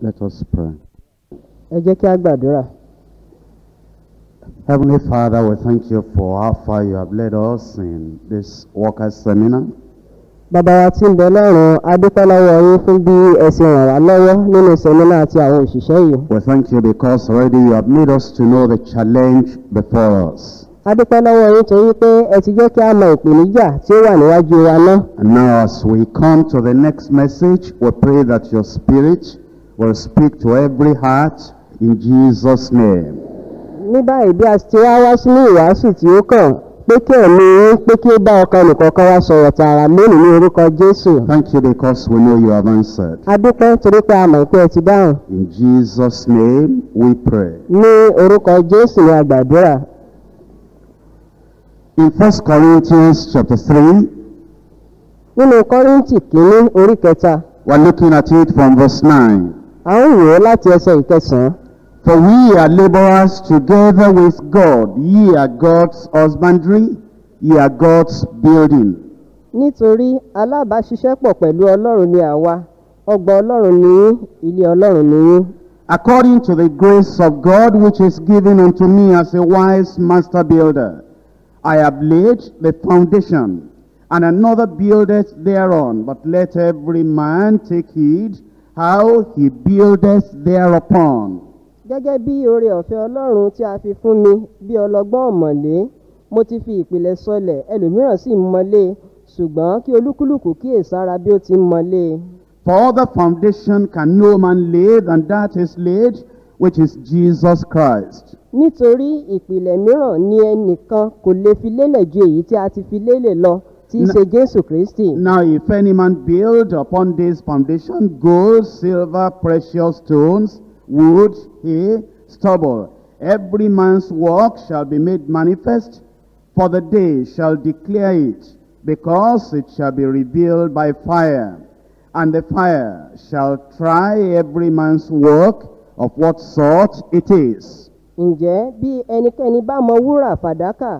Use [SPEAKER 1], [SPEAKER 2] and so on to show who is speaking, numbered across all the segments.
[SPEAKER 1] Let us pray.
[SPEAKER 2] ẹ jẹ́ kí a gbàdúrà
[SPEAKER 1] Heavenly Father, we thank you for how far you have led us in this workers' seminar.
[SPEAKER 2] bàbá wa tí ń bẹ lọ́rùn a dúpẹ́ lọ́wọ́ yín fún bí ẹ ṣe ràn wá lọ́wọ́ nínú sẹ́mínà àti àwọn òṣìṣẹ́ yìí
[SPEAKER 1] We thank you because already you have made us to know the challenge before us.
[SPEAKER 2] a dúpẹ́ lọ́wọ́ yín torí pé ẹ ti jẹ́ kí a mọ ìpèníjà tí ó wà níwájú wa náà
[SPEAKER 1] And now, as we come to the next message, we pray that your Spirit will speak to every heart in Jesus' name.
[SPEAKER 2] ní báyìí bí a ti wá wá sínú ìwàásù tí ó kàn pé kí ẹ̀mí yín pé kí ó bá ọkàn nìkọ̀ọ̀kan wá sọ̀rọ̀ tààrà lónìí ní orúkọ jésù
[SPEAKER 1] Thank you because we know you have answered.
[SPEAKER 2] a dúpẹ́ torí pé a mọ̀ pé ẹ ti dáhùn
[SPEAKER 1] In Jesus' name we pray.
[SPEAKER 2] ní orúkọ jésù a gbàdúrà
[SPEAKER 1] In 1 Corinthians chapter 3,
[SPEAKER 2] nínú kọ́ríńtì kínní orí kẹta
[SPEAKER 1] we're looking at it from verse 9.
[SPEAKER 2] A ń wò ó láti ẹsẹ̀ ìkẹsàn-án
[SPEAKER 1] For we are laborers together with God. Ye are God's husbandry, ye are God's building.
[SPEAKER 2] nítorí alábàáṣiṣẹ́pọ̀ pẹ̀lú ọlọ́run ni àwa ọgbà ọlọ́run ni yín ilé ọlọ́run ni yín
[SPEAKER 1] According to the grace of God which is given unto me as a wise master builder, I have laid the foundation, and another buildeth thereon. But let every man take heed how he buildeth thereupon.
[SPEAKER 2] gẹ́gẹ́ bí oore ọ̀fẹ́ ọlọ́run tí a fi fún mi bí ọlọ́gbọ́n ọ̀mọ̀lé mo ti fi ìpìlẹ̀ sọlẹ̀ ẹlòmíràn sì mọlé ṣùgbọ́n kí olúkúlùkù kíyèsára bí ó ti mọlé
[SPEAKER 1] For other foundation can no man lay than that is laid, which is Jesus Christ.
[SPEAKER 2] nítorí ìpìlẹ̀ mìíràn ni ẹnìkan kò lè fi lélẹ̀ ju èyí tí a ti fi lélẹ̀ lọ tí í jésù kristi
[SPEAKER 1] Now, if any man build upon this foundation gold, silver, precious stones, wood, hay, stubble, every man's work shall be made manifest, for the day shall declare it, because it shall be revealed by fire. And the fire shall try every man's work of what sort it is.
[SPEAKER 2] ǹjẹ́ bí ẹnikẹ́ni bá mọ wúrà fàdákà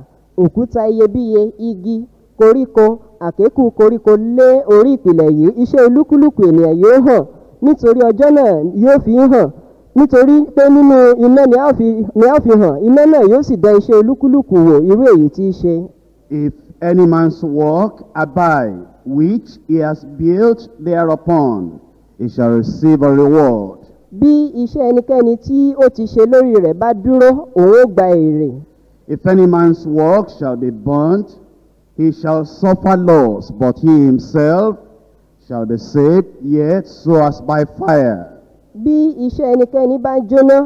[SPEAKER 2] òkúta iyebíye igi koríko àkékù koríko lé orí ìpìlẹ̀ yìí iṣẹ́ olúkúlùkù ènìyàn yóò hàn nítorí ọjọ́ náà yóò fi hàn nítorí pé nínú iná ni a fi ni a fi hàn iná náà yóò sì dán iṣẹ́ olúkúlùkù wò irú èyí tí í ṣe.
[SPEAKER 1] If any man's work abide, which he has built thereupon, he shall receive a reward.
[SPEAKER 2] bí iṣẹ́ ẹnikẹ́ni tí ó ti ṣe lórí rẹ̀ bá dúró òun ó gba èrè.
[SPEAKER 1] If any man's work shall be burnt, he shall suffer loss, but he himself shall be saved, yet so as by fire.
[SPEAKER 2] bí iṣẹ́ ẹnikẹ́ni bá jóná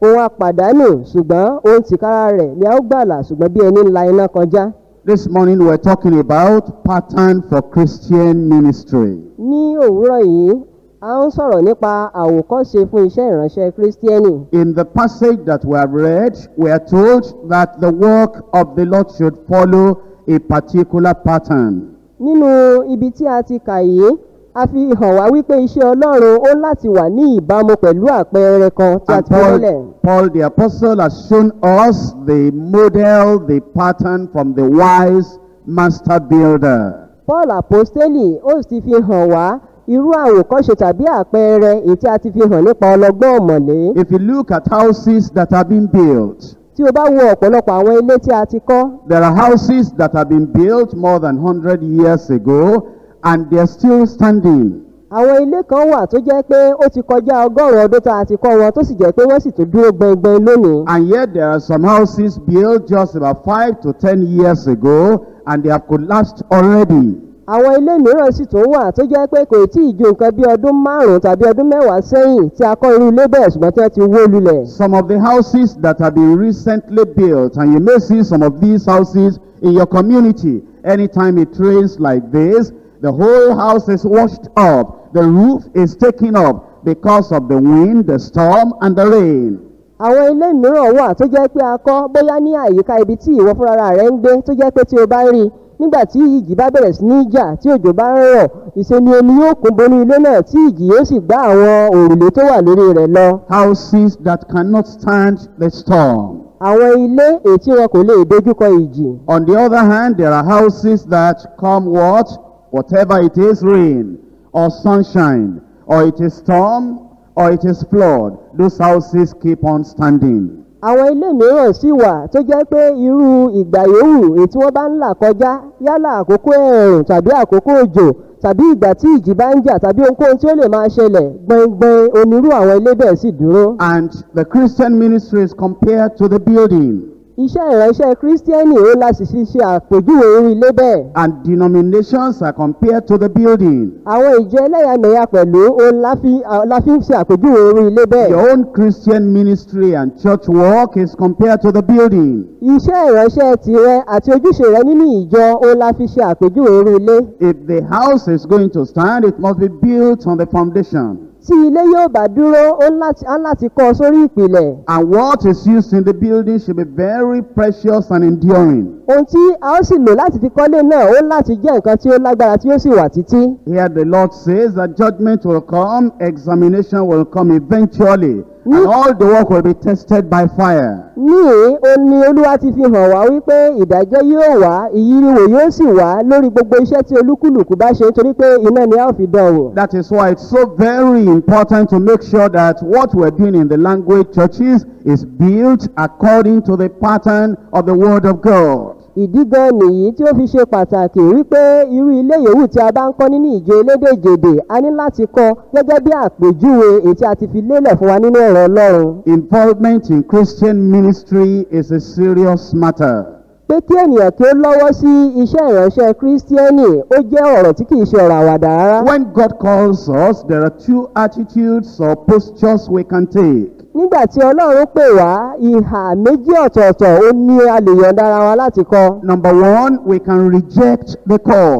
[SPEAKER 2] òun á pàdánù ṣùgbọ́n òun tìkára rẹ̀ ni a ó gbàlà ṣùgbọ́n bí ẹni la iná kọjá.
[SPEAKER 1] This morning we're talking about pattern for Christian ministry.
[SPEAKER 2] ní òwúrọ̀ yìí a ń sọ̀rọ̀ nípa àwòkọ́ṣe fún iṣẹ́ ìránṣẹ́ kírísítíẹ́nì.
[SPEAKER 1] In the passage that we have read, we are told that the work of the Lord should follow a particular pattern.
[SPEAKER 2] nínú ibi tí a ti kà yìí a fi hàn wá wípé iṣẹ́ ọlọ́run ó láti wà ní ìbámu pẹ̀lú àpẹẹrẹ kan tí a ti.
[SPEAKER 1] Paul, Paul the apostle has shown us the model, the pattern from the wise master builder.
[SPEAKER 2] paul apostoli ó sì fi hàn wá irú àwòkọ́ṣe tàbí àpẹẹrẹ èyí tí a ti fi hàn nípa ọlọ́gbọ́n ọ̀mọ̀lé.
[SPEAKER 1] If you look at houses that have been built,
[SPEAKER 2] tí o bá wo ọ̀pọ̀lọpọ̀ àwọn ilé tí a ti kọ́
[SPEAKER 1] there are houses that have been built more than 100 years ago and they're still standing.
[SPEAKER 2] àwọn ilé kan wà tó jẹ́ pé ó ti kọjá ọgọ́rùn-ún ọdún tá a ti kọ́ wọn tó sì jẹ́ pé wọ́n sì tún dúró gbẹngbẹng lónìí.
[SPEAKER 1] And yet there are some houses built just about 5 to 10 years ago and they have collapsed already.
[SPEAKER 2] Àwọn ilé mìíràn sì tún wà tó jẹ́ pé kò tí ì ju nǹkan bí ọdún márùn-ún tàbí ọdún mẹ́wàá sẹ́yìn tí a kọ́ irú ilé bẹ́ẹ̀ ṣùgbọ́n tí wọ́n ti wó lulẹ̀.
[SPEAKER 1] Some of the houses that have been recently built, and you may see some of these houses in your community. Anytime it rains like this, the whole house is washed up. The roof is taken up because of the wind, the storm, and the rain.
[SPEAKER 2] àwọn ilé mìíràn wà tó jẹ́ pé a kọ́ bóyá ní àyíká ibi tí ìwọ fúnra rẹ̀ ń gbé tó jẹ́ pé tí o bá rí i nígbà tí ìjì bá bẹ̀rẹ̀ sí ní jà tí òjò bá ń rọ̀ ìṣe ni omi yóò kún bonú ilé náà tí ìjì yóò sì gbá àwọn òrùlé tó wà lórí rẹ̀ lọ.
[SPEAKER 1] Houses that cannot stand the storm.
[SPEAKER 2] àwọn ilé èyí tí wọn kò lè dojúkọ ìjì.
[SPEAKER 1] On the other hand, there are houses that come what? Whatever it is, rain or sunshine, or it is storm, or it is flawed, those houses keep on standing.
[SPEAKER 2] Àwọn ilé mìíràn sì wà tó jẹ́ pé irú ìgbà yòówù tí wọ́n bá ń là kọjá yálà àkókò ẹ̀rùn tàbí àkókò òjò tàbí ìgbà tí ìjì bá ń jà tàbí ohunkóhun tí ó lè máa ṣẹlẹ̀ gbọ̀ngbọ̀n onírú àwọn ilé bẹ́ẹ̀ sì dúró.
[SPEAKER 1] And the Christian ministry is compared to the building.
[SPEAKER 2] Iṣẹ́ ìránṣẹ́ kírísítíẹ́nì ó láti ṣiṣẹ́ àpèjúwe irú ilé bẹ́ẹ̀.
[SPEAKER 1] And denominations are compared to the building.
[SPEAKER 2] àwọn ìjọ ẹlẹ́yàmẹ̀yà pẹ̀lú òun la fi la fi ń ṣe àpèjúwe irú ilé bẹ́ẹ̀.
[SPEAKER 1] Your own Christian ministry and church work is compared to the building.
[SPEAKER 2] iṣẹ́ ìránṣẹ́ tirẹ̀ àti ojúṣe rẹ nínú ìjọ òun la fi ṣe àpèjúwe irú ilé.
[SPEAKER 1] If the house is going to stand, it must be built on the foundation.
[SPEAKER 2] Tí ilé yóò bá dúró ó ń láti- kọ́ sórí ìpìlẹ̀.
[SPEAKER 1] And what is used in the building should be very precious and enduring.
[SPEAKER 2] ohun tí a ó sì lò láti fi kọ́lé náà ó láti jẹ́ nǹkan tí ó lágbára tí ó sì wà títí.
[SPEAKER 1] Here the Lord says that judgment will come, examination will come eventually, and all the work will be tested by fire.
[SPEAKER 2] ní olúwa ti fi hàn wá wípé ìdájọ́ yóò wá ìyíriwò yóò sì wá lórí gbogbo iṣẹ́ tí olúkúlùkù bá ṣe nítorí pé iná ni a ó fi dán wò.
[SPEAKER 1] That is why it's so very important to make sure that what we're doing in the language churches is built according to the pattern of the Word of God.
[SPEAKER 2] Ìdí gan nìyí tí ó fi ṣe pàtàkì wípé irú ilé yòówù tí a bá ń kọ́ nínú ìjọ elédèjèdè a ní láti kọ́ gẹ́gẹ́ bí àpèjúwe èyí tí a ti fi lélẹ̀ fún wa nínú ọ̀rọ̀ ọlọ́run.
[SPEAKER 1] Involvement in Christian ministry is a serious matter.
[SPEAKER 2] pé kí ènìyàn kí ó lọ́wọ́ sí iṣẹ́ ìránṣẹ́ kírísítíẹ́nì ó jẹ́ ọ̀rọ̀ tí kìí ṣe ọ̀rọ̀ àwàdà rárá.
[SPEAKER 1] When God calls us, there are two attitudes or postures we can take.
[SPEAKER 2] Nígbà tí ọlọ́run pè wá ìhà méjì ọ̀tọ̀ọ̀tọ̀ ó ní a lè yọ̀ǹda ara wa láti kọ.
[SPEAKER 1] Number one, we can reject the call.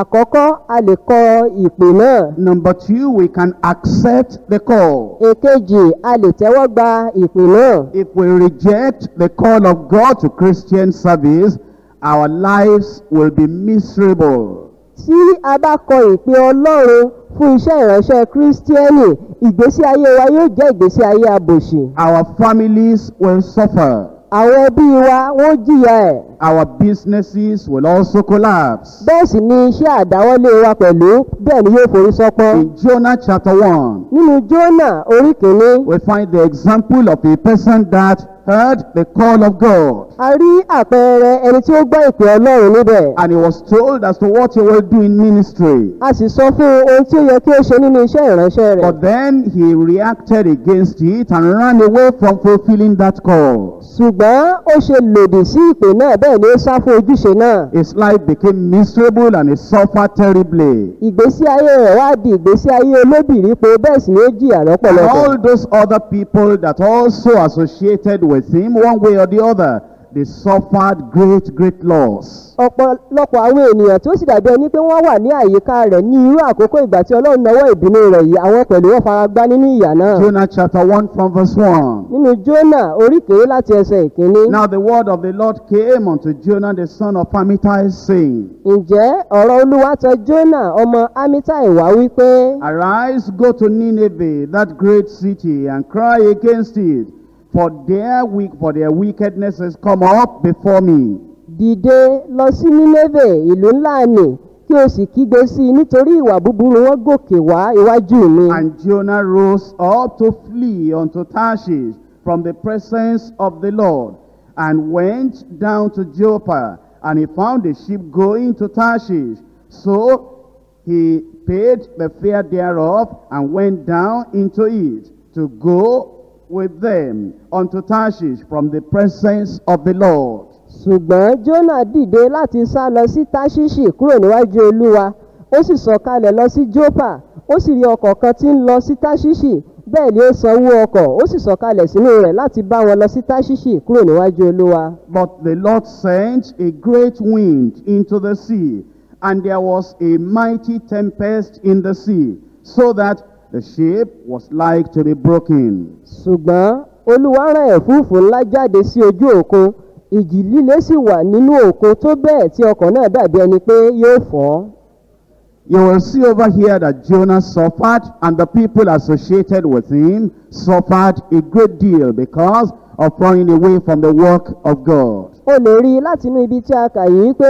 [SPEAKER 2] àkọ́kọ́ a lè kọ ìpè náà.
[SPEAKER 1] Number two, we can accept the call.
[SPEAKER 2] èkejì a lè tẹ́wọ́ gba ìpè náà.
[SPEAKER 1] If we reject the call of God to Christian service, our lives will be miserable.
[SPEAKER 2] Tí a bá kọ ìpè ọlọ́run fún iṣẹ́ ìránṣẹ́ kírísítíẹ́nì ìgbésí ayé wa yóò jẹ́ ìgbésí ayé abòṣì.
[SPEAKER 1] Our families will suffer.
[SPEAKER 2] àwọn ẹbí wa wọ́n jìyà ẹ̀.
[SPEAKER 1] Our businesses will also collapse.
[SPEAKER 2] bẹ́ẹ̀ sì ni iṣẹ́ àdáwọ́lé wa pẹ̀lú bẹ́ẹ̀ ni yóò forí sọ́pọ́n.
[SPEAKER 1] In Jonah chapter 1,
[SPEAKER 2] nínú jónà orí kìíní
[SPEAKER 1] we find the example of a person that heard the call of God.
[SPEAKER 2] a rí àpẹẹrẹ ẹni tí ó gbọ́ ìpè ọlọ́run níbẹ̀.
[SPEAKER 1] And he was told as to what he will do in ministry.
[SPEAKER 2] a sì sọ fún un ohun tí ó yẹ kí ó ṣe nínú iṣẹ́ ìránṣẹ́ rẹ̀.
[SPEAKER 1] But then he reacted against it and ran away from fulfilling that call.
[SPEAKER 2] ṣùgbọ́n ó ṣe lòdì sí ìpè náà bẹ́ẹ̀ ni ó sá fún ojúṣe náà.
[SPEAKER 1] His life became miserable and he suffered terribly.
[SPEAKER 2] ìgbésí ayé rẹ̀ wá di ìgbésí ayé olóbìrí pé bẹ́ẹ̀ sì ni ó jìyà
[SPEAKER 1] And
[SPEAKER 2] lọ́pọ̀lọpọ̀.
[SPEAKER 1] all those other people that also associated with him, one way or the other, they suffered great, great loss.
[SPEAKER 2] ọ̀pọ̀lọpọ̀ àwọn ènìyàn tó sì dàbí ẹni pé wọ́n wà ní àyíká rẹ̀ ní irú àkókò ìgbà tí ọlọ́run nawọ́ ìbínú rẹ̀ yìí àwọn pẹ̀lú wọn fara gbá nínú ìyà náà.
[SPEAKER 1] Jonah chapter 1 from verse 1.
[SPEAKER 2] nínú jónà orí láti ẹsẹ̀ ìkíní.
[SPEAKER 1] Now the word of the Lord came unto Jonah the son of Amittai, saying,
[SPEAKER 2] ǹjẹ́ ọ̀rọ̀ olúwa tọ jónà ọmọ amitai wá wípé
[SPEAKER 1] Arise, go to Nineveh, that great city, and cry against it, for their weak, for their wickedness has come up before me.
[SPEAKER 2] dìde lọ sí nínévè ìlú ńlá nì kí o sì kígbe sí i nítorí ìwà búburú wọn gòkè wá iwájú mi.
[SPEAKER 1] And Jonah rose up to flee unto Tarshish from the presence of the Lord, and went down to Joppa, and he found a ship going to Tarshish. So he paid the fare thereof, and went down into it to go with them unto Tarshish from the presence of the Lord.
[SPEAKER 2] ṣùgbọ́n jónà dìde láti sá lọ sí táṣíṣì kúrò níwájú olúwa ó sì sọ̀kalẹ̀ lọ sí jópa ó sì rí ọkọ̀ kan tí ń lọ sí táṣíṣì bẹ́ẹ̀ ni ó sanwó ọkọ̀ ó sì sọ̀kalẹ̀ sínú rẹ̀ láti bá wọn lọ sí táṣíṣì kúrò níwájú olúwa.
[SPEAKER 1] But the Lord sent a great wind into the sea, and there was a mighty tempest in the sea, so that the ship was like to be broken.
[SPEAKER 2] ṣùgbọ́n olúwa rán ẹ̀fúùfù ńlá jáde sí ojú òkun ìjì líle sì wà nínú òkun tó bẹ́ẹ̀ tí ọkọ̀ náà dàbí ẹni pé yóò fọ́.
[SPEAKER 1] You will see over here that Jonah suffered, and the people associated with him suffered a great deal because of running away from the work of God.
[SPEAKER 2] o lè rí i láti inú ibi tí a kà yìí pé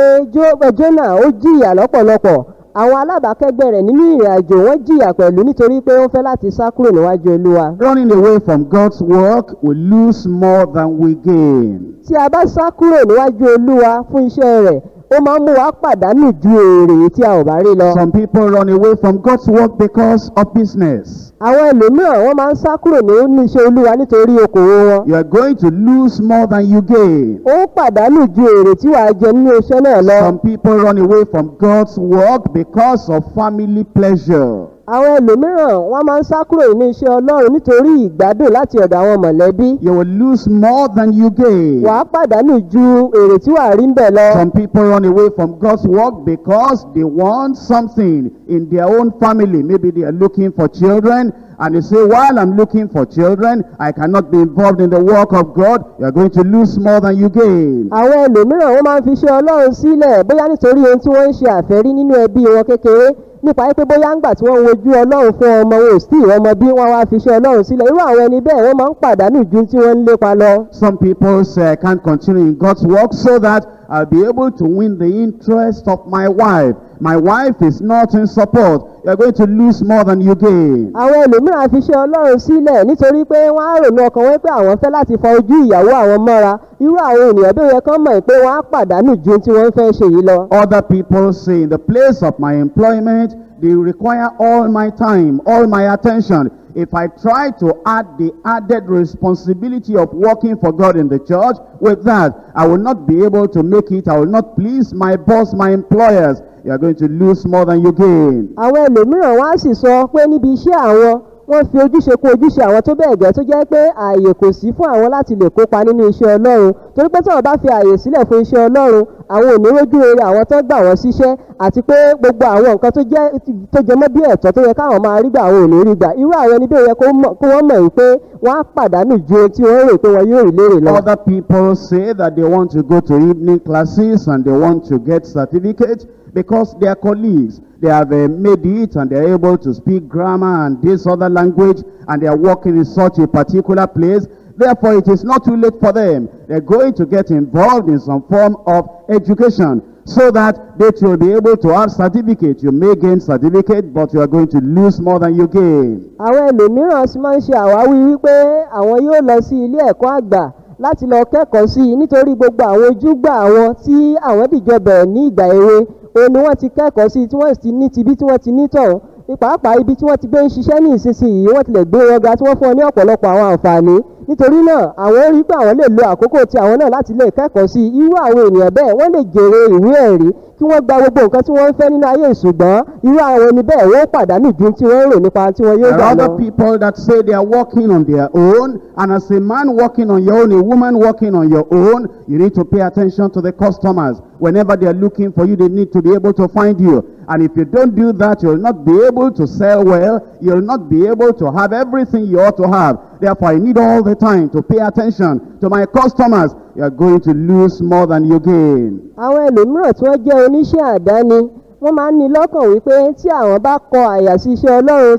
[SPEAKER 2] jónà ó jìyà lọ́pọ̀lọpọ̀ àwọn alábàákẹ́gbẹ́ rẹ̀ nínú ìrìn àjò wọ́n jìyà pẹ̀lú nítorí pé wọ́n fẹ́ láti sá kúrò níwájú olúwa.
[SPEAKER 1] Running away from God's work, we lose more than we gain.
[SPEAKER 2] tí a bá sá kúrò níwájú olúwa fún iṣẹ́ rẹ̀ ó máa ń mú wa pàdánù ju èrè tí a ò bá rí lọ.
[SPEAKER 1] Some people run away from God's work because of business.
[SPEAKER 2] àwọn ẹlòmíràn wọ́n máa ń sá kúrò nínú iṣẹ́ olúwa nítorí okòwò wọn.
[SPEAKER 1] You are going to lose more than you gain.
[SPEAKER 2] ó pàdánù ju èrè tí wàá jẹ nínú iṣẹ́ náà lọ.
[SPEAKER 1] Some people run away from God's work because of family pleasure.
[SPEAKER 2] Àwọn ẹlòmíràn wọ́n máa ń sá kúrò nínú iṣẹ́ ọlọ́run nítorí ìgbádùn láti ọ̀dọ̀ àwọn mọ̀lẹ́bí.
[SPEAKER 1] You will lose more than you gain.
[SPEAKER 2] wàá pàdánù ju èrè tí wàá rí ń bẹ̀ lọ.
[SPEAKER 1] Some people run away from God's work because they want something in their own family. Maybe they are looking for children and they say, while I'm looking for children, I cannot be involved in the work of God. You are going to lose more than you gain.
[SPEAKER 2] àwọn ẹlòmíràn wọ́n máa ń fi iṣẹ́ ọlọ́run sílẹ̀ bóyá nítorí ohun tí wọ́n ń ṣe àfẹ́rí nínú ẹbí wọn kékeré nípa pé bóyá ńgbà tí wọ́n wojú ọlọ́run fún ọmọ wọn ò sí ọmọ bí wọ́n wá fi iṣẹ́ ọlọ́run sílẹ̀ irú àwọn ẹni bẹ́ẹ̀ wọ́n máa ń pàdánù ju tí wọ́n ń lépa lọ.
[SPEAKER 1] Some people I can't continue in God's work so that I'll be able to win the interest of my wife. My wife is not in support. You're going to lose more than you gain.
[SPEAKER 2] àwọn ẹlòmíràn fi iṣẹ́ ọlọ́run sílẹ̀ nítorí pé wọ́n á rònú ọkàn wọn pé àwọn fẹ́ láti fa ojú ìyàwó àwọn mọ́ra irú àwọn ènìyàn bí ó yẹ kán mọ̀ pé wọ́n á pàdánù ju tí wọ́n fẹ́ ṣe yìí lọ.
[SPEAKER 1] Other people say, in the place of my employment, they require all my time, all my attention. If I try to add the added responsibility of working for God in the church, with that, I will not be able to make it. I will not please my boss, my employers. You are going to lose more than you gain.
[SPEAKER 2] àwọn ẹlòmíràn wọ́n á sì sọ pé níbi iṣẹ́ àwọn wọ́n fi ojúṣe kún ojúṣe àwọn tó bẹ́ẹ̀ gẹ́ tó jẹ́ pé ààyè kò sí fún àwọn láti lè kópa nínú iṣẹ́ ọlọ́run. Torí pé tí wọ́n bá fi ààyè sílẹ̀ fún iṣẹ́ ọlọ́run àwọn ò ní rójú rere àwọn tó gbà wọ́n síṣẹ́ àti pé gbogbo àwọn nǹkan tó jẹ́ tó jẹ mọ́ bí ẹ̀tọ́ tó yẹ káwọn máa rí gbà àwọn ò ní rí gbà. Irú àwọn ẹni bẹ́ẹ̀ yẹ kó wọ́n mọ̀ pé wọ́n á pàdánù ju ohun wọ́n rò pé wọn yóò rí lérè lọ.
[SPEAKER 1] Other people say that they want to go to evening classes and they want to get certificates because their colleagues, they have uh, made it and they're able to speak grammar and this other language and they are working in such a particular place. Therefore, it is not too late for them. They're going to get involved in some form of education so that they will be able to have certificate. You may gain certificate, but you are going to lose more than you gain.
[SPEAKER 2] àwọn ẹlòmíràn sì máa ń ṣe àwáwí wípé àwọn yóò lọ sí ilé ẹ̀kọ́ àgbà láti lọ kẹ́kọ̀ọ́ sí i nítorí gbogbo àwọn ojúgbà àwọn tí àwọn dìjọ bẹ̀rẹ̀ ní ìgbà èwe. Òun ni wọ́n ti kẹ́kọ̀ọ́ sí i tí wọ́n sì ní tibí tí wọ́n ti ní tọ̀hún. Pàápàá ibi tí wọ́n ti gbé ń ṣiṣẹ́ ní ìsinsìnyí wọ́n tilẹ̀ gbé wọn tí wọ́n fún ọ ní ọ̀pọ̀lọpọ̀ àwọn àǹfààní nítorí náà àwọn rí pé àwọn lè lo àkókò tí àwọn náà láti lè kẹ́kọ̀ọ́ sí irú àwọn ènìyàn bẹ́ẹ̀ wọ́n lè jèrè ìwé ẹ̀rí kí wọ́n gba gbogbo nǹkan tí wọ́n ń fẹ́ nínú ayé ṣùgbọ́n irú àwọn ẹni bẹ́ẹ̀ wọ́n pàdánù ju tí wọ́n rò nípa tí wọ́n yóò
[SPEAKER 1] There
[SPEAKER 2] gbà
[SPEAKER 1] are other people that say they are working on their own, and as a man working on your own, a woman working on your own, you need to pay attention to the customers. Whenever they are looking for you, they need to be able to find you. And if you don't do that, you'll not be able to sell well, you'll not be able to have everything you ought to have. Therefore, I need all the time to pay attention to my customers. You are going to lose more than you gain.
[SPEAKER 2] àwọn ẹlòmíràn tí wọ́n jẹ́ oníṣẹ́ àdáni wọ́n máa ń ní lọ́kàn wípé tí àwọn bá kọ àyà sí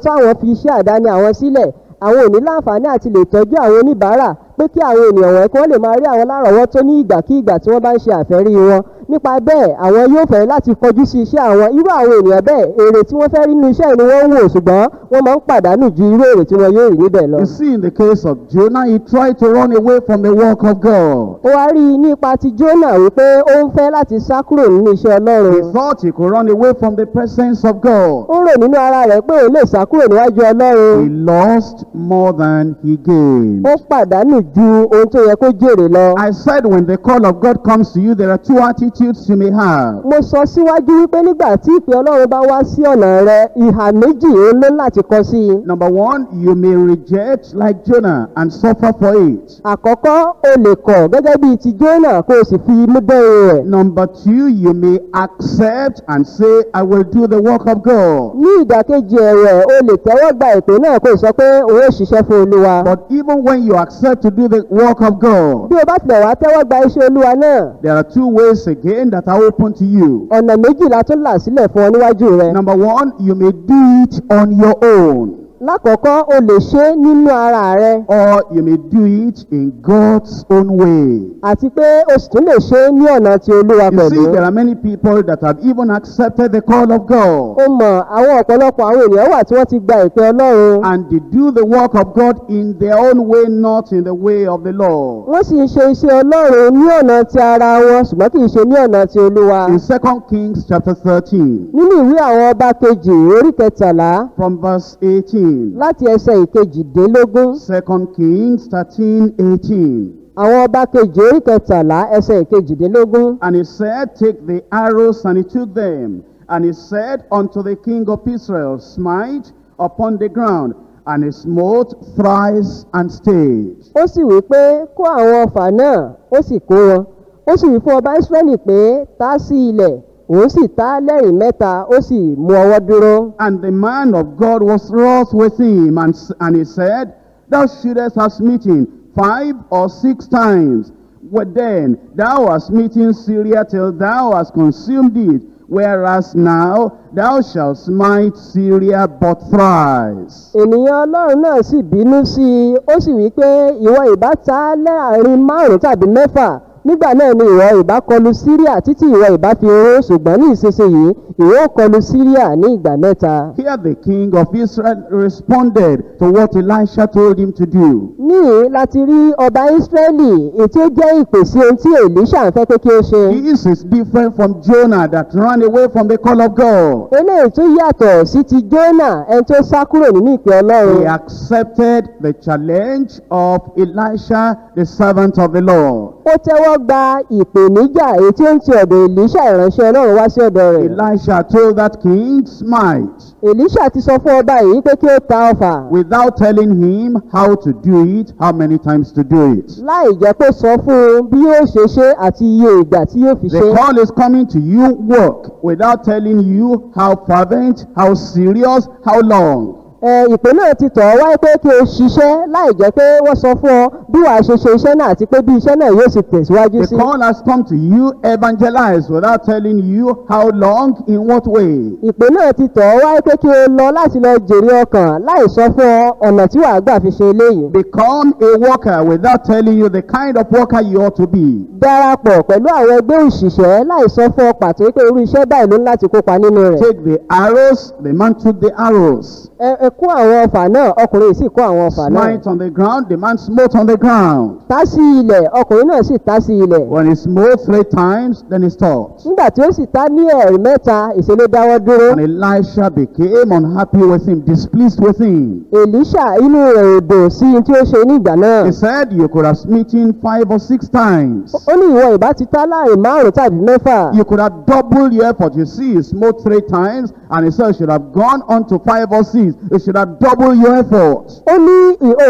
[SPEAKER 2] táwọn fi iṣẹ́ àdáni àwọn sílẹ̀ àwọn ò ní láǹfààní àti lè tọ́jú àwọn oníbàárà pé kí àwọn ènìyàn wọ̀nyí kí wọ́n lè máa rí àwọn lárọ̀ọ́wọ́tó ní ìgbàkígbà tí wọ́n bá ń ṣe àfẹ́rí wọn nípa bẹ́ẹ̀ àwọn yóò fẹ́ láti kọjú sí iṣẹ́ àwọn irú àwọn ènìyàn bẹ́ẹ̀ èrè tí wọ́n fẹ́ rí nínú iṣẹ́ ni wọ́n ń wò ṣùgbọ́n wọ́n máa ń pàdánù ju irú èrè tí wọ́n yóò rí níbẹ̀ lọ.
[SPEAKER 1] You see, in the case of Jonah, he tried to run away from the work of God.
[SPEAKER 2] ó wá rí i nípa ti Jónà wípé ó ń fẹ́ láti sá kúrò nínú iṣẹ́ ọlọ́run.
[SPEAKER 1] He thought he could run away from the presence of God.
[SPEAKER 2] ó rò nínú ara rẹ̀ pé òun lè sá kúrò níwájú ọlọ́run.
[SPEAKER 1] He lost more than he gained.
[SPEAKER 2] ó pàdánù ju ohun tó yẹ kó jèrè lọ.
[SPEAKER 1] I said when the call of God comes to you, there are two attitudes you may have.
[SPEAKER 2] mo sọ síwájú wípé nígbà tí ìpè ọlọ́run bá wá sí ọ̀nà rẹ ìhà méjì ó lé láti kọ sí i.
[SPEAKER 1] Number one, you may reject like Jonah and suffer for it.
[SPEAKER 2] àkọ́kọ́ o lè kọ̀ gẹ́gẹ́ bíi ti Jónà kó o sì fi imú dẹ́rù rẹ̀.
[SPEAKER 1] Number two, you may accept and say, I will do the work of God.
[SPEAKER 2] ní ìdàkejì ẹ̀rẹ̀ o lè tẹ́wọ́ gba ìpè náà kó o sọ pé òun ò ṣiṣẹ́ fún olúwa.
[SPEAKER 1] But even when you accept to do the work of God,
[SPEAKER 2] bí o bá tilẹ̀ wá tẹ́wọ́ gba iṣẹ́ olúwa náà
[SPEAKER 1] there are two ways again that are open to you.
[SPEAKER 2] ọ̀nà méjìlá tó là sílẹ̀ fún ọ níwájú rẹ.
[SPEAKER 1] Number one, you may do it on your own.
[SPEAKER 2] Lákọ̀ọ́kọ́ o lè ṣe é nínú ara rẹ
[SPEAKER 1] or you may do it in God's own way.
[SPEAKER 2] àti pé o sì tún lè ṣe é ní ọ̀nà ti olúwa
[SPEAKER 1] You
[SPEAKER 2] pẹ̀lú.
[SPEAKER 1] see, there are many people that have even accepted the call of God
[SPEAKER 2] ó mọ̀ àwọn ọ̀pọ̀lọpọ̀ àwọn ènìyàn wà tí wọ́n ti gba ìpè ọlọ́run
[SPEAKER 1] and they do the work of God in their own way, not in the way of the Lord.
[SPEAKER 2] wọ́n sì ṣe iṣẹ́ ọlọ́run ní ọ̀nà ti ara wọn ṣùgbọ́n kì í ṣe ní ọ̀nà ti olúwa.
[SPEAKER 1] In 2 Kings chapter 13,
[SPEAKER 2] nínú ìwé àwọn ọba kejì orí kẹtàlá
[SPEAKER 1] from verse 18.
[SPEAKER 2] láti ẹsẹ̀ ìkejìdínlógún
[SPEAKER 1] 2 Kings 13, 18.
[SPEAKER 2] àwọn ọba kejì orí kẹtàlá ẹsẹ̀ ìkejìdínlógún.
[SPEAKER 1] And he said, Take the arrows, and he took them. And he said unto the king of Israel, Smite upon the ground. And he smote thrice and stayed.
[SPEAKER 2] ó sì wí pé kó àwọn ọfà náà ó sì kó wọn ó sì wí fún ọba israẹli pé tá sí ilẹ̀ òun sì tá lẹ́rìn mẹ́ta ó sì mú ọwọ́ dúró.
[SPEAKER 1] And the man of God was wroth with him, and, and he said, Thou shouldest have smitten five or six times. Well, then thou hast smitten Syria till thou hast consumed it, whereas now thou shalt smite Syria but thrice.
[SPEAKER 2] ènìyàn ọlọ́run náà sì bínú sí i ó sì wí pé ìwọ ìbá ta láàárín márùn tàbí mẹ́fà nígbà náà ni ìwọ ìbá kọlu síríà títí ìwọ ìbá fi ró ṣùgbọ́n ní ìsinsìnyí ìwọ kọlu síríà ní ìgbà mẹ́ta.
[SPEAKER 1] Here the king of Israel responded to what Elisha told him to do.
[SPEAKER 2] níhìn láti rí ọba ísírẹ́lì èyí tí ó jẹ́ ìpè sí ohun tí èlíṣà ń fẹ́ pé kí ó ṣe.
[SPEAKER 1] This is different from Jonah that ran away from the call of God.
[SPEAKER 2] eléyìí tó yàtọ̀ sí ti jónà ẹni tó sá kúrò nínú ìpè
[SPEAKER 1] He
[SPEAKER 2] ọlọ́run.
[SPEAKER 1] accepted the challenge of Elisha, the servant of the Lord.
[SPEAKER 2] ó tẹ́wọ́ gba ìpèníjà èyí tí ó ń ti ọ̀dọ̀ èlíṣà ìránṣẹ́ ọlọ́run wá sí ọ̀dọ̀ rẹ̀.
[SPEAKER 1] Elisha told that king, smite,
[SPEAKER 2] èlíṣà ti sọ fún ọba yìí pé kí ó ta ọfà.
[SPEAKER 1] without telling him how to do it, how many times to do it.
[SPEAKER 2] láì jẹ́ pé sọ fún un bí yóò ṣe ṣe àti iye ìgbà tí yóò fi ṣe.
[SPEAKER 1] The call is coming to you, work, without telling you how fervent, how serious, how long.
[SPEAKER 2] Ìpè náà ti tọ̀ ọ́ wáyé pé kí o ṣiṣẹ́ láì jẹ́ pé wọ́n sọ fún ọ bí wàá ṣe ṣe iṣẹ́ náà àti pé bí iṣẹ́ náà yóò sì tẹ̀síwájú
[SPEAKER 1] The
[SPEAKER 2] sí.
[SPEAKER 1] call has come to you, evangelize, without telling you how long, in what way.
[SPEAKER 2] ìpè náà ti tọ̀ ọ́ wáyé pé kí o lọ láti lọ jèrè ọkàn láì sọ fún ọ ọ̀nà tí wàá gbà fi ṣe eléyìí.
[SPEAKER 1] Become a worker without telling you the kind of worker you ought to be.
[SPEAKER 2] darapọ̀ pẹ̀lú àwọn ẹgbẹ́ òṣìṣẹ́ láì sọ fún ọ pàtó pé irú iṣẹ́ báyìí ló ń láti kópa nínú rẹ̀.
[SPEAKER 1] Take the arrows, the man took the arrows.
[SPEAKER 2] ẹ kó àwọn ọfà náà ọkùnrin yìí sì kó àwọn ọfà náà.
[SPEAKER 1] Smite on the ground, the man smote on the ground.
[SPEAKER 2] tá sí ilẹ̀ ọkùnrin náà sì tá sí ilẹ̀.
[SPEAKER 1] When he smote three times, then he stopped.
[SPEAKER 2] nígbà tí ó sì tá ní ẹ̀rí mẹ́ta ìṣẹ̀lẹ̀ dáwọ́ dúró.
[SPEAKER 1] And Elisha became unhappy with him, displeased with him.
[SPEAKER 2] èlíṣà inú rẹ̀ ò dùn sí i tí ó ṣe nígbà náà.
[SPEAKER 1] He said, You could have smitten five or six times.
[SPEAKER 2] ó ní ìwọ ìbá ti tá láàárín márùn tàbí mẹ́fà.
[SPEAKER 1] You could have doubled your effort. You see, he smote three times, and he said, You should have gone on to five or six. Should have doubled your effort.
[SPEAKER 2] ó ní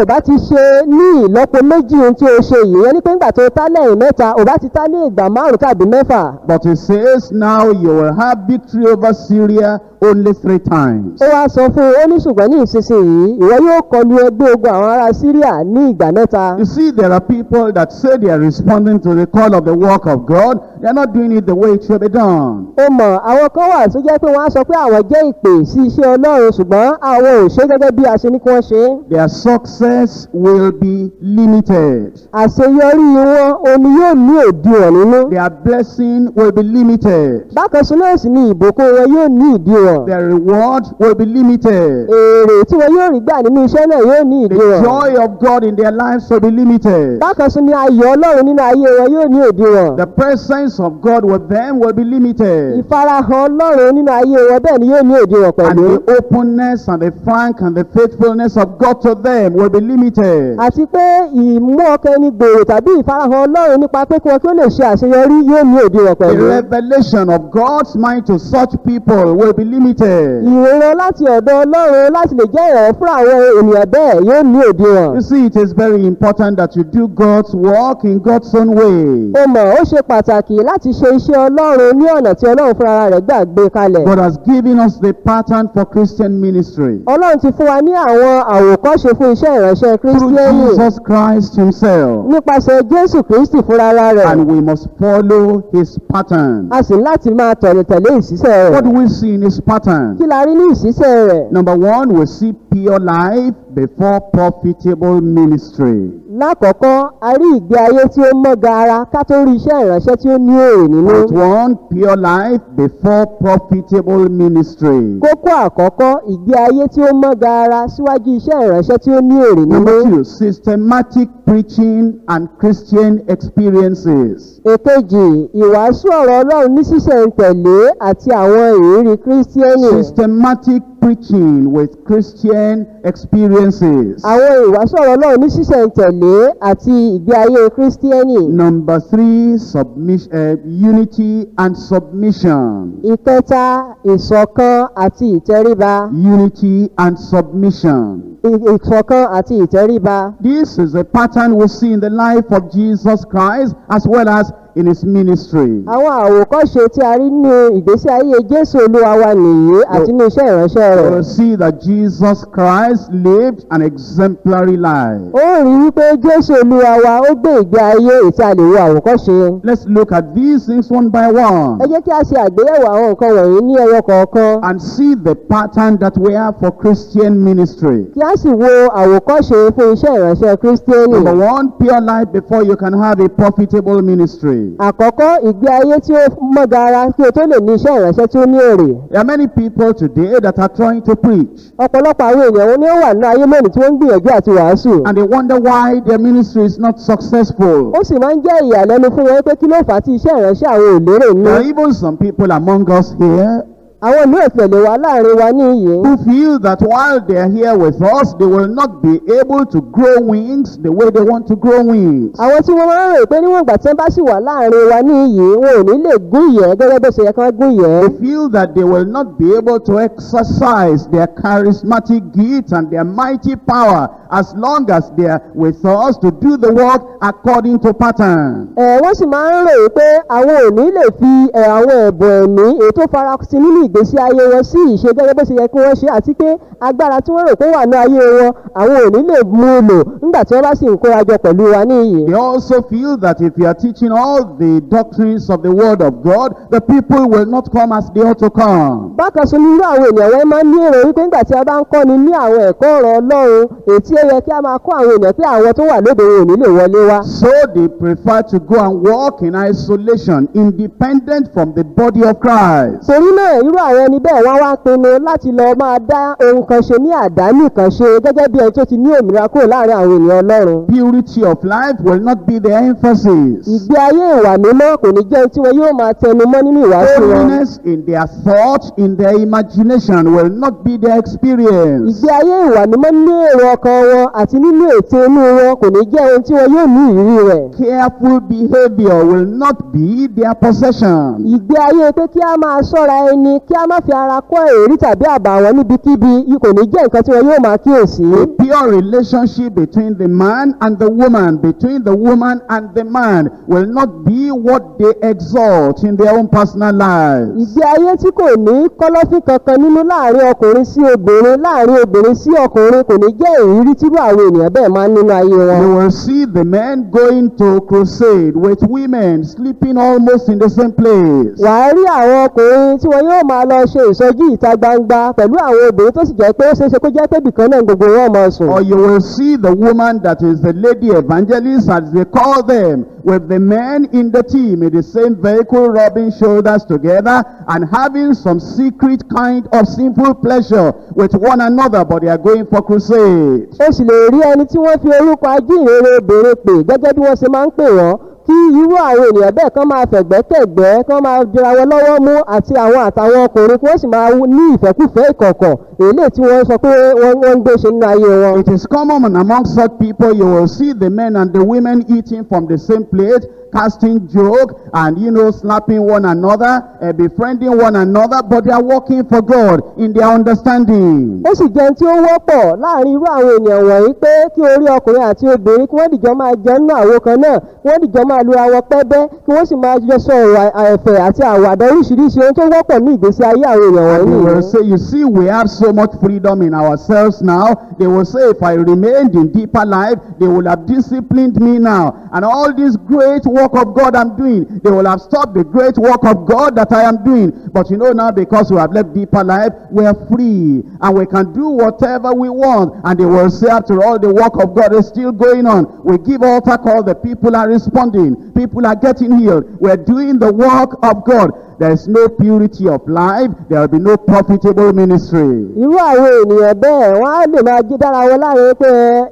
[SPEAKER 2] ìbá ti ṣe ní ìlọ́po méjì ohun tí ó ṣe yìí ẹni pé ńgbà tó tá lẹ́yìn mẹ́ta ò bá ti tá ní ìgbà márùn tàbí mẹ́fà.
[SPEAKER 1] But he says, Now you will have victory over Syria only three times.
[SPEAKER 2] ó wá sọ fún un ó ní ṣùgbọ́n ní ìsinsìnyí ìwọ yóò kọlu ẹgbẹ́ ogun àwọn ará síríà ní ìgbà mẹ́ta.
[SPEAKER 1] You see, there are people that say they are responding to the call of the work of God. They are not doing it the way it should be done.
[SPEAKER 2] ó mọ̀ àwọn kan wà tó jẹ́ pé wọ́n á sọ pé àwọn jẹ́ ìpè sí iṣẹ́ ọlọ́run ṣùgbọ́n àwọn ò ṣe gẹ́gẹ́ bí a ṣe ní kí wọ́n ṣe.
[SPEAKER 1] Their success will be limited.
[SPEAKER 2] àṣeyọrí wọn omi yóò ní òdiwọ̀n nínú.
[SPEAKER 1] Their blessing will be limited.
[SPEAKER 2] bákan sí náà sì ni ìbùkún wọn yóò ní ìdíwọ̀n.
[SPEAKER 1] Their reward will be limited.
[SPEAKER 2] èrè tí wọn yóò rí gbà nínú iṣẹ́ náà yóò ní
[SPEAKER 1] The
[SPEAKER 2] ìdíwọ̀n.
[SPEAKER 1] joy of God in their lives will be limited.
[SPEAKER 2] bákan sí ni ayọ̀ ọlọ́run nínú ayé wọn yóò ní òdiwọ̀n.
[SPEAKER 1] The presence of God with them will be limited.
[SPEAKER 2] ìfarahàn ọlọ́run nínú ayé wọn bẹ́ẹ̀ ni yóò ní òdiwọ̀n
[SPEAKER 1] And
[SPEAKER 2] pẹ̀lú.
[SPEAKER 1] the openness and the frank and the faithfulness of God to them will be limited.
[SPEAKER 2] àti pé ìmú ọkàn ẹni gbòòrò tàbí ìfarahàn ọlọ́run nípa pé kí wọn kí ó lè ṣe àṣeyọrí yóò ní òdiwọ̀n
[SPEAKER 1] The
[SPEAKER 2] pẹ̀lú.
[SPEAKER 1] revelation of God's mind to such people will be limited.
[SPEAKER 2] ìrora láti ọ̀dọ̀ ọlọ́run láti lè jẹ́ ìrànwọ́ fún àwọn ènìyàn bẹ́ẹ̀ yóò ní òdiwọ̀n.
[SPEAKER 1] You see, it is very important that you do God's work in God's own way.
[SPEAKER 2] ó mọ̀ ó ṣe pàtàkì láti ṣe iṣẹ́ ọlọ́run ní ọ̀nà tí ọlọ́run fúnra rẹ̀ gbà gbé kalẹ̀.
[SPEAKER 1] God has given us the pattern for Christian ministry.
[SPEAKER 2] ọlọ́run ọlọ́run ti fún wa ní àwọn àwòkọ́ṣe fún iṣẹ́ ìránṣẹ́
[SPEAKER 1] through
[SPEAKER 2] kírísítíẹ́nì
[SPEAKER 1] Jesus Christ himself.
[SPEAKER 2] nípasẹ̀ jésù kristi fúnra rẹ̀
[SPEAKER 1] And we must follow his pattern.
[SPEAKER 2] a sì láti máa tẹ̀lé tẹ̀lé ìṣiṣẹ́
[SPEAKER 1] What
[SPEAKER 2] rẹ̀
[SPEAKER 1] do we see in his pattern?
[SPEAKER 2] kí la rí ní ìṣiṣẹ́ rẹ̀
[SPEAKER 1] Number one, we see pure life before profitable ministry.
[SPEAKER 2] lákọ̀ọ́kọ́ a rí ìgbé ayé tí ó mọ́ gaara ká tó rí iṣẹ́ ìránṣẹ́ tí ó ní èrè nínú
[SPEAKER 1] Point one, pure life before profitable ministry.
[SPEAKER 2] kókó àkọ́kọ́ ìgbé ayé tí ó mọ́ gaara síwájú iṣẹ́ ìránṣẹ́ tí ó ní èrè nínú
[SPEAKER 1] Number two, systematic preaching and Christian experiences.
[SPEAKER 2] èkejì ìwàásù ọ̀rọ̀ ọlọ́run ní sísẹ̀ǹtẹ̀lé àti àwọn ìrírí kírísítíẹ́nì
[SPEAKER 1] Systematic preaching with Christian experiences.
[SPEAKER 2] àwọn ìwàásù ọ̀rọ̀ ọlọ́run ní sísẹ̀ǹtẹ̀lé àti ìgbé ayé kírísítíẹ́nì
[SPEAKER 1] Number three, submission, uh, unity and submission.
[SPEAKER 2] ìkẹta ìṣọ̀kan àti ìtẹríba
[SPEAKER 1] Unity and submission.
[SPEAKER 2] ìṣọ̀kan àti ìtẹríba
[SPEAKER 1] This is a pattern we see in the life of Jesus Christ as well as in his ministry.
[SPEAKER 2] àwọn àwòkọ́ṣe tí a rí nínú ìgbésí ayé jésù olúwa wa nìyí àti nínú iṣẹ́ ìránṣẹ́
[SPEAKER 1] You
[SPEAKER 2] rẹ̀
[SPEAKER 1] will see that Jesus Christ lived an exemplary life.
[SPEAKER 2] ó rí wípé jésù olúwa wa ó gbé ìgbé ayé ètí a lè wo àwòkọ́ṣe
[SPEAKER 1] Let's look at these things one by
[SPEAKER 2] ẹ
[SPEAKER 1] one
[SPEAKER 2] jẹ́ kí a ṣe àgbéyẹ̀wò àwọn nǹkan wọ̀nyí ní ẹyọ kọ̀ọ̀kan
[SPEAKER 1] and see the pattern that we have for Christian ministry.
[SPEAKER 2] kí a sì wo àwòkọ́ṣe fún iṣẹ́ ìránṣẹ́ kírísítíẹ́nì
[SPEAKER 1] Number one, pure life before you can have a profitable ministry.
[SPEAKER 2] Àkọ́kọ́ ìgbé ayé tí ó mọ́ gara kí o tó lè ní iṣẹ́ ìránṣẹ́ tí ó ní èrè.
[SPEAKER 1] There are many people today that are trying to preach.
[SPEAKER 2] Ọ̀pọ̀lọpọ̀ àwọn èèyàn ni ó wà ní ayé lónìí tí wọ́n ń gbìyànjú àti wàásù.
[SPEAKER 1] And they wonder why their ministry is not successful.
[SPEAKER 2] ó sì máa ń jẹ́ ìyàlẹ́nu fún wọn pé kí ló fà á tí iṣẹ́ ìránṣẹ́ àwọn ò lérè ní
[SPEAKER 1] There are even some people among us here
[SPEAKER 2] àwọn mìíràn tẹ̀lé wa láàárín wa ní iyì
[SPEAKER 1] who feel that while they are here with us, they will not be able to grow wings the way they want to grow wings.
[SPEAKER 2] àwọn tí wọ́n máa ń rò pé níwọ̀n ìgbà tí wọ́n bá sì wà láàárín wa ní iyì wọn ò ní lè gún ìyẹ́ gẹ́gẹ́ bó ṣe yẹ kí wọ́n gún ìyẹ́
[SPEAKER 1] They feel that they will not be able to exercise their charismatic gift and their mighty power as long as they are with us to do the work according to pattern.
[SPEAKER 2] ẹ̀ wọ́n sì máa ń rò pé àwọn ò ní lè fi àwọn ẹ̀bùn ẹ̀mí tó farasin nínú ìgbésí ayé wọn sí ìṣe gẹ́gẹ́ bó ṣe yẹ kí wọ́n ṣe àti pé agbára tí wọ́n rò pé wà ní ayé wọn àwọn ò ní lè mú un lò nígbà tí wọ́n bá sì ń kórajọ pẹ̀lú wa ní iyì.
[SPEAKER 1] They also feel that if you are teaching all the doctrines of the Word of God, the people will not come as they ought to come.
[SPEAKER 2] bákan ní irú àwọn ènìyàn wọn máa ń ní èrò wípé nígbà tí a bá ń kọ́ni ní àwọn ẹ̀kọ́ ọ̀rọ̀ ọlọ́run èyí tí ó yẹ kí a máa kọ́ àwọn ènìyàn pé àwọn tó wà lóde wọn ò ní lè wọlé wá.
[SPEAKER 1] So they prefer to go and walk in isolation, independent from the body of Christ.
[SPEAKER 2] torí náà irú àwọn ẹni bẹ́ẹ̀ wọ́n wá pinnu láti lọ máa dá ohun kan ṣe ní àdánì kan ṣe gẹ́gẹ́ bí ẹni tó ti ní òmìnira kúrò láàárín àwọn ènìyàn ọlọ́run.
[SPEAKER 1] Purity of life will not be the emphasis.
[SPEAKER 2] ìgbé ayé ìwà mímọ́ kò ní jẹ́ tí wọn yóò máa tẹnu mọ́ nínú ìwàásù wọn.
[SPEAKER 1] Holiness in their thought, in their imagination will not be their experience.
[SPEAKER 2] ìgbé ayé ìwà mímọ́ nínú èrò ọkàn wọn àti nínú ète inú wọn kò ní jẹ́ ohun tí wọn yóò ní ìrírí rẹ̀.
[SPEAKER 1] Careful behavior will not be their possession.
[SPEAKER 2] ìgbé ayé pé kí a máa ṣọ́ra ẹni kí a má fi ara kọ́ èrí tàbí àbàwọ́n níbikíbi kò ní jẹ́ nǹkan tí wọn yóò máa kíyèsí.
[SPEAKER 1] A pure relationship between the man and the woman, between the woman and the man, will not be what they exalt in their own personal lives.
[SPEAKER 2] ìgbé ayé tí kò ní kọ́lọ́fín kankan nínú láàárín ọkùnrin sí obìnrin láàárín obìnrin sí ọkùnrin kò ní jẹ́ ìrírí tírú àwọn ènìyàn bẹ́ẹ̀ máa ń nínú ayé wọn.
[SPEAKER 1] You will see the men going to crusade with women sleeping almost in the same place.
[SPEAKER 2] wàá rí àwọn ọkùnrin tí wọn yóò máa lọ ṣe ìsọjí ìta gbangba pẹ̀lú àwọn obìnrin tó sì jẹ́ pé ó ṣeéṣe kó jẹ́ pé bìkan náà gbogbo wọn máa sùn.
[SPEAKER 1] Or you will see the woman that is the lady evangelist, as they call them, with the men in the team in the same vehicle, rubbing shoulders together and having some secret kind of sinful pleasure with one another, but they are going for crusade.
[SPEAKER 2] ó sì lè rí ẹni tí wọ́n fi orúkọ ajínrere obìnrin pè gẹ́gẹ́ bí wọ́n ṣe máa ń pè wọ́n kí irú àwọn ènìyàn bẹ́ẹ̀ kán máa fẹ̀gbẹ́kẹ̀gbẹ́ kán máa dira wọn lọ́wọ́ mú àti àwọn àtàwọn ọkùnrin kí wọ́n sì máa ní ìfẹ́kùfẹ́ ìkọ̀kọ̀ èlé tí wọ́n sọ pé wọ́n ń gbé ṣe nínú ayé wọn.
[SPEAKER 1] It is common among such people, you will see the men and the women eating from the same plate, casting joke, and you know, slapping one another, uh, befriending one another, but they are working for God in their understanding.
[SPEAKER 2] ó sì jẹun tí ó wọ́pọ̀ láàárín irú àwọn ènìyàn wọ̀nyí pé kí orí ọkùnrin àti obìnrin kí wọ́n dìjọ máa jẹun nínú àwo kan náà wọ́n dìjọ máa lura wọn pẹ́bẹ́ kí wọ́n sì máa jọ sọ ọ̀rọ̀ ẹ̀fẹ̀ àti àwàdà oríṣiríṣi ohun tó wọ́pọ̀ ní ìgbésí ayé àwọn èèyàn wọ̀nyí
[SPEAKER 1] they will say, you see, we have so much freedom in ourselves now. They will say, if I remained in deeper life, they would have disciplined me now. And all this great work of God I'm doing, they will have stopped the great work of God that I am doing. But you know now, because we have left deeper life, we are free. And we can do whatever we want. And they will say, after all, the work of God is still going on. We give altar call, the people are responding. People are getting healed. We're doing the work of God. There is no purity of life. There will be no profitable ministry.
[SPEAKER 2] irú àwọn ènìyàn bẹ́ẹ̀ wọ́n á lè máa jí dára wọn láàárín pé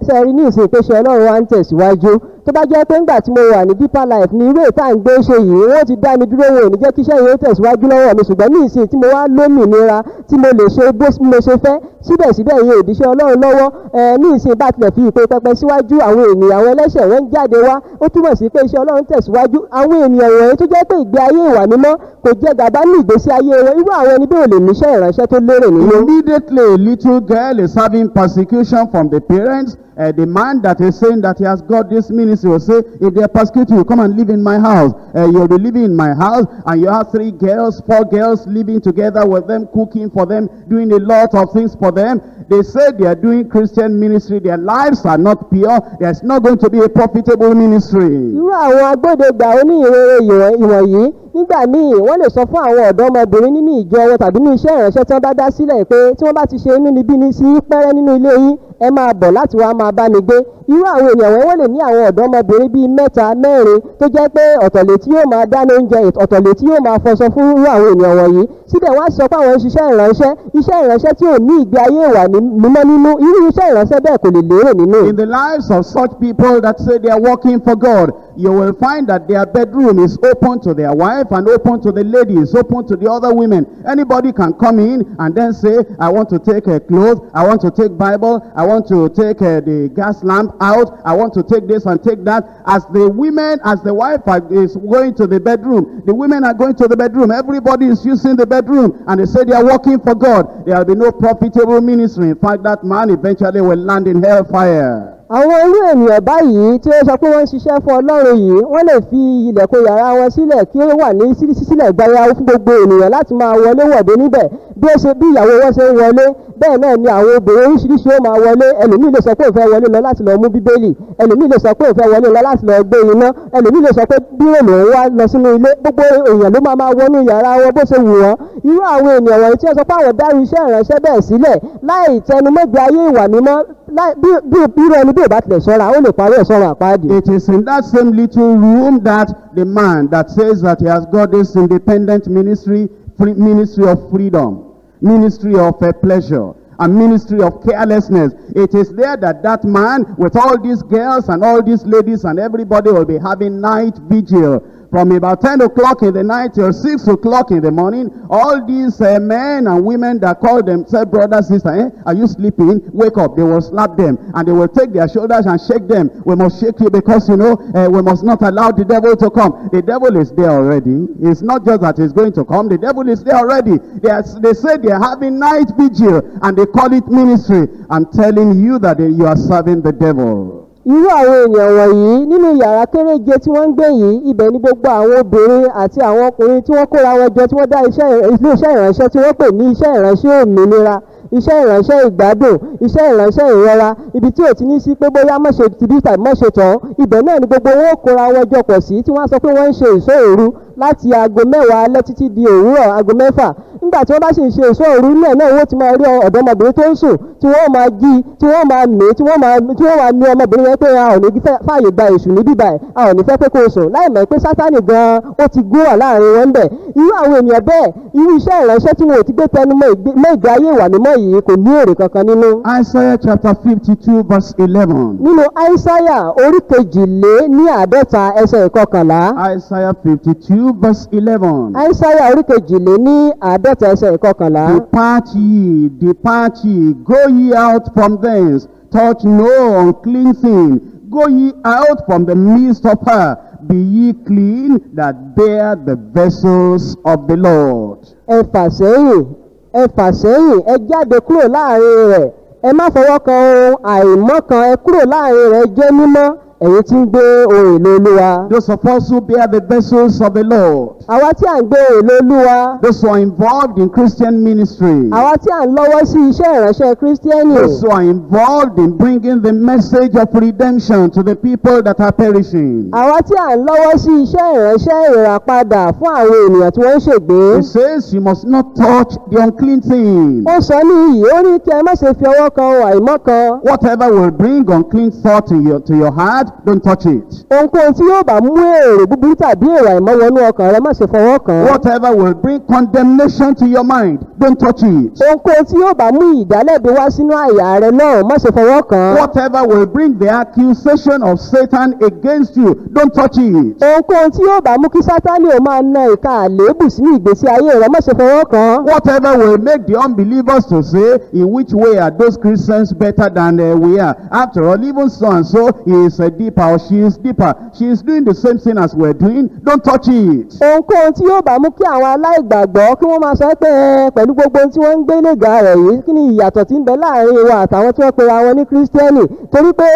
[SPEAKER 2] sẹ́rí ní ìsìn ìpèsè ọlọ́run wa ń tẹ̀síwájú? Tó bá jẹ́ pé ńgbà tí mo wà ní deeper life ní irú ìta ń gbé ṣe yìí wọ́n ti dá mi dúró wọn ò ní jẹ́ kí iṣẹ́ yìí ó tẹ̀síwájú lọ́wọ́ mi. Ṣùgbọ́n ní ìsìn tí mo wá lómìnira tí mo lè ṣe bó mo ṣe fẹ́ síbẹ̀síbẹ̀ yìí òdìṣẹ́ ọlọ́run lọ́wọ́. Ní ìsìn bá tilẹ̀ fi ìpè pẹpẹ síwájú àwọn ènìyàn àwọn ẹlẹ́ṣẹ̀ wọ́n ń jáde wá. Ó túmọ̀ sí pé iṣẹ́ ọlọ́run tẹ̀síwájú. Àwọn ènìyàn wọ̀nyí tó jẹ́ pé ìgbé ayé ìwà mímọ́ kò jẹ́ gàba ní ìgbésí ayé wọn irú àwọn ẹni bẹ́ẹ̀ lè níṣẹ́ ìránṣẹ́ tó lérè nínú.
[SPEAKER 1] Immediately, little girl is having persecution from the parents. Uh, the man that is saying that he has got this ministry will say, if they are persecuting you, come and live in my house. Uh, you'll be living in my house, and you have three girls, four girls living together with them, cooking for them, doing a lot of things for them. They say they are doing Christian ministry. Their lives are not pure. There's not going to be a profitable ministry.
[SPEAKER 2] nígbà míì wọ́n lè sọ fún àwọn ọ̀dọ́mọbìnrin nínú ìjọ wọn tàbí ní iṣẹ́ ìránṣẹ́ tí wọ́n bá dá sílẹ̀ pé tí wọ́n bá ti ṣe inú níbí ní sí pẹ́rẹ́ nínú ilé yín ẹ máa bọ̀ láti wá máa bá mi gbé irú àwọn ènìyàn wọ́n lè ní àwọn ọ̀dọ́mọbìnrin bíi mẹ́ta mẹ́rin tó jẹ́ pé ọ̀tọ̀lẹ̀ tí yóò máa dáná oúnjẹ ọ̀tọ̀lẹ̀ tí yóò máa fọṣọ fún irú àwọn ènìyàn wọ̀nyí síbẹ̀ wọ́n á sọ pé àwọn ìránṣẹ́ iṣẹ́ ìránṣẹ́ tí ò ní ìgbé ayé ìwà mímọ́ nínú irú iṣẹ́ ìránṣẹ́ bẹ́ẹ̀ kò lè lérè nínú.
[SPEAKER 1] In the lives of such people that say they are working for God, you will find that their bedroom is open to their wife and open to the ladies, open to the other women. Anybody can come in and then say, I want to take a clothes, I want to take Bible, I want to take uh, the gas lamp out, I want to take this and take that. As the women, as the wife is going to the bedroom, the women are going to the bedroom. Everybody is using the bedroom and they say they are working for God. There will be no profitable ministry. In fact, that man eventually will land in hellfire.
[SPEAKER 2] Àwọn irú ènìyàn báyìí tí ó sọ pé wọ́n ń ṣiṣẹ́ fún ọlọ́run yìí wọ́n lè fi ilẹ̀kùn yàrá wọn sílẹ̀ kí ó wà ní sí- sílẹ̀ gbára fún gbogbo ènìyàn láti máa wọlé wọ̀dé níbẹ̀. Bí ó ṣe bí ìyàwó wọn ṣe ń wọlé bẹ́ẹ̀ náà ni àwọn obìnrin oríṣiríṣi ó máa wọlé. Ẹlòmíì lè sọ pé òun fẹ́ wọlé lọ láti lọ mú bíbélì. Ẹlòmíì lè sọ pé òun fẹ́ wọlé lọ láti lọ gbé iná. Ẹlòmíì lè sọ pé bírò lòun wá lọ sínú ilé gbogbo èèyàn ló máa máa wọnú yàrá wọn bó ṣe wù wọ́n. Irú àwọn ènìyàn wọ̀nyí tí wọ́n sọ pé àwọn dárú iṣẹ́ ìránṣẹ́ bẹ́ẹ̀ sílẹ̀ láì tẹnumọ́gbé ayé ìwà mímọ́ bí bí irú ẹni bí bá tilẹ̀ ṣọ́ra ó lè parí ẹ̀ sọ́run àpáàdì.
[SPEAKER 1] It is in that same little room that the man that says that he has got this independent ministry, free, ministry of freedom, ministry of uh, pleasure, and ministry of carelessness. It is there that that man, with all these girls and all these ladies and everybody will be having night vigil. From about 10 o'clock in the night till 6 o'clock in the morning, all these uh, men and women that call themselves brothers, sister, eh, are you sleeping? Wake up. They will slap them and they will take their shoulders and shake them. We must shake you because, you know, uh, we must not allow the devil to come. The devil is there already. It's not just that he's going to come. The devil is there already. They, are, they say they are having night vigil and they call it ministry. I'm telling you that they- you are serving the devil.
[SPEAKER 2] Irú àwọn èèyàn wọ̀nyí nínú yàrá kéréje tí wọ́n ń gbé yìí ibẹ̀ ni gbogbo àwọn obìnrin àti àwọn ọkùnrin tí wọ́n kóra wọn jọ tí wọ́n dá iṣẹ́ ilé iṣẹ́ ìránṣẹ́ tí wọ́n pè ní iṣẹ́ ìránṣẹ́ òmìnira iṣẹ́ ìránṣẹ́ ìgbádùn iṣẹ́ ìránṣẹ́ ìrora ibi tí ò ti ní sí pé bóyá mọ̀ṣe tìbí tàbí mọ̀ṣe tán ibẹ̀ náà ni gbogbo wọn kóra wọn jọ pọ̀ sí tí wọ́n á sọ pé wọ́n ń ṣe ìṣòro láti aago mẹ́wàá alẹ́ títí di òwúrọ̀ aago mẹ́fà nígbà tí wọ́n bá sì ń ṣe ìṣòro náà náà wọ́n ti máa rí ọ̀dọ́mọbìnrin tó ń sùn tí wọ́n máa jí tí wọ́n máa mè tí wọ́n máa tí wọ́n máa ní ọmọbìnrin yẹn pé a ò ní fààyè gba èṣù ní bíbá ẹ̀ a ò ní fẹ́ pé kó o sùn láì mọ̀ pé sátánì gan-an ó ti gún wà láàárín wọn bẹ̀ irú àwọn ènìyàn bẹ́ẹ̀ irú iṣẹ́ ìránṣẹ́ tí wọn ò ti gbé tẹnu mọ́ ìgbé- ayé ìwà mímọ́ yìí kò ní èrè kankan nínú.
[SPEAKER 1] Isaiah chapter 52 verse 11.
[SPEAKER 2] nínú aísáyà orí kejìlé ní àádọ́ta ẹsẹ̀ ìkọkànlá
[SPEAKER 1] Isaiah 52 verse 11.
[SPEAKER 2] aísáyà orí kejìlé ní àádọ́ta ẹsẹ̀ ìkọkànlá.
[SPEAKER 1] Depart ye, depart ye, go ye out from thence, touch no unclean thing, go ye out from the midst of her, be ye clean that bear the vessels of the Lord.
[SPEAKER 2] ẹ fà sẹ́yìn ẹ fà sẹ́yìn ẹ jáde kúrò láàárín rẹ̀ ẹ má fọwọ́ kan ohun àìmọ́ kan ẹ kúrò láàárín rẹ̀ jẹ́ mímọ́ ẹ̀yin tí ń gbé ohun èlò olúwa.
[SPEAKER 1] Those of us who bear the vessels of the Lord.
[SPEAKER 2] àwa tí à ń gbé ohun èlò olúwa.
[SPEAKER 1] Those who are involved in Christian ministry.
[SPEAKER 2] àwa tí à ń lọ́wọ́ sí iṣẹ́ ìránṣẹ́ kírísítíẹ́nì.
[SPEAKER 1] Those who are involved in bringing the message of redemption to the people that are perishing.
[SPEAKER 2] àwa tí à ń lọ́wọ́ sí iṣẹ́ ìránṣẹ́ ìràpadà fún àwọn ènìyàn tí wọ́n ń ṣègbé.
[SPEAKER 1] He says you must not touch the unclean thing.
[SPEAKER 2] ó sọ ní iyì ó ní kí ẹ má ṣe fi ọwọ́ kan àìmọ́ kan.
[SPEAKER 1] Whatever will bring unclean thought to your, to your heart, don't touch it.
[SPEAKER 2] ohunkóhun tí yóò bá mú èrò búburú tàbí èrò àìmọ́ wọnú ọkàn rẹ má ṣe fọwọ́ kàn.
[SPEAKER 1] Whatever will bring condemnation to your mind, don't touch it.
[SPEAKER 2] ohunkóhun tí yóò bá mú ìdálẹ́bi wá sínú àyà rẹ náà má ṣe fọwọ́ kàn.
[SPEAKER 1] Whatever will bring the accusation of Satan against you, don't touch it.
[SPEAKER 2] ohunkóhun tí yóò bá mú kí sátánì ò máa na ìka àléébù sínú ìgbésí ayé rẹ má ṣe fọwọ́ kàn.
[SPEAKER 1] Whatever will make the unbelievers to say, in which way are those Christians better than uh, we are? After all, even so and so is uh, deeper or she is deeper. She is doing the same thing as we're doing. Don't touch it.
[SPEAKER 2] ohunkóhun tí yóò bá mú kí àwọn aláìgbàgbọ́ kí wọ́n máa sọ pé pẹ̀lú gbogbo tí wọ́n ń gbé lẹ́gàá rẹ̀ yìí kí ni ìyàtọ̀ tí ń bẹ láàárín wa àtàwọn tí wọ́n pera wọn ní kírísítẹ́nì torí pé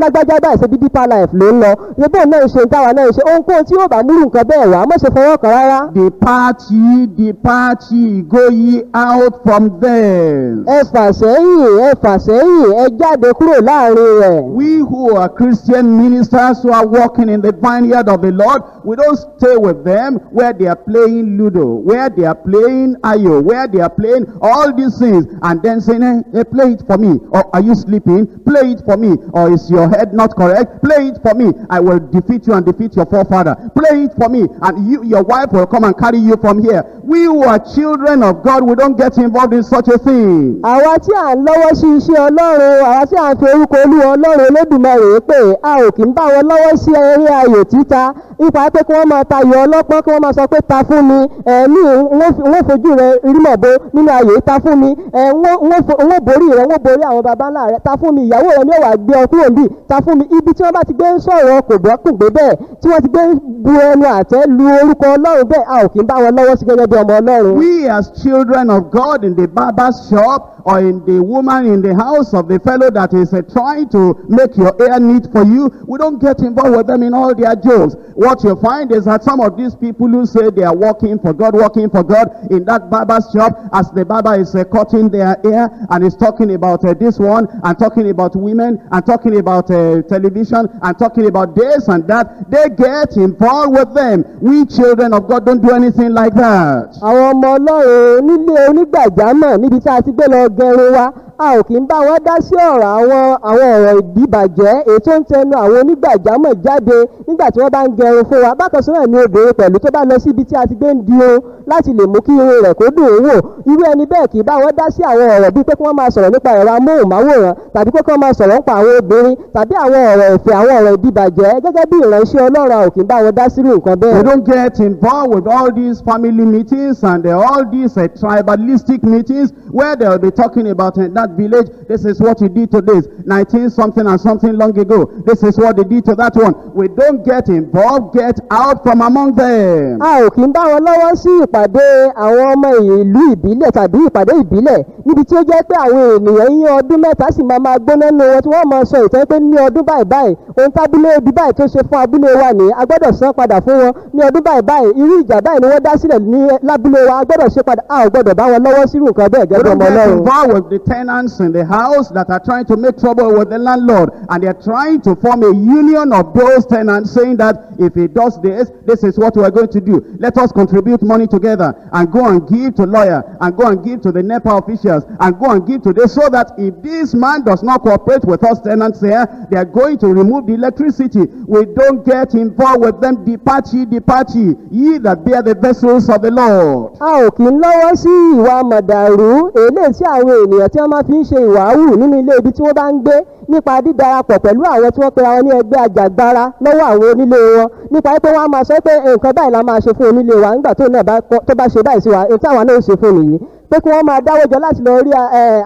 [SPEAKER 2] lágbájá báyìí ṣe bí deeper life ló ń lọ ṣébó náà ṣe ń táwa náà ṣe ohunkóhun tí yóò bá múlù nǹkan bẹ́ẹ̀ wá má ṣe fọwọ́ kàn rárá.
[SPEAKER 1] Depart ye, depart ye, go ye out from them.
[SPEAKER 2] ẹ fà sẹ́yìn ẹ fà sẹ́yìn ẹ jáde kúrò láàárín rẹ̀.
[SPEAKER 1] We who are Christian ministers who are walking in the vineyard of the Lord, we don't stay with them where they are playing Ludo, where they are playing Ayo, where they are playing all these things, and then saying, hey, hey, play it for me. Or are you sleeping? Play it for me. Or is your head not correct? Play it for me. I will defeat you and defeat your forefather. Play it for me. And you, your wife will come and carry you from here. We who are children of God, we don't get involved in such a thing.
[SPEAKER 2] àwa tí à ń lọ́wọ́ sí iṣẹ́ ọlọ́run àwa tí à ń fi orúkọ olú ọlọ́run olódùmarè pé a ò kì í bá wọn lọ́wọ́ sí eré ayò títa. Nípa pé kí wọ́n máa tayò ọlọ́pọ́n kí wọ́n máa sọ pé ta fún mi. Ẹ̀mí wọ́n fojú rẹ rímọ̀bo nínú ayò ta fún mi. Wọ́n borí rẹ wọ́n borí àwọn baba ńlá rẹ. Ta fún mi. Ìyàwó rẹ ní ọ̀wà gbé ọ kúrò níbí. Ta fún mi. Ibi tí wọ́n bá ti gbé ń sọ̀rọ̀ kò bọ́ kùn gbé bẹ́ẹ̀. Tí wọ́n ti gbé bu ẹnu àtẹ́ lu orúkọ ọlọ́run bẹ́ẹ̀ a ò kì í bá wọn lọ́wọ́ sí gẹ́gẹ́ bí ọmọ ọlọ́run.
[SPEAKER 1] We as children of God in the barber's shop or in the woman in the house of the fellow that is uh, trying to make your hair neat for you, we don't get involved with them in all their jokes. What you find is that some of these people who say they are working for God, working for God in that barber's shop, as the barber is uh, cutting their hair and is talking about uh, this one and talking about women and talking about uh, television and talking about this and that, they get involved with them. We children of God don't do anything like that.
[SPEAKER 2] a ò kì í bá wọn dá sí ọ̀rọ̀ àwọn àwọn ọ̀rọ̀ ìdìbàjẹ́ èyí ń tẹnu àwọn onígbàjámọ̀ jáde nígbà tí wọ́n bá ń gẹrun fún wa bákan sọ́nà ni obìnrin pẹ̀lú tó bá lọ sí tí a ti gbé ń di irun láti lè mú kí irun rẹ̀ kó dùn ún wò irú ẹni bẹ́ẹ̀ kì í bá wọn dá sí àwọn ọ̀rọ̀ bíi pé kí wọ́n máa sọ̀rọ̀ nípa ẹ̀rọ amóhùnmáwòrán tàbí pé kí wọ́n máa sọ̀rọ̀ nípa àwọn obìnrin tàbí àwọn ọ̀rọ̀ ìfẹ́ àwọn ọ̀rọ̀ ìdìbàjẹ́ gẹ́gẹ́ bí ìránṣẹ́ ọlọ́run ò kì bá wọn dá sírú nǹkan
[SPEAKER 1] They
[SPEAKER 2] bẹ́ẹ̀.
[SPEAKER 1] don't get involved with all these family meetings and uh, all these uh, tribalistic meetings where they'll be talking about uh, that village. This is what you did to this 19 something and something long ago. This is what they did to that one. We don't get involved. Get out from among them.
[SPEAKER 2] a ò kì í bá wọn lọ́wọ́ sí ìpàdé àwọn ọmọ ìlú ìbílẹ̀ tàbí ìpàdé ìbílẹ̀ níbi tí ó jẹ́ pé àwọn ènìyàn yín ọdún mẹ́ta sì máa máa gbóná nínú wọn tí wọ́n máa sọ ìtàn pé ní ọdún báyìí báyìí ohun tábúlé ibi báyìí tó ṣe fún abúlé wa ní a gbọ́dọ̀ san padà fún wọn ní ọdún báyìí báyìí irú ìjà báyìí ni wọ́n dá sílẹ̀ ní lábúlé wa a gbọ́dọ̀ ṣe padà a ò gbọ́dọ̀ bá wọn lọ́wọ́ sírú nǹkan bẹ́ẹ̀ gẹ́gẹ́ ọmọ ọlọ́run.
[SPEAKER 1] involved with the tenants in the house that are trying to make trouble with the landlord. And they're trying to form a union of those tenants saying that if he does this, this is what we're going to do. Let us contribute money together and go and give to lawyer and go and give to the NEPA officials and go and give to this so that if this man does not cooperate with us tenants here, they are going to remove the electricity. We don't get involved with them. Depart ye, depart ye, ye that bear the vessels of the Lord.
[SPEAKER 2] a ìwà tí àwọn ènìyàn tí wọ́n máa fi ń ṣe ìwàhù nínú ilé ibi tí wọ́n bá ń gbé nípa dídarapọ̀ pẹ̀lú àwọn tí wọ́n pera wọn ní ẹgbẹ́ àjàgbara lọ́wọ́ àwọn onílé wọn. Nípa pé wọ́n á máa sọ pé nǹkan báyìí la máa ṣe fún onílé wa nígbà tó náà tó bá ṣe báyìí sí wa táwa náà ṣe fún nìyí pé kí wọ́n máa dáwọ́jọ láti lọ rí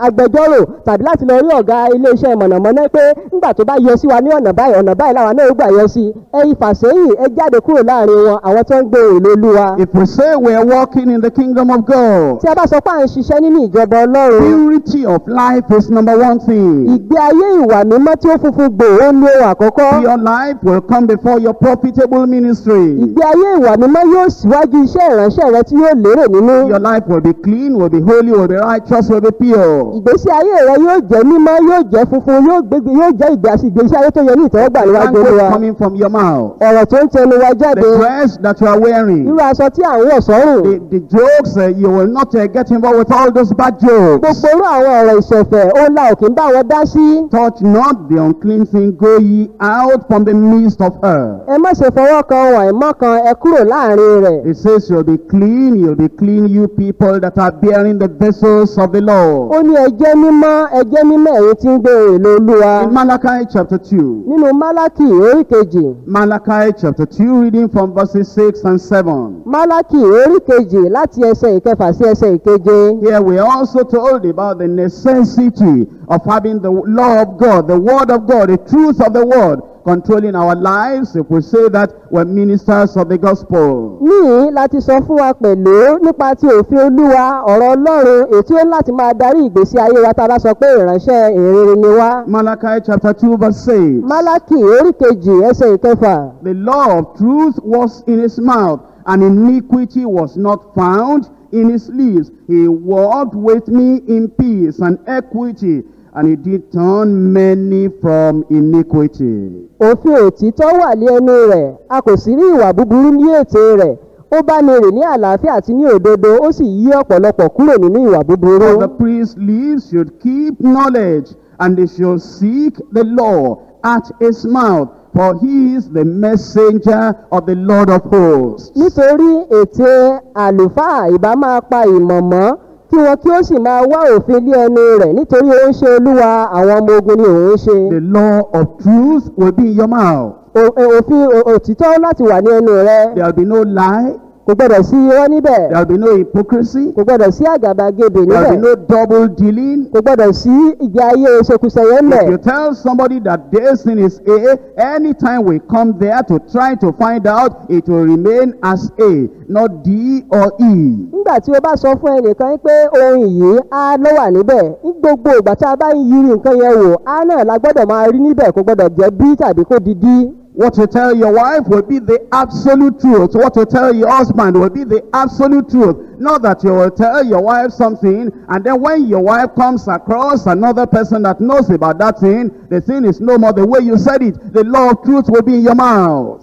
[SPEAKER 2] agbẹjọ́rò tàbí láti lọ rí ọ̀gá iléeṣẹ́ mọ̀nàmọ́ná pé ńgbà tó bá yọ sí wa ní ọ̀nà báyìí ọ̀nà báyìí làwọn náà gbà yọ sí ẹ ìfàsẹ́yìn ẹ jáde kúrò láàárín wọn àwọn tó ń gbé èlò olúwa.
[SPEAKER 1] If we say we are walking in the kingdom of God,
[SPEAKER 2] tí a bá sọ pé à ń ṣiṣẹ́ nínú ìjọba ọlọ́run
[SPEAKER 1] purity of life is number one thing.
[SPEAKER 2] ìgbé ayé ìwà mímọ́ tí ó funfun gbò ó ní ohun àkọ́kọ́
[SPEAKER 1] Your life will come before your profitable ministry.
[SPEAKER 2] ìgbé ayé ìwà mímọ́ yóò síwájú iṣẹ́ ìránṣẹ́ rẹ tí yóò lérè nínú
[SPEAKER 1] Your life will be clean, will be holy, will be righteous, will be pure.
[SPEAKER 2] ìgbésí ayé rẹ yóò jẹ́ mímọ́ yóò jẹ́ funfun yóò gbégbé yóò jẹ́ ìgbé àti ìgbésí ayé tó yẹ ní ìtẹ́wọ́gbà níwájú
[SPEAKER 1] Language
[SPEAKER 2] olúwa
[SPEAKER 1] coming from your mouth.
[SPEAKER 2] ọ̀rọ̀ tó ń tẹnu wa jáde
[SPEAKER 1] The dress that you are wearing.
[SPEAKER 2] irú aṣọ tí à ń wọ̀ sọ́rùn
[SPEAKER 1] The, the jokes, uh, you will not uh, get involved with all those bad jokes.
[SPEAKER 2] gbogbo irú àwọn ọ̀rọ̀ ìṣẹ̀fẹ̀ ó la òkè ń bá wọn dá sí
[SPEAKER 1] Touch not the unclean thing, go ye out from the midst of her.
[SPEAKER 2] ẹ má ṣe fọwọ́ kan wà ìmọ̀ kan ẹ kúrò láàárín rẹ̀
[SPEAKER 1] It says you'll be clean, you'll be clean, you people that are bearing the vessels of the Lord.
[SPEAKER 2] ó ní ẹ jẹ́ mímọ́ ẹ jẹ́ mímọ́ ẹ̀yin tí ń gbé èlò olúwa
[SPEAKER 1] In Malachi chapter 2,
[SPEAKER 2] nínú málákì orí kejì
[SPEAKER 1] Malachi chapter 2, reading from verses 6 and 7.
[SPEAKER 2] málákì orí kejì láti ẹsẹ̀ ìkẹfà sí ẹsẹ̀ ìkeje
[SPEAKER 1] Here we are also told about the necessity of having the law of God, the word of God, the truth of the word controlling our lives if we say that we're ministers of the gospel.
[SPEAKER 2] níyìn láti sọ fún wa pẹ̀lú nípa ti òfin olúwa ọ̀rọ̀ ọlọ́run ètí ó láti máa darí ìgbésí ayé wa tá a bá sọ pé ìránṣẹ́ ìrere ni wá.
[SPEAKER 1] Malachi chapter 2 verse 6.
[SPEAKER 2] málákì orí kejì ẹsẹ̀ ìkẹfà
[SPEAKER 1] The law of truth was in his mouth, and iniquity was not found in his lips. He walked with me in peace and equity, and he did turn many from iniquity.
[SPEAKER 2] òfin òtítọ́ wà ní ẹnu rẹ̀ a kò sì rí ìwà búburú ní ètè rẹ̀ ó bá ní rìn ní àlàáfíà àti ní òdodo ó sì yí ọ̀pọ̀lọpọ̀ kúrò nínú ìwà búburú.
[SPEAKER 1] For the priest's lips should keep knowledge, and they should seek the law at his mouth, for he is the messenger of the Lord of hosts.
[SPEAKER 2] nítorí ète àlùfáà ìbá máa pa ìmọ̀ mọ́ kí wọn kí ó sì máa wá òfin lé ẹnu rẹ̀ nítorí ó ń ṣe olúwa àwọn ọmọ ogun ni òun ń ṣe.
[SPEAKER 1] The law of truth will be in your mouth.
[SPEAKER 2] E- òfin òtítọ́ láti wà ní ẹnu rẹ̀
[SPEAKER 1] There will be no lie,
[SPEAKER 2] kò gbọ́dọ̀ sí irọ́ níbẹ̀
[SPEAKER 1] there will be no hypocrisy,
[SPEAKER 2] kò gbọ́dọ̀ sí àgàbàgebè
[SPEAKER 1] there will be
[SPEAKER 2] níbẹ̀
[SPEAKER 1] no double dealing.
[SPEAKER 2] kò gbọ́dọ̀ sí ìgbé ayé ṣekúṣẹyẹ ńbẹ̀.
[SPEAKER 1] If you tell somebody that this thing is A, anytime we come there to try to find out, it will remain as A, not D or E.
[SPEAKER 2] nígbà tí o bá sọ fún ẹnìkan pé ohun yìí á ló wà níbẹ̀ ní gbogbo ìgbà tí a bá ń yiri nǹkan yẹn wò á náà la gbọ́dọ̀ máa rí níbẹ̀ kò gbọ́dọ̀ jẹ́ bí tàbí kó di dí.
[SPEAKER 1] What you tell your wife will be the absolute truth. What you tell your husband will be the absolute truth. Not that you will tell your wife something, and then when your wife comes across another person that knows about that thing, the thing is no more the way you said it. The law of truth will be in your mouth.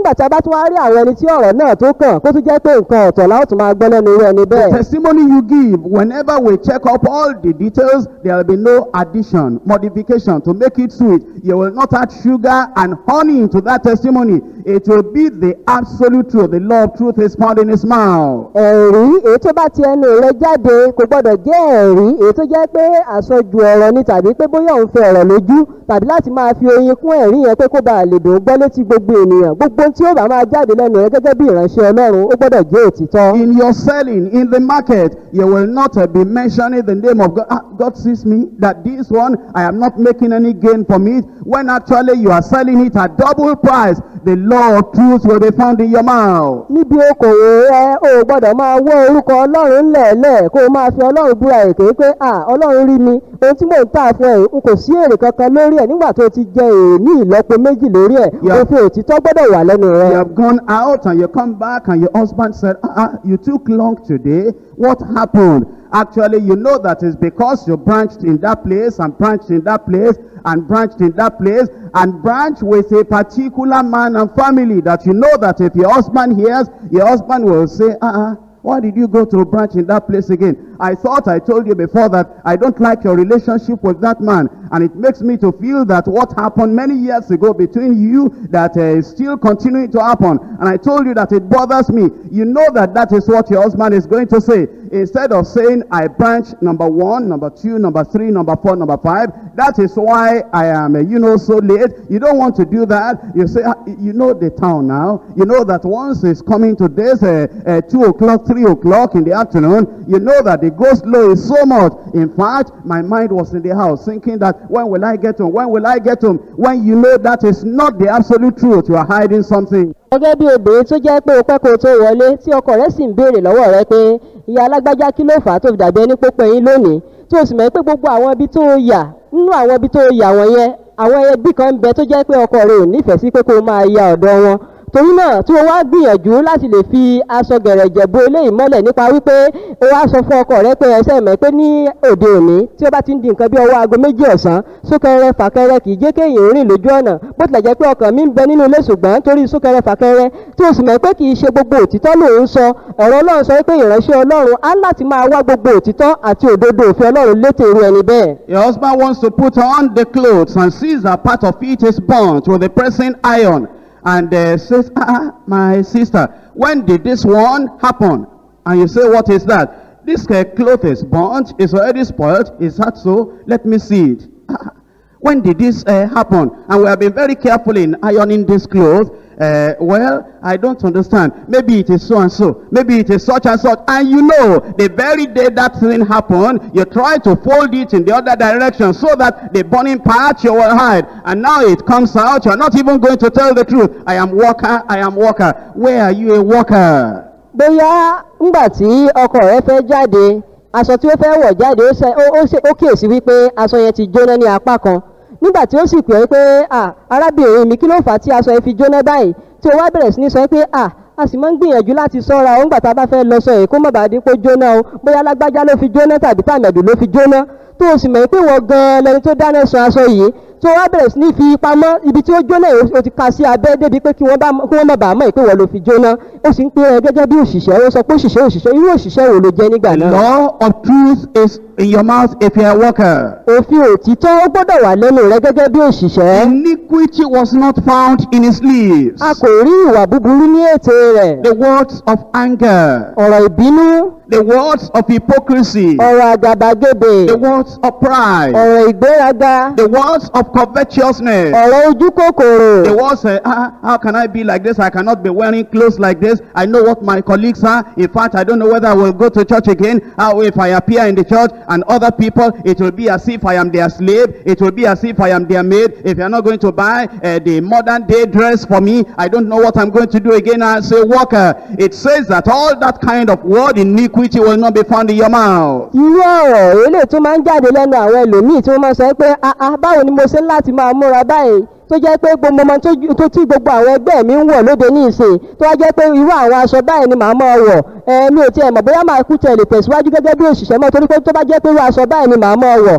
[SPEAKER 2] Ńgbà tí a bá tún wá rí àwọn ẹni tí ọ̀rọ̀ náà tó kàn kó tún jẹ́ pé nǹkan ọ̀tọ̀ la ó tún máa gbọ́ lẹ́nu rẹ ni
[SPEAKER 1] The
[SPEAKER 2] bẹ́ẹ̀.
[SPEAKER 1] testimony you give, whenever we check up all the details, there will be no addition, modification to make it sweet. You will not add sugar and honey into that testimony. It will be the absolute truth. The law of truth is found in his mouth.
[SPEAKER 2] ẹ̀rí èyí tó bá ti ẹnu rẹ jáde kò gbọ́dọ̀ jẹ́ ẹ̀rí èyí tó jẹ́ pé àsọjù ọ̀rọ̀ ni tàbí pé bóyá òun fẹ́ ọ̀rọ̀ lójú tàbí láti máa fi oyin kún ẹ̀rí yẹn pé kó bàa lè dùn gbọ́ létí gbogbo ènìyàn gbogbo ohun tí ó bá máa jáde lẹ́nu rẹ gẹ́gẹ́ bí ìránṣẹ́ ọlọ́run ó gbọ́dọ̀ jẹ́ òtítọ́.
[SPEAKER 1] In your selling, in the market, you will not uh, be mentioning the name of God. Ah, God sees me that this one, I am not making any gain from it. When actually you are selling it at double price, the law of truth will be found in your mouth.
[SPEAKER 2] níbi okòwò rẹ o gbọ́dọ̀ máa wọ orúkọ ọlọ́run lẹ̀ẹ́lẹ̀ kó o máa fi ọlọ́run búra èké pé à ọlọ́run rí mi ohun tí mò ń tà fún ẹ n kò sí èrè kankan lórí ẹ nígbà tó ti jẹ èrè ní ìlọ́po méjì lórí ẹ òfin òtítọ́ gbọ́dọ̀ wà lẹ́nu
[SPEAKER 1] You have gone out and you come back and your husband said, ah, ah, you took long today. What happened? Actually, you know that it's because you branched in that place and branched in that place and branched in that place and branched with a particular man and family that you know that if your husband hears, your husband will say, ah, ah, why did you go to branch in that place again? I thought I told you before that I don't like your relationship with that man. And it makes me to feel that what happened many years ago between you that uh, is still continuing to happen. And I told you that it bothers me. You know that that is what your husband is going to say. Instead of saying, I branch number one, number two, number three, number four, number five, that is why I am, uh, you know, so late. You don't want to do that. You say, "Ah, you know the town now. You know that once it's coming to this uh, uh, 2 o'clock, 3 o'clock in the afternoon, you know that the ghost is so much. In fact, my mind was in the house thinking that when will I get home? When will I get home? When you know that is not the absolute truth, you are hiding something.
[SPEAKER 2] gẹ́gẹ́ bí obìnrin tó jẹ́ pé o pẹ́ tó wọlé tí ọkọ rẹ̀ sì ń béèrè lọ́wọ́ rẹ pé ìyá alágbájá kí ló fà á tó fi dàbí ẹni pópẹ́ yín lónìí tí o sì mọ̀ pé gbogbo àwọn ibi tó yà nínú àwọn ibi tó yà wọ̀nyẹn àwọn ẹbí kan ń bẹ tó jẹ́ pé ọkọ rẹ̀ ò nífẹ̀ẹ́ sí pé kó máa ya ọ̀dọ̀ wọn torí náà tí o wá gbìyànjú láti lè fi aṣọ gẹ̀rẹ̀jẹ̀ bo eléyìí mọ́lẹ̀ nípa wípé o wá sọ fún ọkọ rẹ pé ẹsẹ̀ mẹ́ pé ní òde òní tí ó bá ti ń di nǹkan bí ọwọ́ aago méjì ọ̀sán súnkẹrẹ fàkẹrẹ kì í jẹ́ kéèyàn rìn lójú ọ̀nà. Bó tilẹ̀ jẹ́ pé ọkàn mi ń bẹ nínú ilé ṣùgbọ́n torí súnkẹrẹ fàkẹrẹ tí o sì mọ̀ pé kì í ṣe gbogbo òtítọ́ lòun sọ. Ọ̀rọ̀ ọlọ́run sọ pé
[SPEAKER 1] wants to put on the clothes and sees that part of it is burnt with the pressing iron and uh, says, ah, my sister, when did this one happen? And you say, what is that? This uh, cloth is burnt, it's already spoiled. Is that so? Let me see it. "Ah, when did this uh, happen? And we have been very careful in ironing this cloth. Uh, well, I don't understand. Maybe it is so and so. Maybe it is such and such. And you know, the very day that thing happened, you try to fold it in the other direction so that the burning part you will hide. And now it comes out. You're not even going to tell the truth. I am worker. I am worker. Where are you a worker?
[SPEAKER 2] bóyá ńgbà tí ọkọ rẹ fẹ́ jáde aṣọ tí ó fẹ́ wọ̀ jáde ó kíyèsí wípé aṣọ yẹn ti jóná ní apá kan nígbà tí ó sì pè é pé "Ah, arábìnrin mi kí ló fà á tí aṣọ yẹn fi jóná báyìí? Tí ó wá bẹ̀rẹ̀ sí ní sọ pé "Ah, a sì máa ń gbìyànjú láti sọ́ra ó ńgbà tá a bá fẹ́ lọ sọ èyí má bàa dín pé jóná o. Bóyá lágbájá ló fi jóná tàbí tàmẹ̀dù ló fi jóná. Tó o sì mọ̀ pé wọ́n gan-an lẹni tó dáná sun aṣọ yìí tó wá bẹ̀rẹ̀ sí ní fi pamọ́ ibi tí ó jóná yìí o ti ka sí abẹ́ débi pé kí wọ́n má bàa mọ̀ pé wọ́n ló fi jóná ó sì ń pè é gẹ́gẹ́ bí òṣìṣẹ́ ó sọ pé òṣìṣẹ́ òṣìṣẹ́ irú òṣìṣẹ́ wo ló jẹ́ nígbà náà.
[SPEAKER 1] law of truth is in your mouth if you're a worker.
[SPEAKER 2] òfin òtítọ́ ó gbọ́dọ̀ wà lẹ́nu rẹ gẹ́gẹ́ bí òṣìṣẹ́.
[SPEAKER 1] Iniquity was not found in his lips.
[SPEAKER 2] a kò rí ìwà búburú ní ètè rẹ̀.
[SPEAKER 1] The words of anger,
[SPEAKER 2] ọ̀rọ̀ ìbínú
[SPEAKER 1] the words of hypocrisy,
[SPEAKER 2] ọ̀rọ̀ àgàbàgebè
[SPEAKER 1] the words of pride,
[SPEAKER 2] ọ̀rọ̀ ìgbéraga
[SPEAKER 1] the words of covetousness,
[SPEAKER 2] ọ̀rọ̀ ojú kòkòrò.
[SPEAKER 1] the words, uh, ah, how can I be like this? I cannot be wearing clothes like this. I know what my colleagues are. In fact, I don't know whether I will go to church again. How if I appear in the church and other people, it will be as if I am their slave. It will be as if I am their maid. If you are not going to buy uh, the modern day dress for me, I don't know what I'm going to do again as a worker. It says that all that kind of word iniquity will not be found in your mouth.
[SPEAKER 2] irú ọ̀rọ̀ eléyìí tó máa ń jáde lẹ́nu àwọn ẹlòmíì tí wọ́n máa sọ pé "Ah, ah, báwo ni mo ṣe ń láti máa múra báyìí tó jẹ́ pé gbogbo ọmọ tó tí gbogbo àwọn ẹgbẹ́ mi ń wọ̀ lóde ní ìsìn tó wá jẹ́ pé irú àwọn aṣọ báyìí ni màá máa wọ̀ mi ò tiẹ̀ mọ̀ bóyá màá kú tẹ̀lé tẹ̀síwájú gẹ́gẹ́ bí òṣìṣẹ́ mọ́ torí pé tó bá jẹ́ pé irú aṣọ báyìí ni màá máa wọ̀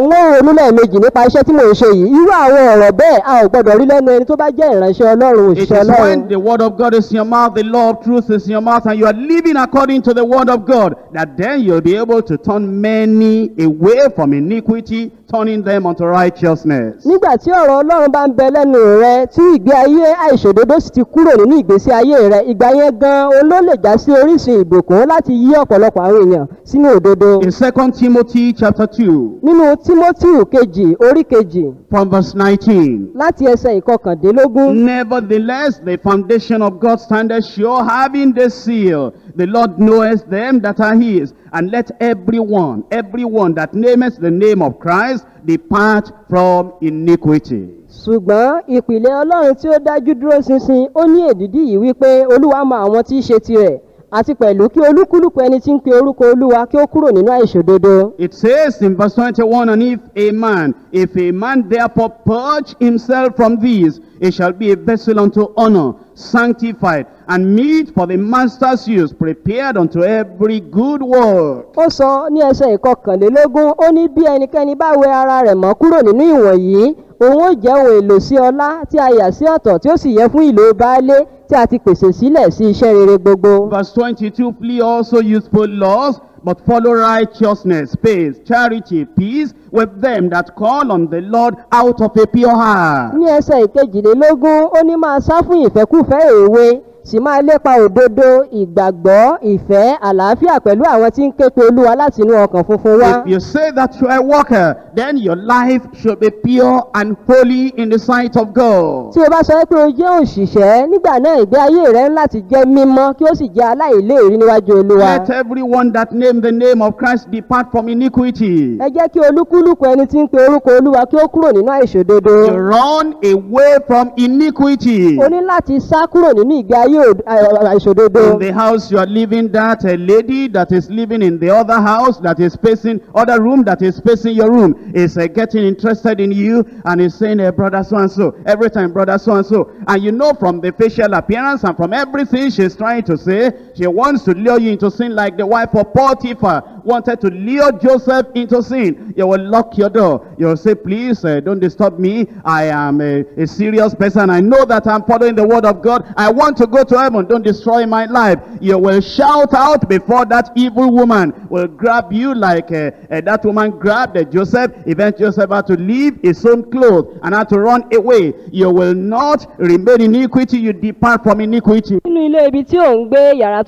[SPEAKER 2] ń ó ronú lẹ́ẹ̀mejì nípa iṣẹ́ tí mò ń ṣe yìí irú àwọn ọ̀rọ̀ bẹ́ẹ̀ a ò gbọ́dọ̀ rí lẹ́nu ẹni tó bá jẹ́ ìránṣẹ́ ọlọ́run
[SPEAKER 1] It
[SPEAKER 2] òṣìṣẹ́
[SPEAKER 1] is
[SPEAKER 2] ọlọ́run.
[SPEAKER 1] when the word of God is in your mouth, the law of truth is in your mouth, and you are living according to the word of God, that then you'll be able to turn many away from iniquity, turning them unto righteousness.
[SPEAKER 2] nígbà tí ọ̀rọ̀ ọlọ́run bá ń bẹ lẹ́nu rẹ tí ìgbé ayé àìṣòdodo sì ti kúrò nínú ìgbésí ayé rẹ ìgbà yẹn gan-an ló lè já sí orísun ìbùkún láti yí ọ̀pọ̀lọpọ̀ àwọn èèyàn sínú òdodo.
[SPEAKER 1] In 2 Timothy chapter 2,
[SPEAKER 2] nínú tímótíù kejì orí kejì
[SPEAKER 1] from verse 19.
[SPEAKER 2] láti ẹsẹ̀ ìkọkàndínlógún
[SPEAKER 1] Nevertheless, the foundation of God standeth sure, having this seal. The Lord knoweth them that are his. And let everyone, everyone that nameth the name of Christ, depart from iniquity.
[SPEAKER 2] Ṣùgbọ́n ìpìlẹ̀ ọlọ́run tí ó dájú dúró ṣinṣin ó ní èdìdí yìí wípé olúwa mọ àwọn tí í ṣe tirẹ̀ àti pẹ̀lú kí olúkúlùkù ẹni tí ń pe orúkọ olúwa kí ó kúrò nínú àìṣòdodo.
[SPEAKER 1] It says in verse 21, And if a man, if a man therefore purge himself from these, he shall be a vessel unto honor, sanctified, and meet for the master's use, prepared unto every good work.
[SPEAKER 2] ó sọ ní ẹsẹ̀ ìkọkànlélógún ó ní bí ẹnikẹ́ni bá wẹ ara rẹ̀ mọ́ kúrò nínú ìwọ̀nyí òun ó jẹ́ ohun èlò sí ọlá tí a yà sí ọ̀tọ̀ tí ó sì yẹ fún ìlò baálé tí a ti pèsè sílẹ̀ sí iṣẹ́ rere gbogbo.
[SPEAKER 1] Verse 22, flee also youthful laws, but follow righteousness, peace, charity, peace with them that call on the Lord out of a pure heart.
[SPEAKER 2] ní ẹsẹ̀ ìkejìlélógún ó ní máa sá fún ìfẹ́kúfẹ́ èwe sì máa lépa òdodo ìgbàgbọ́ ìfẹ́ àlàáfíà pẹ̀lú àwọn tí ń ké pe olúwa láti inú ọkàn funfun wá.
[SPEAKER 1] If you say that you are a worker, then your life should be pure and holy in the sight of God.
[SPEAKER 2] tí o bá sọ pé o jẹ́ òṣìṣẹ́ nígbà náà ìgbé ayé rẹ ń láti jẹ́ mímọ́ kí ó sì jẹ́ aláìléèrí níwájú olúwa.
[SPEAKER 1] Let everyone that name the name of Christ depart from iniquity.
[SPEAKER 2] ẹ jẹ́ kí olúkúlùkù ẹni tí ń pe orúkọ olúwa kí ó kúrò nínú àìṣòdodo.
[SPEAKER 1] To run away from iniquity.
[SPEAKER 2] o ní láti sá kúrò nínú ìgbé ayé àìṣòdodo.
[SPEAKER 1] In the house you are living, that a lady that is living in the other house that is facing other room that is facing your room is uh, getting interested in you and is saying, uh, brother so and so, every time brother so and so, and you know from the facial appearance and from everything she's trying to say, she wants to lure you into sin like the wife of Potiphar wanted to lure Joseph into sin. You will lock your door. You will say, please uh, don't disturb me. I am a, a serious person. I know that I'm following the word of God. I want to go to heaven. Don't destroy my life. You will shout out before that evil woman will grab you like uh, uh, that woman grabbed uh, Joseph. Eventually Joseph had to leave his own clothes and had to run away. You will not remain in iniquity. You depart from iniquity.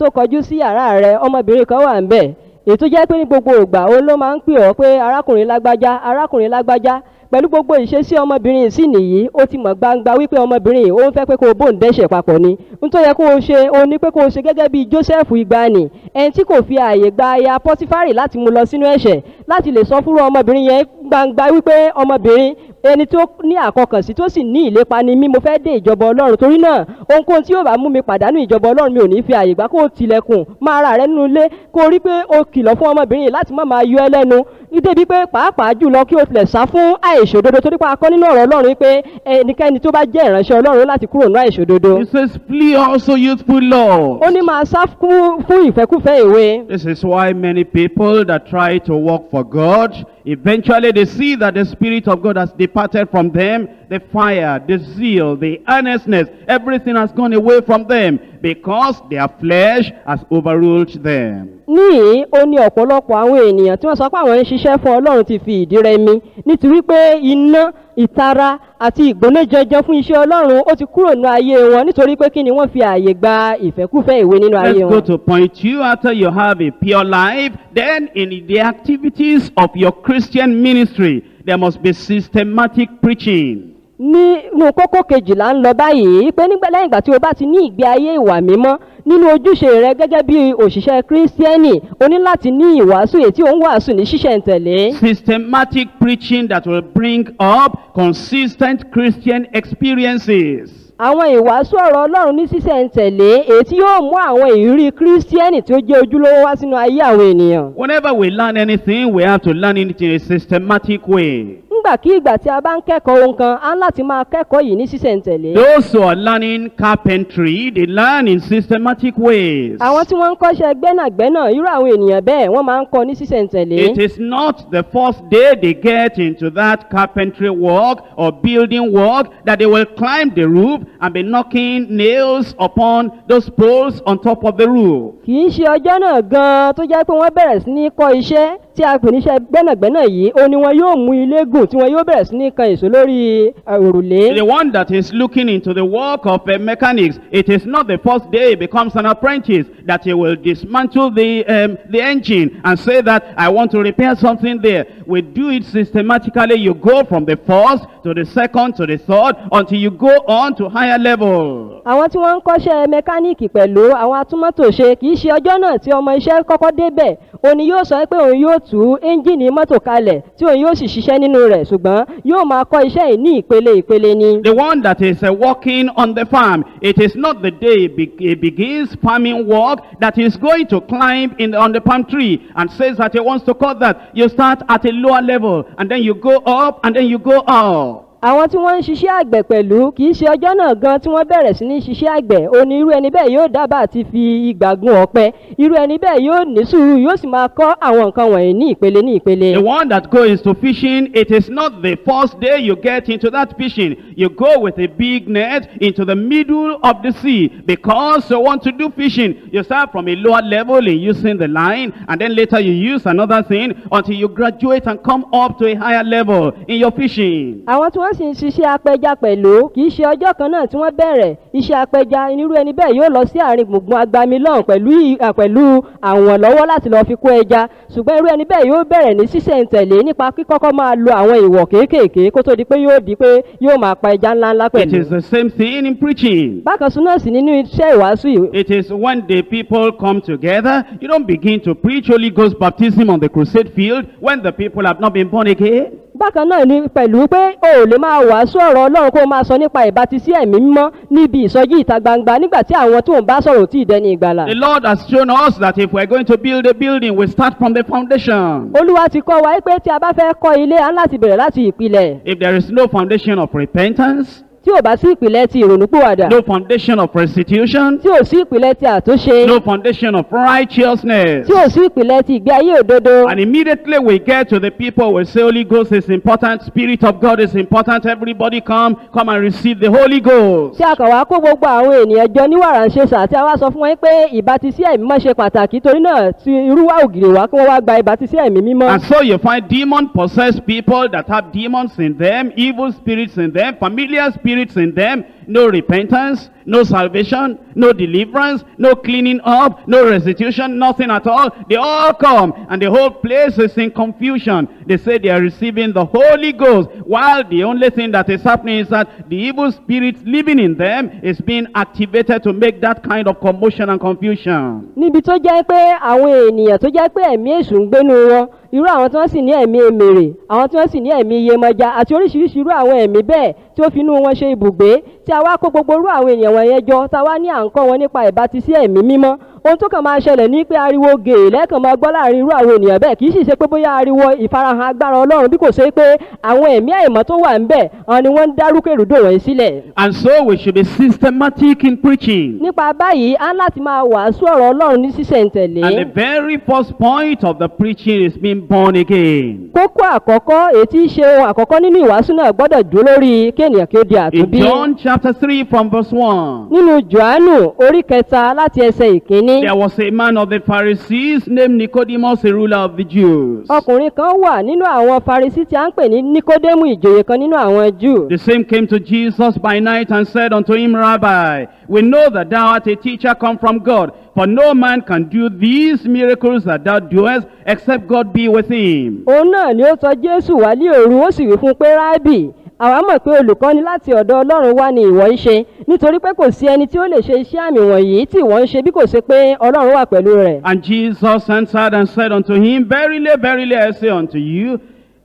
[SPEAKER 2] Tó kọjú sí yàrá rẹ ọmọbìnrin kan wà ń bẹ̀ ètò jẹ́ pé ní gbogbo ìgbà òun ló máa ń pè ọ́ pé arákùnrin lágbájá arákùnrin lágbájá. Pẹ̀lú gbogbo ìṣesí ọmọbìnrin sì nìyí ó ti mọ̀ gbangba wípé ọmọbìnrin ó ń fẹ́ pé kó o bóun dẹ́ṣẹ̀ papọ̀ ni. N tó yẹ kó o ṣe o ní pé kó o ṣe gẹ́gẹ́ bí joseph ìgbani ẹni tí kò fi ààyè gba aya pọtifari láti mú lọ sínú ẹ̀ṣẹ̀ láti lè sọ fúnra ọmọbìnrin yẹn gbangba wípé ọmọbìnrin ẹni tó ní àkọkànsí tó sì ní ìlépa ni mí mo fẹ́ dé ìjọba ọlọ́run. Torí náà ohunkóhun tí yóò bá mú mi pàdánù ìjọba ọlọ́run mi ò ní fi àyè gbà kó o tilẹ̀kùn máa ra rẹ nínú ilé kó o rí pé o kìlọ̀ fún ọmọbìnrin yìí láti má máa yọ ẹ lẹ́nu. Nítorí pé pàápàá jùlọ kí o tilẹ̀ sá fún àìṣòdodo torí pé a kọ́ nínú ọ̀rọ̀ ọlọ́run wípé ẹnikẹ́ni tó bá jẹ́ ìránṣẹ́ ọlọ́run láti kúrò nínú àìṣòdodo.
[SPEAKER 1] He says, flee also youthful laws.
[SPEAKER 2] ó ní máa sá fún ìfẹ́kúfẹ́ ìwé.
[SPEAKER 1] This is why many people that try to work for God, eventually they see that the Spirit of God has departed from them. The fire, the zeal, the earnestness, everything has gone away from them because their flesh has overruled them.
[SPEAKER 2] níyìí ó ní ọ̀pọ̀lọpọ̀ àwọn ènìyàn tí wọ́n sọ pé àwọn ń ṣiṣẹ́ fún ọlọ́run ti fi ìdí rẹmi nítorí pé iná ìtara àti ìgbónájẹjẹ fún iṣẹ́ ọlọ́run ó ti kúrò nínú ayé wọn nítorí pé kí ni wọ́n fi ààyè gba ìfẹ́kúfẹ́ ìwé nínú
[SPEAKER 1] Let's
[SPEAKER 2] ayé
[SPEAKER 1] go
[SPEAKER 2] wọn.
[SPEAKER 1] to point two. After you have a pure life, then in the activities of your Christian ministry, there must be systematic preaching.
[SPEAKER 2] Nínú kókó kejìlá ń lọ báyìí pé nígbà lẹ́yìn ìgbà tí o bá ti ní ìgbé ayé ìwà mímọ́ nínú ojúṣe rẹ gẹ́gẹ́ bí òṣìṣẹ́ kírísítíẹ́nì o ní láti ní ìwàásù èyí tí ò ń wàásù ní ṣíṣẹ̀ǹtẹ̀lé.
[SPEAKER 1] Systematic preaching that will bring up consistent Christian experiences.
[SPEAKER 2] àwọn ìwàásù ọ̀rọ̀ ọlọ́run ní sísẹ̀ǹtẹ̀lé èyí tí yóò mú àwọn ìrírí kírísítíẹ́nì tí ó jẹ́ ojúlówó wá sínú ayé àwọn ènìyàn.
[SPEAKER 1] Whenever we learn anything, we have to learn it in a systematic way.
[SPEAKER 2] Nígbàkigbà tí a bá ń kẹ́kọ̀ọ́ ohun kan á láti máa kẹ́kọ̀ọ́ yìí ní sísẹ̀ǹtẹ̀lé.
[SPEAKER 1] Those who are learning carpentry, they learn in systematic ways.
[SPEAKER 2] àwọn tí wọ́n ń kọ́ṣẹ́ gbẹ́nàgbẹ́nà irú àwọn ènìyàn bẹ́ẹ̀ wọ́n máa ń kọ́ ní sísẹ̀ǹtẹ̀lé.
[SPEAKER 1] It is not the first day they get into that carpentry work or building work that they will climb the roof and be knocking nails upon those poles on top of the roof.
[SPEAKER 2] kì í ṣe ọjọ́ náà gan-an tó jẹ́ pé wọ́n bẹ̀rẹ̀ sí ní kọ́ iṣẹ́ tí a pè níṣẹ́ gbẹ́nàgbẹ́nà yìí ó ní wọn yóò mú ilé gùn tí wọn yóò bẹ̀rẹ̀ sí ní kan èso lórí eh, òrùlé.
[SPEAKER 1] The one that is looking into the work of uh, mechanics, it is not the first day he becomes an apprentice that he will dismantle the, um, the engine and say that I want to repair something there. We do it systematically. You go from the first to the second to the third until you go on to higher level.
[SPEAKER 2] àwọn tí wọ́n ń kọ́ṣẹ́ mẹkáníìkì pẹ̀lú àwọn atúmọ̀tò ṣe kì í ṣe ọjọ́ náà tí ọmọ iṣẹ́ kọ́kọ́ débẹ̀ ni yóò sọ pé òun yóò tú ẹ́ńjìnì mọ́tò kalẹ̀ tí òun yóò sì ṣiṣẹ́ nínú rẹ̀ ṣùgbọ́n yóò máa kọ́ iṣẹ́ yìí ní ìpele ìpele ni.
[SPEAKER 1] The one that is uh, working on the farm, it is not the day he, be- he begins farming work that he's going to climb in on the palm tree and says that he wants to cut that. You start at a lower level and then you go up and then you go up.
[SPEAKER 2] Àwọn tí wọ́n ń ṣiṣẹ́ àgbẹ̀ pẹ̀lú kì í ṣe ọjọ́ náà gan tí wọ́n bẹ̀rẹ̀ sí ní ṣiṣẹ́ àgbẹ̀ òní irú ẹni bẹ́ẹ̀ yóò dábàá àti fi ìgbà gun ọ̀pẹ irú ẹni bẹ́ẹ̀ yóò ní sùúrù yóò sì máa kọ́ àwọn nǹkan wọ̀nyí ní ìpele ní ìpele.
[SPEAKER 1] The one that goes into fishing, it is not the first day you get into that fishing. You go with a big net into the middle of the sea because you want to do fishing. You start from a lower level in using the line and then later you use another thing until you graduate and come up to a higher level in your fishing.
[SPEAKER 2] àwọn tí wọ́n sì ń ṣiṣẹ́ apẹja pẹ̀lú kì í ṣe ọjọ́ kan náà tí wọ́n bẹ̀rẹ̀ iṣẹ́ apẹja irú ẹni bẹ́ẹ̀ yóò lọ sí àárín gbùngbùn agbami lọ́hùn pẹ̀lú àwọn lọ́wọ́ láti lọ́ọ́ fi kó ẹja ṣùgbọ́n irú ẹni bẹ́ẹ̀ yóò bẹ̀rẹ̀ ní ṣísẹ̀ntẹ̀lé nípa kíkọ́kọ́ máa lo àwọn ìwọ̀ kéékèèké kó tó di pé yóò di pé yóò máa pa ẹja ńláńlá
[SPEAKER 1] It
[SPEAKER 2] pẹ̀lú.
[SPEAKER 1] is the same thing in preaching.
[SPEAKER 2] bákan sún náà sì nínú iṣẹ́ ìwàásù yìí
[SPEAKER 1] It is when the people come together, you don't begin to preach Holy Ghost baptism on the crusade field when the people have not been born again.
[SPEAKER 2] Bákan náà ni pẹ̀lú pé o ò lè máa wàásù ọ̀rọ̀ ọlọ́run kó o máa sọ nípa ìbátisí ẹ̀mí mímọ́ níbi ìsọjí ìta gbangba nígbà tí àwọn tó ń bá sọ̀rọ̀ tí ì dẹni ìgbàlà.
[SPEAKER 1] The Lord has shown us that if we're going to build a building, we start from the foundation.
[SPEAKER 2] olúwa ti kọ́ wa pé tí a bá fẹ́ kọ́ ilé à ń láti bẹ̀rẹ̀ láti ìpìlẹ̀
[SPEAKER 1] If there is no foundation of repentance,
[SPEAKER 2] tí ò bá sí ìpìlẹ̀ ti ìrònúpìwàdà
[SPEAKER 1] no foundation of restitution,
[SPEAKER 2] tí ò sí ìpìlẹ̀ ti àtúnṣe
[SPEAKER 1] no foundation of righteousness,
[SPEAKER 2] tí ò sí ìpìlẹ̀ ti ìgbé ayé òdodo.
[SPEAKER 1] And immediately we get to the people, we say Holy Ghost is important, Spirit of God is important, everybody come, come and receive the Holy Ghost.
[SPEAKER 2] tí a kàn wá kó gbogbo àwọn ènìyàn jọ ní wàràǹṣeṣà tí a wá sọ fún wọn pé ìbátisí ẹ̀mí mọ́ ṣe pàtàkì torí náà ti irúwà ògiri wá kí wọ́n wá gba ìbátisí ẹ̀mí mímọ́.
[SPEAKER 1] And so you find demon possessed people that have demons in them, evil spirits in them, familiar spirits in them, no repentance, no salvation, no deliverance, no cleaning up, no restitution, nothing at all. They all come and the whole place is in confusion. They say they are receiving the Holy Ghost while the only thing that is happening is that the evil spirits living in them is being activated to make that kind of commotion and confusion.
[SPEAKER 2] Irú àwọn tí wọ́n sì ní ẹ̀mí èmèrè àwọn tí wọ́n sì ní ẹ̀mí iyemọja àti oríṣiríṣi irú àwọn ẹ̀mí bẹ́ẹ̀ tí ó fi inú wọn ṣe ibùgbé tí a wá kó gbogbo irú àwọn ènìyàn wọ̀nyẹn jọ tá a wá ní à ń kọ́ wọn nípa ìbátisí ẹ̀mí mímọ́ ohun tó kàn máa ṣẹlẹ̀ ní pé ariwo gèè lẹ́kàn máa gbọ́ láàárín irú àwọn ènìyàn bẹ́ẹ̀ kì í sì ṣe pé bóyá ariwo ìfarahàn agbára ọlọ́run bí kò ṣe pé àwọn ẹ̀mí àìmọ́ tó wà ń bẹ̀ àwọn ni wọ́n ń dárúkèrúdò wọ̀nyí sílẹ̀
[SPEAKER 1] And so we should be systematic in preaching.
[SPEAKER 2] nípa báyìí á láti máa wàásù ọ̀rọ̀ ọlọ́run ní sísẹ̀ǹtẹ̀lé
[SPEAKER 1] And the very first point of the preaching is being born again.
[SPEAKER 2] kókó àkọ́kọ́ èyí tí í ṣe ohun àkọ́kọ́ nínú ìwàásù náà gbọ́dọ̀ dúró lórí kéènìyàn kí ó di
[SPEAKER 1] In
[SPEAKER 2] àtúnbí.
[SPEAKER 1] John chapter 3 from verse 1,
[SPEAKER 2] nínú johannu orí kẹta láti ẹsẹ̀ ìkíní
[SPEAKER 1] there was a man of the Pharisees named Nicodemus, a ruler of the Jews.
[SPEAKER 2] ọkùnrin kan wà nínú àwọn farisí tí a ń pè ní nikodemu ìjòyè kan nínú àwọn júù.
[SPEAKER 1] The same came to Jesus by night and said unto him, Rabbi, we know that thou art a teacher come from God, for no man can do these miracles that thou doest, except God be with him.
[SPEAKER 2] òun náà ni ó sọ jésù wá ní òru ó sì wí fún pé rábì àwa mọ̀ pé olùkọ́ni láti ọ̀dọ̀ ọlọ́run wá ni ìwọ ń ṣe nítorí pé kò sí ẹni tí ó lè ṣe iṣẹ́ àmì wọ̀nyí tí ìwọ ń ṣe bí kò ṣe pé ọlọ́run wà pẹ̀lú rẹ̀.
[SPEAKER 1] And Jesus answered and said unto him, Verily, verily, I say unto you,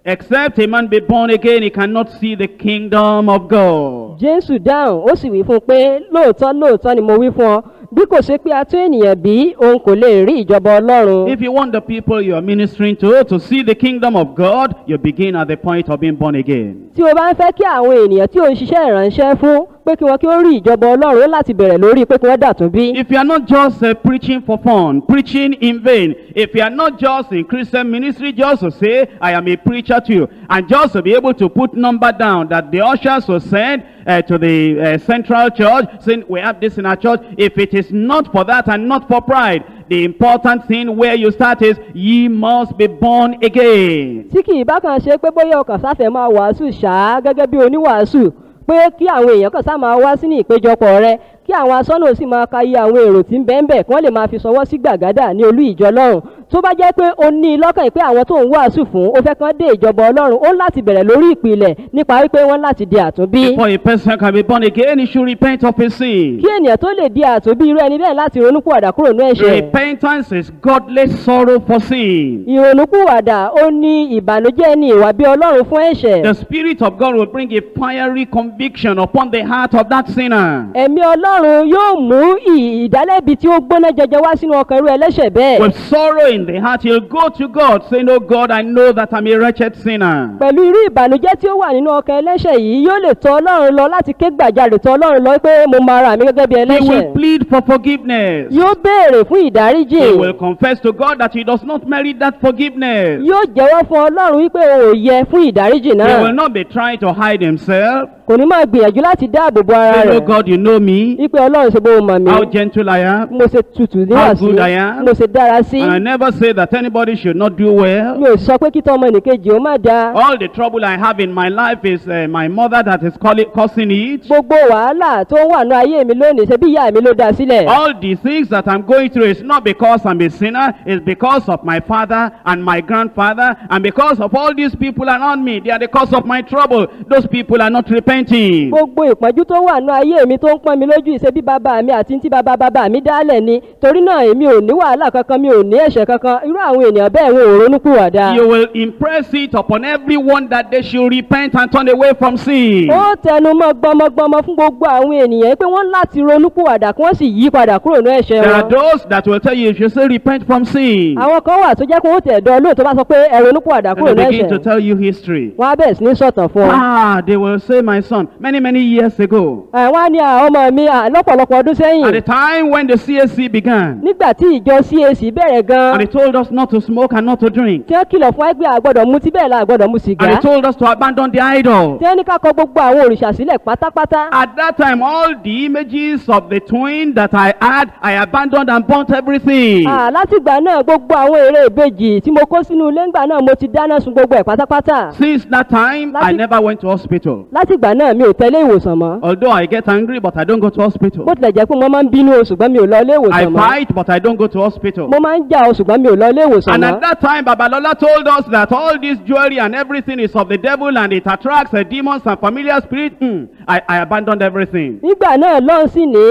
[SPEAKER 1] except a man be born again, he cannot see the kingdom of God.
[SPEAKER 2] jésù dáhùn ó sì wí fún un pé lóòótọ́ lóòótọ́ ni mo wí fún ọ bí kò ṣe pé a tún ènìyàn bí òun kò lè rí ìjọba ọlọ́run.
[SPEAKER 1] If you want the people you are ministering to to see the kingdom of God, you begin at the point of being born again.
[SPEAKER 2] tí o bá ń fẹ́ kí àwọn ènìyàn tí o ń ṣiṣẹ́ ìránṣẹ́ fún pé kí wọ́n kí ó rí ìjọba ọlọ́run láti bẹ̀rẹ̀ lórí pé kí wọ́n dàtún bí.
[SPEAKER 1] If you are not just uh, preaching for fun, preaching in vain, if you are not just in Christian ministry just to say, I am a preacher to you, and just to be able to put number down that the ushers will send uh, to the uh, central church, saying, we have this in our church, if it is not for that and not for pride, the important thing where you start is, ye must be born again.
[SPEAKER 2] tí kì í bá kan ṣe pé bóyá ọkàn sáfẹ́ máa wàásù ṣáá gẹ́gẹ́ bí oníwàásù pé kí àwọn èèyàn kan sá máa wá sínú ìpéjọpọ̀ rẹ kí àwọn asọ́nà sì máa ka iye àwọn èrò tí ń bẹ́ẹ̀ bẹ́ẹ̀ kí wọ́n lè máa fi sọwọ́ sí gbàgádà ní olú ìjọ lọ́run tó bá jẹ́ pé o ní lọ́kàn pé àwọn tó ń wàásù fún o fẹ́ kán dé ìjọba ọlọ́run ó láti bẹ̀rẹ̀ lórí ìpìlẹ̀ nípa wípé wọ́n láti di àtúnbí.
[SPEAKER 1] Before a person can be born again, he should repent of his sin.
[SPEAKER 2] kí ènìyàn tó lè di àtúnbí irú ẹni bẹ́ẹ̀ láti ronúpìwàdà kúrò ní ẹ̀ṣẹ̀.
[SPEAKER 1] Repentance is godly sorrow for sin.
[SPEAKER 2] ìrònúpìwàdà ó ní ìbànújẹ́ ní ìwà bí ọlọ́run fún ẹ̀ṣẹ̀.
[SPEAKER 1] The Spirit of God will bring a fiery conviction upon the heart of that sinner.
[SPEAKER 2] ẹ̀mí ọlọ́run ọlọ́run yóò mú ìdálẹ́bi tí ó gbóná jẹjẹ wá sínú ọkàn irú ẹlẹ́ṣẹ̀ bẹ́ẹ̀
[SPEAKER 1] With sorrow in the heart, he'll go to God saying, Oh God, I know that I'm a wretched sinner.
[SPEAKER 2] pẹ̀lú irú ìbànújẹ́ tí ó wà nínú ọkàn ẹlẹ́ṣẹ̀ yìí yóò lè tọ ọlọ́run lọ láti ké gbàjarè tọ ọlọ́run lọ pé mo mọ ara mi gẹ́gẹ́ bí
[SPEAKER 1] He
[SPEAKER 2] ẹlẹ́ṣẹ̀
[SPEAKER 1] will plead for forgiveness.
[SPEAKER 2] yóò béèrè fún ìdáríjì
[SPEAKER 1] He will confess to God that he does not merit that forgiveness.
[SPEAKER 2] yóò jẹ́wọ́ fún ọlọ́run wípé o ò yẹ fún ìdáríjì
[SPEAKER 1] He
[SPEAKER 2] náà
[SPEAKER 1] will not be trying to hide himself.
[SPEAKER 2] Kò ní máa gbìyànjú láti dáàbò bo ara
[SPEAKER 1] Say,
[SPEAKER 2] rẹ̀
[SPEAKER 1] God, you know me,
[SPEAKER 2] wípé ọlọ́run ṣe bó o mọ̀ mí
[SPEAKER 1] how gentle I am.
[SPEAKER 2] mo ṣe tutù níwà sí
[SPEAKER 1] good I am.
[SPEAKER 2] mo ṣe dára sí
[SPEAKER 1] And I never say that anybody should not do
[SPEAKER 2] mi
[SPEAKER 1] well.
[SPEAKER 2] ò sọ pé kí tọ́ ọmọ nìkejì ó má dáa
[SPEAKER 1] All the trouble I have in my life is uh, my mother that is causing it.
[SPEAKER 2] gbogbo wàhálà tó wà ní ayé mi lónìí ṣe bí ìyá mi ló dá sílẹ̀
[SPEAKER 1] All the things that I'm going through is not because I'm a sinner, it's because of my father and my grandfather, and because of all these people around me. They are the cause of my trouble. Those people are not repenting.
[SPEAKER 2] gbogbo ìpọ́njú tó wà ní ayé mi tó ń pọ́n mi lójú ìṣe bí bàbá mi àti tí bàbá bàbá mi dálẹ̀ ni torí náà èmi ò ní wàhálà kankan mi ò ní ẹ̀ṣẹ̀ kankan irú àwọn ènìyàn bẹ́ẹ̀ wọn ò ronúkúwàdà.
[SPEAKER 1] You will impress it upon everyone that they should repent and turn away from sin.
[SPEAKER 2] ó tẹnu mọ́ gbọmọgbọmọ fún gbogbo àwọn ènìyàn pé wọ́n láti ronúkúwàdà kí wọ́n sì yí padà kúrò ní ẹ̀ṣẹ̀
[SPEAKER 1] There are
[SPEAKER 2] wọn.
[SPEAKER 1] those that will tell you if you say repent from sin,
[SPEAKER 2] àwọn kan wà tó jẹ́ pé wọ́n tẹ̀ dán lóòótọ́ bá sọ pé ẹ ronúkúwàdà
[SPEAKER 1] and
[SPEAKER 2] kúrò ní
[SPEAKER 1] they begin to tell you history.
[SPEAKER 2] wọ́n á bẹ̀rẹ̀ sí ní sọ̀tàn fún ọ.
[SPEAKER 1] Ah, they will say, my son, many, many years ago,
[SPEAKER 2] àwọn á ní àwọn ọmọ mi lọ́pọ̀lọpọ̀ ọdún
[SPEAKER 1] at the
[SPEAKER 2] sẹ́yìn
[SPEAKER 1] time when the CSC began,
[SPEAKER 2] nígbà tí ìjọ CAC bẹ̀rẹ̀ gan
[SPEAKER 1] and they told us not to smoke and not to drink,
[SPEAKER 2] tí wọ́n kìlọ̀ fún ẹgbẹ́ àgbọ̀dọ̀ mutí bẹ́ẹ̀ la àgbọ̀dọ̀ mu sìgá
[SPEAKER 1] and they told us to abandon the idol.
[SPEAKER 2] tí wọ́n ní ká kọ gbogbo àwọn òrìṣà sílẹ̀ pátápátá.
[SPEAKER 1] At that time, all the images of the twin that I had, I abandoned and burnt everything.
[SPEAKER 2] Ah, látìgbà náà gbogbo àwọn eré ìbejì tí mo kó sínú ilé ńgbà náà mo ti dáná sun gbogbo ẹ̀ pátápátá.
[SPEAKER 1] Since that time, I never went to hospital.
[SPEAKER 2] látìgbà náà mi ò tẹ́lé ìwòsàn mọ́.
[SPEAKER 1] Although I get angry, but I don't go to hospital.
[SPEAKER 2] bó tilẹ̀ jẹ́ pé mo máa ń bínú o ṣùgbọ́n mi ò lọ ilé
[SPEAKER 1] I
[SPEAKER 2] ìwòsàn mọ́.
[SPEAKER 1] fight, but I don't go to hospital.
[SPEAKER 2] mo máa ń jà o ṣùgbọ́n mi ò lọ ilé ìwòsàn
[SPEAKER 1] And
[SPEAKER 2] mọ́.
[SPEAKER 1] at that time, Babalola told us that all this jewelry and everything is of the devil and it attracts demons and familiar spirits. Hmm, I, I abandoned everything.
[SPEAKER 2] nígbà náà lọ́n sì ní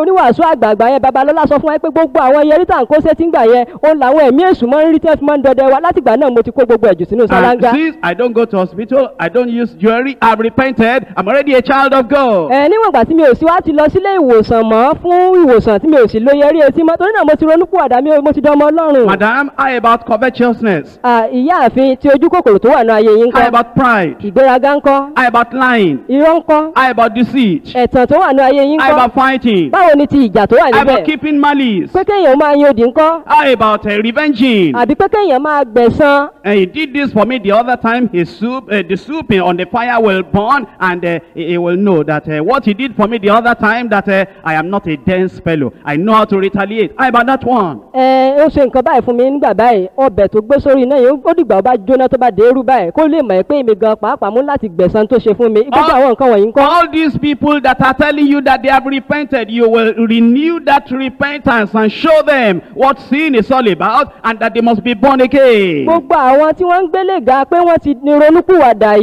[SPEAKER 2] oníwàásù àgbààgbà yẹn babalọ́lá sọ fún wa pé gbogbo àwọn yẹrí tà ń kó sétí ńgbà yẹn òun làwọn ẹ̀mí èṣù máa ń rí fi máa ń dọdẹ wa látìgbà náà mo ti kó gbogbo ẹ̀jù sínú
[SPEAKER 1] And
[SPEAKER 2] sálángá.
[SPEAKER 1] since I don't go to hospital, I don't use jewelry, I've repented, I'm already a child of God.
[SPEAKER 2] ẹ níwọ̀n ìgbà tí mi ò sí wá ti lọ sílé ìwòsàn mọ́ fún ìwòsàn tí mi ò sì lo yẹrí etí mọ́ torí náà mo ti ronú púwàdà mi mo ti dán ọmọ ọlọ́run.
[SPEAKER 1] Madam, how about covetousness?
[SPEAKER 2] À, ìyáàfin tí ojú kòkòrò tó wà ní ayé yín
[SPEAKER 1] How
[SPEAKER 2] ńkọ́
[SPEAKER 1] about pride?
[SPEAKER 2] ìgbéraga ńkọ́
[SPEAKER 1] How about lying?
[SPEAKER 2] Irọ́ ńkọ́
[SPEAKER 1] How about deceit?
[SPEAKER 2] ẹ̀tàn tó wà ní ayé yín
[SPEAKER 1] How
[SPEAKER 2] ńkọ́
[SPEAKER 1] about fighting?
[SPEAKER 2] báwo ni ti ìjà tó wà
[SPEAKER 1] How about
[SPEAKER 2] níbẹ̀
[SPEAKER 1] keeping malice?
[SPEAKER 2] pé kéèyàn máa yan òdì ńkọ́
[SPEAKER 1] How about uh, revenging?
[SPEAKER 2] àbí pé kéèyàn máa gbẹ̀san
[SPEAKER 1] And he did this for me the other time. His soup, uh, the soup on the fire will burn, and uh, he he will know that uh, what he did for me the other time. That uh, I am not a dense fellow. I know how to retaliate. How about that one?
[SPEAKER 2] ẹ ó ṣe nǹkan báyìí fún mi nígbà báyìí ọbẹ̀ tó gbé sórí náà yìí ó dìgbà ó bá jóná tó bá dérú báyìí kó lè mọ̀ ẹ́ pé èmi gan pàápàá mú láti gbẹ̀san tó ṣe fún mi gbogbo
[SPEAKER 1] All-
[SPEAKER 2] àwọn nǹkan wọ̀nyí ńkọ́.
[SPEAKER 1] All these people that are telling you that they have repented, you will renew that repentance and show them what sin is all about, and that they must be born again.
[SPEAKER 2] gbogbo àwọn tí wọ́n ń gbélé ga pé wọ́n ti ní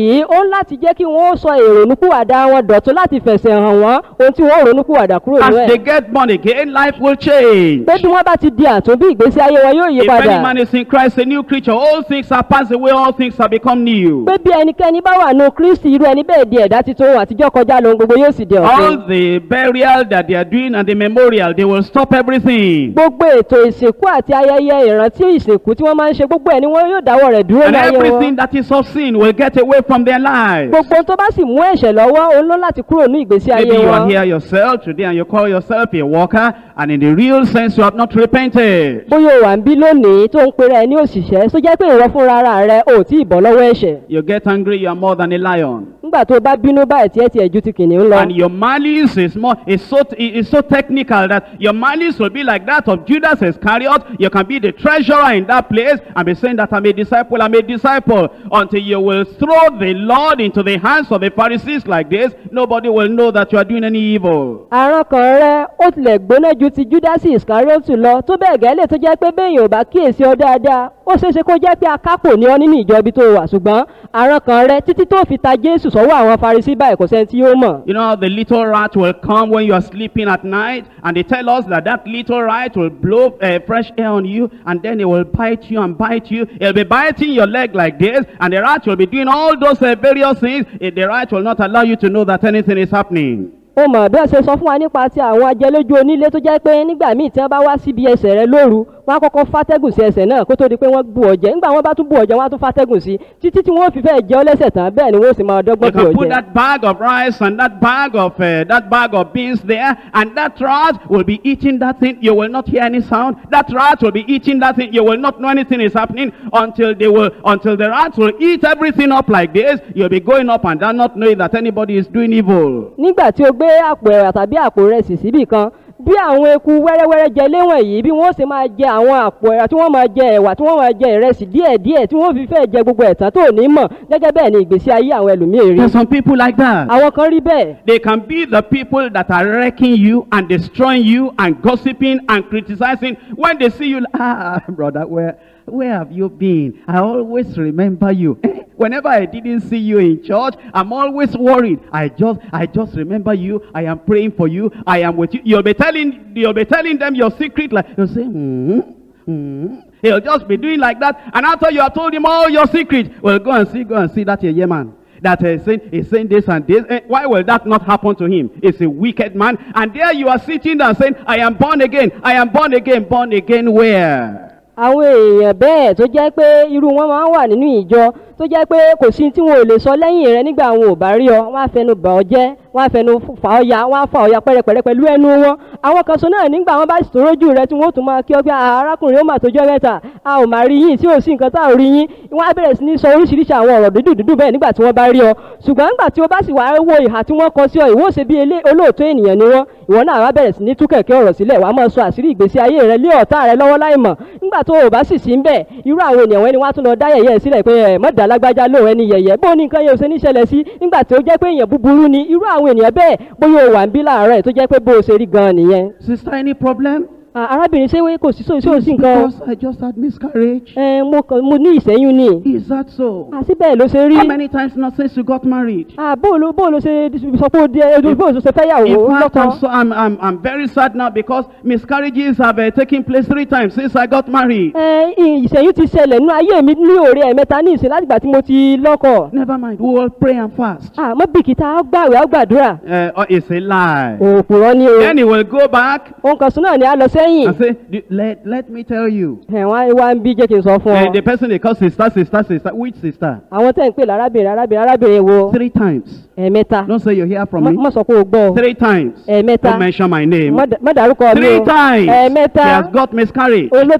[SPEAKER 2] yìí ó ń láti jẹ́ kí wọ́n sọ èrònúkúwàdà wọn dọ̀tún láti fẹsẹ̀ hàn wọ́n ohun tí wọ́n ó ronúkúwàdà kúrò
[SPEAKER 1] As
[SPEAKER 2] nínú
[SPEAKER 1] they
[SPEAKER 2] ẹ̀.
[SPEAKER 1] get born again, life will change.
[SPEAKER 2] pé bí wọ́n bá ti di àtúnbí ìgbésí ayé wọn yóò yí
[SPEAKER 1] If any
[SPEAKER 2] padà.
[SPEAKER 1] man is in Christ, a new creature, all things are passed away, all things have become new.
[SPEAKER 2] pé bí ẹnikẹ́ni bá wà nù kristi irú ẹni bẹ́ẹ̀ di ẹ̀dá titun ohun àtijọ́ kọjá lóhun gbogbo yóò sì di ọ̀tun.
[SPEAKER 1] All the burial that they are doing and the memorial, they will stop everything.
[SPEAKER 2] gbogbo ètò ìsìnkú àti ayẹyẹ ìrántí ìsìnkú tí wọ́n máa ń ṣe gbogbo ẹ̀ ni wọ́n yóò dáwọ́ rẹ̀ dúró
[SPEAKER 1] And
[SPEAKER 2] ní ayé
[SPEAKER 1] everything
[SPEAKER 2] wọn.
[SPEAKER 1] that is of sin will get away from their lives.
[SPEAKER 2] gbogbo tó bá sì mú ẹ̀ṣẹ̀ lọ́wọ́ òun ló láti kúrò ní ìgbésí ayé
[SPEAKER 1] Maybe you are
[SPEAKER 2] wọn.
[SPEAKER 1] here yourself today and you call yourself a worker, and in the real sense, you have not repented.
[SPEAKER 2] bóyá o wà ń bí lónìí tó ń pera ẹ ní òṣìṣẹ́ tó jẹ́ pé ìwọ fúnra rẹ ò tí ì bọ́ lọ́wọ́ ẹ̀ṣẹ̀.
[SPEAKER 1] You get angry, you are more than a lion.
[SPEAKER 2] nígbà tó o bá bínú báyìí tí ẹ tiẹ̀ ju ti kìnìún lọ.
[SPEAKER 1] And your malice is more is so is so technical that your malice will be like that of Judas Iscariot. You can be the treasurer in that place and be saying that I'm a disciple, I'm a disciple. Until you will throw the Lord into the hands of the Pharisees like this, nobody will know that you are doing any evil.
[SPEAKER 2] àrùn kan rẹ ó tilẹ̀ gbóná ju ti júdásì ìskáríọ́tù lọ tó bẹ́ẹ̀ gẹ́lẹ́ tó jẹ́ pé bẹ́ẹ̀ ò bá kíyèsí ọ dáadáa ó ṣeéṣe kó jẹ́ pé akápò ní ọ nínú ìjọ ibi tó wà ṣùgbọ́n àrùn kan rẹ títí tó fi ta jésù sọ́wọ́ àwọn farisí báyìí kò sẹ́ni tí yóò mọ̀.
[SPEAKER 1] You know, the little rat will come when you are sleeping at night, and they tell us that that little rat will blow uh, fresh air on you, and then it will bite you and bite you. It'll be biting your leg like this, and the rat will be doing all those uh, various things. The rat will not allow you to know that anything is happening.
[SPEAKER 2] Ó mọ̀ wọ́n ṣe sọ fún wa nípa ti àwọn ajẹlójú onílé tó jẹ́ pé nígbà míì tí wọ́n bá wá síbi ẹsẹ̀ rẹ lóru wọ́n á kọ́kọ́ fátẹ́gùn sí ẹsẹ̀ náà kó tó di pé wọ́n bù ọ̀jẹ̀ nígbà wọ́n bá tún bù ọ̀jẹ̀ wọ́n á tún fátẹ́gùn sí títí tí wọ́n fi fẹ́ jẹ́ ọ lẹ́sẹ̀ tán bẹ́ẹ̀ ni wọ́n sì máa
[SPEAKER 1] You
[SPEAKER 2] dọ́gbọ́n bù
[SPEAKER 1] can put
[SPEAKER 2] ọ̀jẹ̀.
[SPEAKER 1] that bag of rice and that bag of uh, that bag of beans there, and that rat will be eating that thing. You will not hear any sound. That rat will be eating that thing. You will not know anything is happening until they will until the rats will eat everything up like this. You'll be going up and down, not knowing that anybody is doing evil.
[SPEAKER 2] nígbà tí o gbé àpò ẹ̀wà tàbí àpò rẹsì síbì kan bí àwọn eku wẹ́rẹ́wẹ́rẹ́ jẹ léwọ̀n yìí bí wọ́n ṣe máa jẹ àwọn àpò ẹ̀wà tí wọ́n máa jẹ ẹ̀wà tí wọ́n máa jẹ ìrẹsì díẹ̀díẹ̀ tí wọ́n fi fẹ́ jẹ gbogbo ẹ̀tàn tó ní mọ̀ gẹ́gẹ́ bẹ́ẹ̀ ni ìgbésí ayé àwọn ẹlòmíì rí
[SPEAKER 1] There's some people like that.
[SPEAKER 2] àwọn kan rí bẹ́ẹ̀
[SPEAKER 1] They can be the people that are wrecking you and destroying you and gossiping and criticizing. When they see you, ah, brother, where, where have you been? I always remember you. Whenever I didn't see you in church, I'm always worried. I just, I just remember you. I am praying for you. I am with you. You'll be telling, you'll be telling them your secret. Like you'll say, hmm, hmm. He'll just be doing like that. And after you have told him all your secrets, well, go and see, go and see that yeah man that is saying, is saying this and this. Eh, Why will that not happen to him? It's a wicked man. And there you are sitting there saying, I am born again. I am born again. Born again where?
[SPEAKER 2] Àwọn èèyàn bẹ́ẹ̀ tó jẹ́ pé irú wọn máa ń wà nínú ìjọ tó jẹ́ pé kò sí tí wọn ò lè sọ lẹ́yìn rẹ nígbà wọn ò bá rí ọ wọ́n á fẹnu bà ọ́ jẹ́ wọ́n á fẹnu fà ọ́ ya wọ́n á fà ọ́ ya pẹ́rẹpẹ̀rẹ pẹ̀lú ẹnu wọn. Àwọn kan sọ náà nígbà wọn bá sì tó rójú rẹ tí wọ́n ó tún máa kí ọ pé "Ah, arákùnrin ó mà tó jọ́ mẹ́ta a ò máa rí yín tí ò sí nǹkan tá ò rí yín. Wọ́n á bẹ̀rẹ̀ sí ní sọ oríṣiríṣi àwọn ọ̀rọ̀ dúdú dúdú bẹ́ẹ̀ nígbà tí wọ́n bá rí ọ. Ṣùgbọ́n nígbà tí o bá sì wá wo ìhà tí wọ́n kọ sí ọ ìwọ ṣe bí olóòótọ́ ènìyàn ni wọ́n. Ìwọ náà wá bẹ̀rẹ̀ sí ní tú kẹ̀kẹ́ ọ̀rọ̀ sílẹ̀ wàá máa sọ àṣírí ìgbésí ayé rẹ lé ọ̀tá rẹ lọ́wọ́ láì mọ̀. Nígbà tó o bá sì sí ń bẹ̀ irú àwọn ènìyàn wọn ni wọ́n á tún lọ dá yẹ̀yẹ́ sílẹ̀ pé ẹ̀ mọ̀dà lágbájá lóun ẹni yẹ̀yẹ́ bó ní nǹkan yẹn ò ṣe ní ṣẹlẹ̀ sí nígbà tí ó jẹ́ pé èèyàn búburú ni irú àwọn ènìyàn bẹ́ẹ̀ bóyá o wà ń bí láàárọ̀ ẹ̀ tó jẹ́ pé bó o ṣe rí gan-an nìyẹn.
[SPEAKER 1] Sister, any problem?
[SPEAKER 2] Ah, arábìnrin ṣé kò sí sí òsì nǹkan o?
[SPEAKER 1] Because I just had miscarriage.
[SPEAKER 2] ẹ mo kàn mo ní ìṣẹ́yún ni
[SPEAKER 1] Is that so?
[SPEAKER 2] àti bẹ́ẹ̀ ló ṣe rí.
[SPEAKER 1] How many times not since you got married?
[SPEAKER 2] Ah, bó ló bó ló ṣe sọ pé ó di ẹ bó ló ṣe fẹ́ yàwó
[SPEAKER 1] In fact, I'm,
[SPEAKER 2] lọ́kọ.
[SPEAKER 1] so, I'm, I'm, I'm very sad now because miscarriages have uh, taken place three times since I got married.
[SPEAKER 2] ẹ ìṣẹ́yún ti ṣẹlẹ̀ nínú ayé mi ní òre ẹ̀mẹ́ta ní ìsìn látìgbà tí mo ti lọ́kọ.
[SPEAKER 1] Never mind, we will pray and fast.
[SPEAKER 2] Ah, mo bìkítà gbàwé á gbàdúrà.
[SPEAKER 1] Uh, oh, a lie.
[SPEAKER 2] òpùrọ̀ ni o.
[SPEAKER 1] Then he will go back
[SPEAKER 2] sún náà ni a lọ sẹ́yìn.
[SPEAKER 1] and say, "Do- let, let me tell you.
[SPEAKER 2] ẹ̀ wá wá ń bí jẹ́ kí n sọ fún ọ.
[SPEAKER 1] the person they call sister, sister, sister. Which sister?
[SPEAKER 2] àwọn tẹ̀ ń pè lárábìnrin arábìnrin arábìnrin wo
[SPEAKER 1] Three times.
[SPEAKER 2] ẹ̀ẹ̀mẹ́ta.
[SPEAKER 1] Don't say you hear from me.
[SPEAKER 2] má sọ pé o gbọ́.
[SPEAKER 1] Three times.
[SPEAKER 2] Ẹ̀ẹ̀mẹ́ta.
[SPEAKER 1] Don't mention my name.
[SPEAKER 2] Má dárúkọ mi
[SPEAKER 1] Three times. She
[SPEAKER 2] ẹ̀ẹ̀mẹ́ta.
[SPEAKER 1] has got miscarriage.
[SPEAKER 2] o ló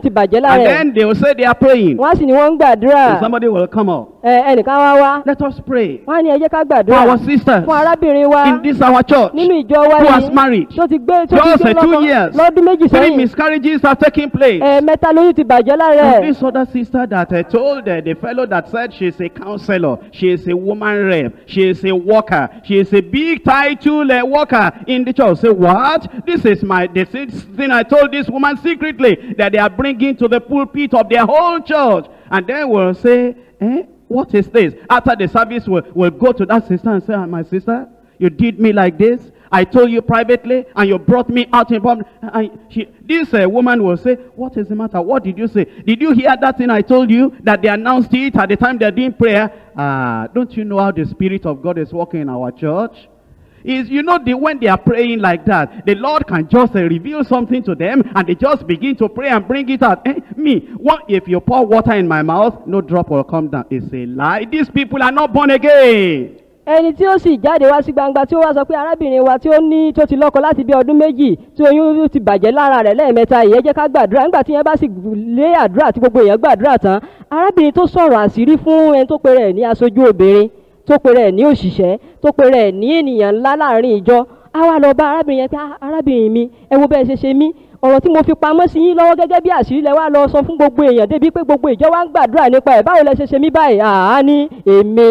[SPEAKER 2] ti bàjẹ́ lára
[SPEAKER 1] And then they will say they are praying.
[SPEAKER 2] wọ́n á sì ní wọ́n ń gbàdúrà.
[SPEAKER 1] And somebody will come up.
[SPEAKER 2] ẹ ẹnìkan wá wá.
[SPEAKER 1] Let us pray
[SPEAKER 2] wọ́n á ní ẹ jẹ́ ká
[SPEAKER 1] for
[SPEAKER 2] gbàdúrà.
[SPEAKER 1] our sisters
[SPEAKER 2] fún arábìnrin wa.
[SPEAKER 1] in this our church
[SPEAKER 2] nínú ìjọ wa
[SPEAKER 1] who
[SPEAKER 2] yìí.
[SPEAKER 1] has married.
[SPEAKER 2] tó ti gbé tó ti
[SPEAKER 1] Just
[SPEAKER 2] gbé
[SPEAKER 1] two
[SPEAKER 2] lọ́kọ
[SPEAKER 1] years.
[SPEAKER 2] lọ́dún méjì
[SPEAKER 1] Three
[SPEAKER 2] sẹ́yìn.
[SPEAKER 1] miscarriages have taken place.
[SPEAKER 2] ẹ̀ẹ̀mẹ́ta lóyún ti bàjẹ́ lára
[SPEAKER 1] And
[SPEAKER 2] ẹ̀.
[SPEAKER 1] this other sister that uh, told uh, the fellow that said she is a counselor, she is a woman rep, she is a worker, she is a big title uh, worker in the church. Say, what? This is my, is thing I told this woman secretly that they are bringing to the pulpit of their whole church. And then we'll say, eh, what is this? After the service, we'll, we'll go to that sister and say, "Ah, my sister, you did me like this. I told you privately and you brought me out in public. And she, this uh, woman will say, what is the matter? What did you say? Did you hear that thing I told you that they announced it at the time they're doing prayer? Ah, don't you know how the Spirit of God is working in our church? Is you know the when they are praying like that, the Lord can just uh, reveal something to them and they just begin to pray and bring it out. Eh, me, what if you pour water in my mouth, no drop will come down. It's a lie. These people are not born again.
[SPEAKER 2] Ẹni tí ó sì jáde wá sí gbangba tí ó wá sọ pé arábìnrin wa tí ó ní tó ti lọ́kọ láti bí ọdún méjì tí oyún ti bàjẹ́ lára rẹ̀ lẹ́ẹ̀mẹ́ta ìyẹn jẹ́ ká gbàdúrà. Nígbà tí yẹn bá sì lé àdúrà tí gbogbo èèyàn gbàdúrà tán arábìnrin tó sọ̀rọ̀ àṣírí fún ẹni tó pe rẹ̀ ní aṣojú obìnrin tó pe rẹ̀ ní òṣìṣẹ́ tó pe rẹ̀ ní ènìyàn ńlá láàárín ìjọ á wá lọ bá arábìnrin yẹn "Ah, ọ̀rọ̀ tí mo fi pamọ́ sí yín lọ́wọ́ gẹ́gẹ́ bí àṣírí lẹ wá lọ sọ fún gbogbo èèyàn débi pé gbogbo ìjọ wa ń gbàdúrà nípa ẹ̀. Báwo lẹ ṣe ṣe mí báyìí? Àá ní èmi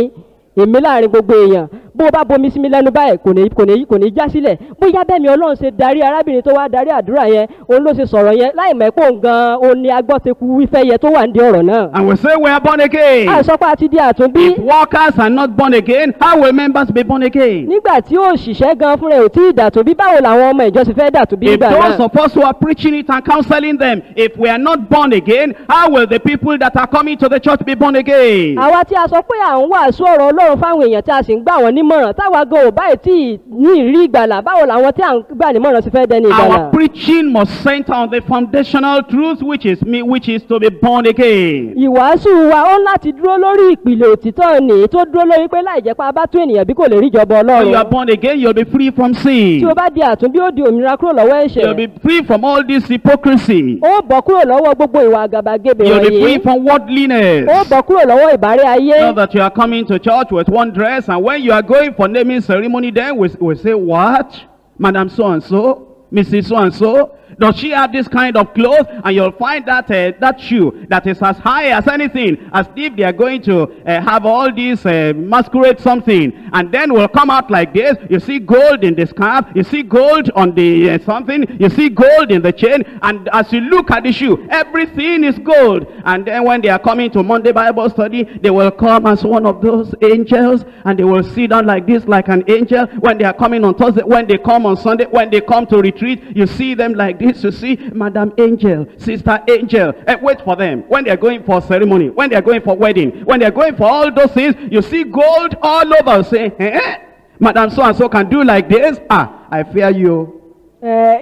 [SPEAKER 2] èmi láàárín gbogbo èèyàn bó o bá bomi sí mi lẹ́nu báyìí kò ní kò ní kò ní já sílẹ̀ bóyá bẹ́ẹ̀ mi ọlọ́run ṣe darí arábìnrin tó wá darí àdúrà yẹn òun ló ṣe sọ̀rọ̀ yẹn láì mọ̀ pé òun gan-an òun ni agbọ́teku wífẹ́ yẹn tó wà ní ọ̀rọ̀ náà.
[SPEAKER 1] And we say we are born again.
[SPEAKER 2] àìsọ pé a ti di àtúnbí
[SPEAKER 1] If workers are not born again, how will members be born again?
[SPEAKER 2] nígbà tí òṣìṣẹ́ gan fúnra ẹ̀ ò tí ì dàtúnbí báwo làwọn ọmọ ìjọ sì fẹ́ dàtúnbí
[SPEAKER 1] If those of us who are preaching it and counseling them, if we are not born again, how will the people that are coming to the church be born again?
[SPEAKER 2] àwa tí a sọ pé à ń wàásù ọ̀rọ̀ ọlọ́run fáwọn èèyàn tí a sì ń gbà wọ́n nímọ̀ràn táwa gan ò báyìí tí ní ìrírí ìgbàlà báwo làwọn tí à ń gbà nímọ̀ràn sì fẹ́ dẹni ìgbàlà.
[SPEAKER 1] Our preaching must center on the foundational truth, which is me, which is to be born again.
[SPEAKER 2] ìwàásù wa ó láti dúró lórí ìpìlẹ̀ òtítọ́ ni tó dúró lórí pé láì jẹ́ pé a bá tún ènìyàn bí kò lè rí ìjọba
[SPEAKER 1] When you are
[SPEAKER 2] ọlọ́run.
[SPEAKER 1] born again, you'll be free from sin.
[SPEAKER 2] tí o bá di àtúnbí ó di òmìnira kúrò lọ́wọ́
[SPEAKER 1] You'll be
[SPEAKER 2] ẹ̀ṣẹ̀.
[SPEAKER 1] free from all this hypocrisy.
[SPEAKER 2] ó bọ̀ kúrò lọ́wọ́ gbogbo ìwà àgàbàgebè
[SPEAKER 1] You'll be
[SPEAKER 2] wọ̀nyí.
[SPEAKER 1] free from worldliness.
[SPEAKER 2] ó bọ̀ kúrò lọ́wọ́ ìbárẹ́ ayé.
[SPEAKER 1] Not that you are coming to church with one dress, and when you are going for naming ceremony, then we, we say, What? Madam so and so? Mrs. so and so? Does she have this kind of clothes? And you'll find that uh, that shoe that is as high as anything, as if they are going to uh, have all these uh, masquerade something. And then will come out like this. You see gold in the scarf. You see gold on the uh, something. You see gold in the chain. And as you look at the shoe, everything is gold. And then when they are coming to Monday Bible study, they will come as one of those angels. And they will sit down like this, like an angel. When they are coming on Thursday, when they come on Sunday, when they come to retreat, you see them like this. You see Madam Angel, Sister Angel. Eh, wait for them. When they are going for ceremony, when they are going for wedding, when they are going for all those things, you see gold all over. Say, eh? Madam so and so can do like this. Ah, I fear you.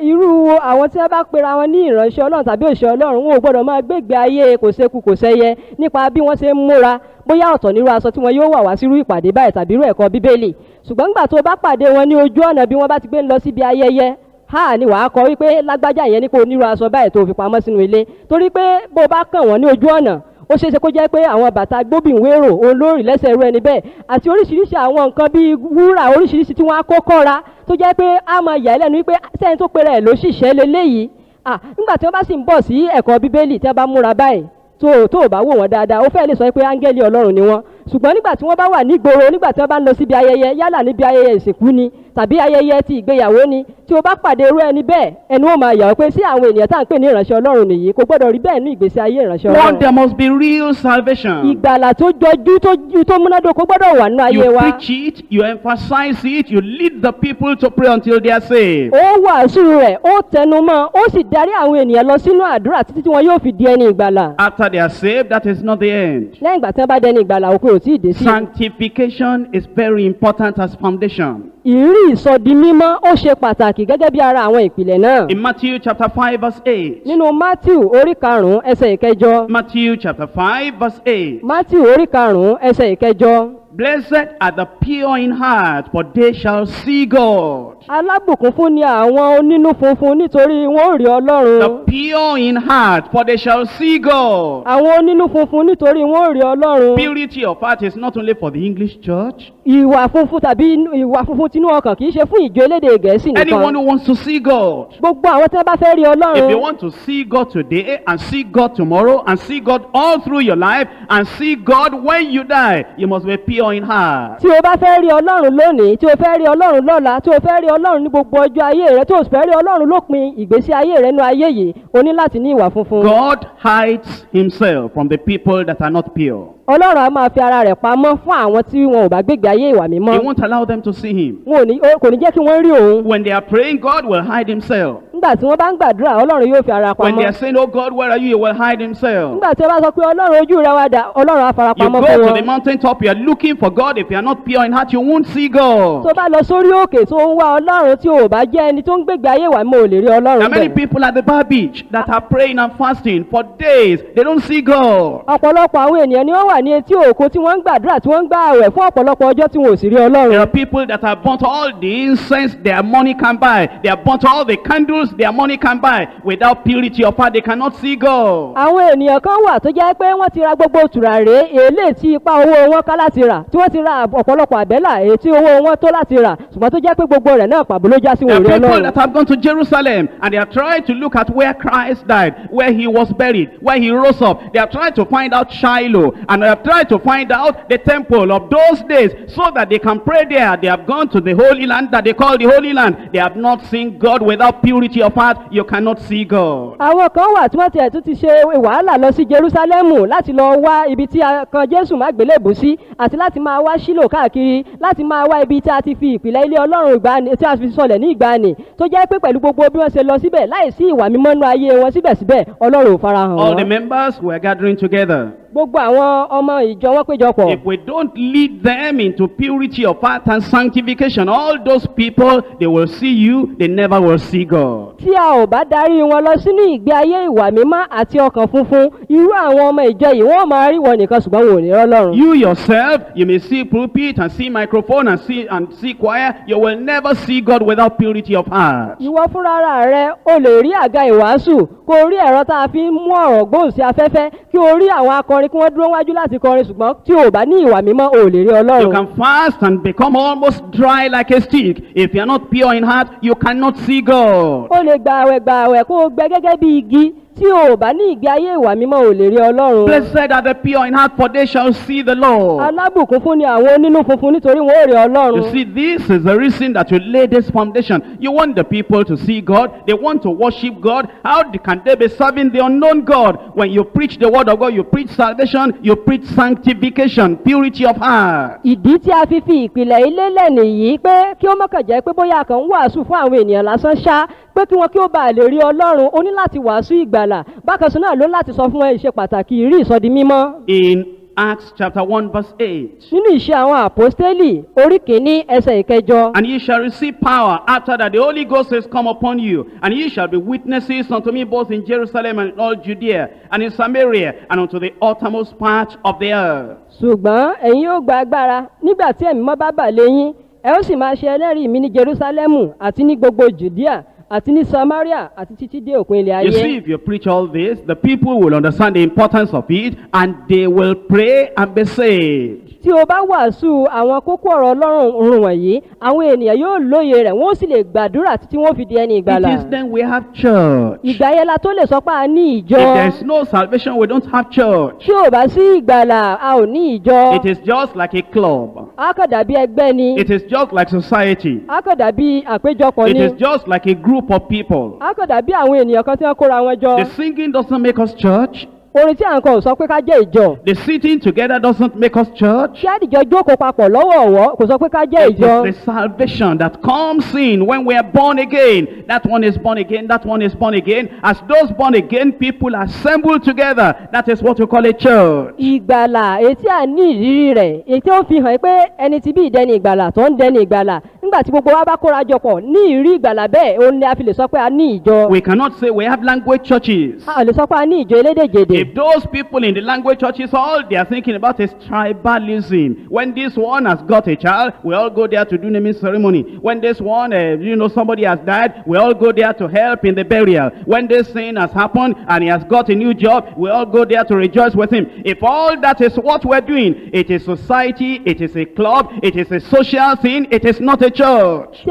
[SPEAKER 2] Irú àwọn tí wọ́n bá pera wọn ní ìránṣẹ́ ọlọ́run tàbí òṣìṣẹ́ ọlọ́run wọn ò gbọ́dọ̀ máa gbégbé ayé kò séku kò sẹ́yẹ nípa bí wọ́n ṣe ń múra bóyá ọ̀tọ̀ nírú aṣọ tí wọn yóò wà wá sírú ìpàdé báyìí tàbí irú ẹ̀kọ́ bíbélì ṣùgbọ́n nígbà tó bá pàdé wọn ní ojú ọ̀nà bí wọ́n bá ti gbé lọ síbi ayẹyẹ ha ni wàá kọ wípé lágbájá yẹn ní kó onírú aṣọ báyìí tó fi pamọ́ sínú ilé. Torí pé bó o bá kàn wọ́n ní ojú ọ̀nà ó ṣeéṣe kó jẹ́ pé àwọn bàtà gbóbìnwérò olórí lẹ́sẹ̀ irú ẹni bẹ́ẹ̀ àti oríṣiríṣi àwọn nǹkan bíi wúrà oríṣiríṣi tí wọ́n á kó kọ́ra tó jẹ́ pé á máa yà lẹ́nu wípé sẹ́yìn tó pera ẹ̀ ló ṣìṣẹ́ leléyìí. Ah nígbà tí wọ́n bá sì ń bọ̀ sí ẹ̀kọ́ bíbélì tí wọ́n bá múra báyìí tó tó bá wò wọ́n dáadáa ó fẹ́ lè sọ pé áńgẹ́lì ọlọ́run ni wọ́n. Ṣùgbọ́n nígbà tí wọ́n bá wà nígboro nígbà tí wọ́n bá ń lọ síbi ayẹyẹ yálà níbi ayẹyẹ ìsìnkú ni tàbí ayẹyẹ ti ìgbéyàwó ni tí o bá pàdé irú ẹni bẹ́ẹ̀ ẹnu ó máa yà ọ́ pé sí àwọn ènìyàn tá à ń pè ní ìránṣẹ́ ọlọ́run nìyí kò gbọ́dọ̀ rí bẹ́ẹ̀ ní ìgbésí ayé ìránṣẹ́
[SPEAKER 1] One,
[SPEAKER 2] ọlọ́run
[SPEAKER 1] there must be real salvation.
[SPEAKER 2] ìgbàlà tó jọjú tó ju tó múnádóko gbọ́dọ̀ wà nínú ayé
[SPEAKER 1] You
[SPEAKER 2] wa
[SPEAKER 1] preach it, you emphasize it, you lead the people to pray until they are saved.
[SPEAKER 2] ó wàásù rẹ̀ ó tẹnu mọ́ ó sì darí àwọn ènìyàn lọ sínú àdúrà títí tí wọn yóò fi di ẹni ìgbàlà
[SPEAKER 1] After they are saved, that is not the end.
[SPEAKER 2] lẹ́yìn ìgbà tí wọ́n bá dẹni ìgbàlà òkú ò tí ì dé sí
[SPEAKER 1] Sanctification is very important as foundation.
[SPEAKER 2] ó ṣe pàtàkì gẹ́gẹ́ bí ara àwọn ìpìlẹ̀ náà
[SPEAKER 1] In Matthew chapter 5 verse 8.
[SPEAKER 2] nínú matthew orí karùn-ún ẹsẹ̀ ìkẹjọ
[SPEAKER 1] Matthew chapter 5 verse 8.
[SPEAKER 2] matthew orí karùn-ún ẹsẹ̀ ìkẹjọ
[SPEAKER 1] Blessed are the pure in heart, for they shall see God.
[SPEAKER 2] Alábùkún fún ni àwọn onínú funfun nítorí wọn ò rí
[SPEAKER 1] The
[SPEAKER 2] ọlọ́run
[SPEAKER 1] pure in heart, for they shall see God.
[SPEAKER 2] àwọn onínú funfun nítorí wọn ò rí ọlọ́run
[SPEAKER 1] Purity of heart is not only for the English church.
[SPEAKER 2] ìwà funfun tàbí ìwà funfun tinú ọkàn kì í ṣe fún ìjọ elédè gẹ̀ẹ́sì
[SPEAKER 1] Anyone
[SPEAKER 2] nìkan
[SPEAKER 1] who wants to see God.
[SPEAKER 2] gbogbo àwọn tí wọ́n bá fẹ́ rí
[SPEAKER 1] If you
[SPEAKER 2] ọlọ́run
[SPEAKER 1] want to see God today and see God tomorrow and see God all through your life and see God when you die, you must be pure in heart.
[SPEAKER 2] tí o bá fẹ́ rí ọlọ́run lónìí tí o fẹ́ rí ọlọ́run lọ́la tí o fẹ́ rí ọlọ́run ní gbogbo ọjọ́ ayé rẹ sì fẹ́ rí ọlọ́run lópin ìgbésí ayé rẹ nínú ayé yìí o ní láti ní ìwà funfun.
[SPEAKER 1] God hides himself from the people that are not pure.
[SPEAKER 2] ọlọ́run á máa fi ara rẹ̀ pamọ́ fún àwọn tí wọn ò bá gbégbé ayé ìwà
[SPEAKER 1] He
[SPEAKER 2] mímọ́.
[SPEAKER 1] won't allow them to see him.
[SPEAKER 2] wọn ò ní kò ní jẹ́ kí wọ́n rí òun.
[SPEAKER 1] When they are praying, God will hide himself.
[SPEAKER 2] Nígbà tí wọ́n bá ń gbàdúrà ọlọ́run yóò fi ara
[SPEAKER 1] When they
[SPEAKER 2] pamọ́.
[SPEAKER 1] are saying, Oh God, where are you? He will hide himself.
[SPEAKER 2] nígbà tí wọ́n bá sọ pé ọlọ́run ojú rẹ wá dà ọlọ́run á fara
[SPEAKER 1] You
[SPEAKER 2] pamọ́
[SPEAKER 1] go
[SPEAKER 2] fún
[SPEAKER 1] to the
[SPEAKER 2] wọn.
[SPEAKER 1] mountaintop, you are looking for God. If you are not pure in heart, you won't see God.
[SPEAKER 2] tó bá lọ sórí òkè tó ń wá ọlọ́run tí ò bá jẹ́ ẹni tó ń gbégbé ayé ìwà mímọ́ ò lè rí
[SPEAKER 1] There
[SPEAKER 2] ọlọ́run
[SPEAKER 1] are many people at the bar beach that are praying and fasting for days. They don't see God.
[SPEAKER 2] ọ̀pọ̀lọpọ̀ àwọn ènìyàn ni wọ́n wà ní etí òkun tí wọ́n ń gbàdúrà tí wọ́n ń gbà àwẹ̀ fún ọ̀pọ̀lọpọ̀ ọjọ́ tí wọn ò sì rí
[SPEAKER 1] There
[SPEAKER 2] ọlọ́run.
[SPEAKER 1] are people that have burnt all the incense their money can buy. They have burnt all the candles their money can buy. Without purity of heart, they cannot see God.
[SPEAKER 2] àwọn ènìyàn kan wà tó jẹ́ pé wọ́n ti ra gbogbo tùràrí èlé tí ipa owó wọn ká láti rà tí wọ́n ti ra ọ̀pọ̀lọpọ̀ àbẹ́là èyí tí owó wọn tó láti rà ṣùgbọ́n tó jẹ́ pé gbogbo rẹ̀ náà pàbó ló já sí
[SPEAKER 1] There
[SPEAKER 2] wọn ò
[SPEAKER 1] are
[SPEAKER 2] rí
[SPEAKER 1] people that have gone to Jerusalem and they have tried to look at where Christ died, where he was buried, where he rose up. They have tried to find out Shiloh and they have tried to find out the temple of those days so that they can pray there. They have gone to the Holy Land that they call the Holy Land. They have not seen God without purity of heart. You cannot see God.
[SPEAKER 2] àwọn kan wà tí wọ́n tiẹ̀ tún ti ṣe wàhálà lọ sí jerusalemu láti lọ wá ibi tí a kan jésù má gbélébù sí àti láti máa wá sílò káàkiri láti máa wá ibi tí a ti fi ìpìlẹ̀ ilé ọlọ́run ìgbàanì tí a fi sọlẹ̀ ní ìgbàanì tó jẹ́ pé pẹ̀lú gbogbo bí wọ́n ṣe lọ síbẹ̀ láìsí ìwà mímọ́ nú ayé wọn síbẹ̀síbẹ̀ ọlọ́run ò farahàn
[SPEAKER 1] All the members were gathering together.
[SPEAKER 2] Gbogbo àwọn ọmọ ìjọ wọn péjọpọ̀
[SPEAKER 1] If we don't lead them into purity of heart and sanctification, all those people, they will see you, they never will see God.
[SPEAKER 2] tí a ò bá darí wọn lọ sínú ìgbé ayé ìwà mímọ́ àti ọkàn funfun irú àwọn ọmọ ìjọ yìí wọ́n máa rí wọn nìkan ṣùgbọ́n wọn ò ní rọ́lọ́run.
[SPEAKER 1] You yourself, you may see pulpit and see microphone and see and see choir. You will never see God without purity of heart.
[SPEAKER 2] ìwọ fúnra rẹ o lè rí àga ìwàásù kó o rí ẹ̀rọ tá a fi ń mú ọ̀rọ̀ gbóhùn sí afẹ́fẹ́ kí o rí àwọn akọrin kí wọ́n dúró wájú láti kọrin ṣùgbọ́n tí o bá ní ìwà mímọ́ o lè rí
[SPEAKER 1] You
[SPEAKER 2] ọlọ́run.
[SPEAKER 1] can fast and become almost dry like a stick. If you are not pure in heart, you cannot see God.
[SPEAKER 2] o lè gba àwẹ̀ gba àwẹ̀ kó o gbẹ gẹ́gẹ́ bí igi tí o ò bá ní ìgbé ayé ìwà mímọ́ o lè rí ọlọ́run.
[SPEAKER 1] Blessed are the pure in heart, for they shall see the Lord.
[SPEAKER 2] alábùkún fún ni àwọn onínú funfun nítorí wọn ò rí
[SPEAKER 1] You
[SPEAKER 2] ọlọ́run.
[SPEAKER 1] see, this is the reason that you lay this foundation. You want the people to see God. They want to worship God. How can they be serving the unknown God? When you preach the word of God, you preach salvation, you preach sanctification, purity of heart.
[SPEAKER 2] ìdí tí a fi fi ìpìlẹ̀ ilé lẹ̀ nìyí pé kí ó mọ̀kàn jẹ́ pé bóyá a kàn ń wàásù fún àwọn ènìyàn lásán ṣá pé kí wọn kí ó bàa lè rí ọlọ́run ó ní láti wàásù ìgbàlà bákan sí náà ló láti sọ fún wọn ìṣe pàtàkì ìrí ìsọdi mímọ́.
[SPEAKER 1] In Acts chapter 1 verse 8.
[SPEAKER 2] nínú ìṣe àwọn àpọ́stélì orí kìíní ẹsẹ̀ ìkẹjọ
[SPEAKER 1] And ye shall receive power after that the Holy Ghost is come upon you, and ye shall be witnesses unto me both in Jerusalem and in all Judea, and in Samaria, and unto the uttermost part of the earth.
[SPEAKER 2] ṣùgbọ́n ẹ̀yin yóò gba agbára nígbà tí ẹ̀mí mọ́ bá bà léyìn ẹ ó sì máa ṣe ẹlẹ́rìí mi ní jerusalemu àti ní gbogbo judea àti ní samaria àti títí dé òpin ilẹ̀
[SPEAKER 1] You
[SPEAKER 2] ayé.
[SPEAKER 1] see, if you preach all this, the people will understand the importance of it, and they will pray and be saved.
[SPEAKER 2] Tí o bá wàásù àwọn kókó ọ̀rọ̀ ọlọ́run run wọ̀nyí àwọn ènìyàn yóò lóye rẹ̀ wọ́n sì lè gbàdúrà títí wọ́n fi di ẹni ìgbàlà.
[SPEAKER 1] It is then we have church. If
[SPEAKER 2] ìgbà yẹn la tó lè sọ pé a ní ìjọ.
[SPEAKER 1] there is no salvation, we don't have church.
[SPEAKER 2] tí ò bá sí ìgbàlà a ò ní ìjọ.
[SPEAKER 1] It is just like a club.
[SPEAKER 2] a kàn dàbí ẹgbẹ́ ni.
[SPEAKER 1] It is just like society.
[SPEAKER 2] a kàn dàbí àpéjọpọ̀
[SPEAKER 1] It
[SPEAKER 2] ni.
[SPEAKER 1] is just like a group of people.
[SPEAKER 2] a kàn dàbí àwọn ènìyàn kan tí wọ́n kóra wọn jọ.
[SPEAKER 1] The singing doesn't make us church.
[SPEAKER 2] Orin tí à ń kọ ò sọ pé ká jẹ́ ìjọ.
[SPEAKER 1] The sitting together doesn't make us church.
[SPEAKER 2] kí àdìjọ jókòó papọ̀ lọ́wọ̀ọ̀wọ́ kò sọ pé ká jẹ́
[SPEAKER 1] It
[SPEAKER 2] ìjọ.
[SPEAKER 1] is the salvation that comes in when we are born again. That one is born again, that one is born again. As those born again people assemble together, that is what we call a church.
[SPEAKER 2] ìgbàlà etí à ní ìrírí rẹ̀ ètí ó fi hàn pé ẹni tí bí ìdẹni ìgbàlà tó ń dẹni ìgbàlà nígbà tí gbogbo wa bá kóra jọ pọ̀ ní ìrí ìgbàlà bẹ́ẹ̀ òun ni a fi lè sọ pé a ní ìjọ.
[SPEAKER 1] We cannot say we have language churches.
[SPEAKER 2] a lè sọ pé a ní ìjọ elédèjèdè.
[SPEAKER 1] Those people in the language churches, all they are thinking about is tribalism. When this one has got a child, we all go there to do naming ceremony. When this one, uh, you know, somebody has died, we all go there to help in the burial. When this thing has happened and he has got a new job, we all go there to rejoice with him. If all that is what we're doing, it is society, it is a club, it is a social thing, it is not a church.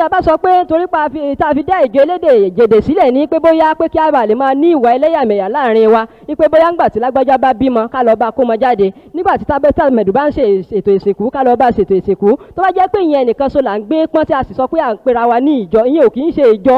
[SPEAKER 2] ní pé bóyá ńgbà tí lágbájá bá bímọ ká lọ bá kó jáde nígbà tí tábẹ́tà mẹ̀dù bá ń ṣe ètò ìsìnkú ká lọ bá ṣètò ìsìnkú tó bá jẹ́ pé ìyẹn nìkan so là ń gbé pọ́n tí a sì sọ pé à ń pera wa ní ìjọ ìyẹn ò kì í ṣe ìjọ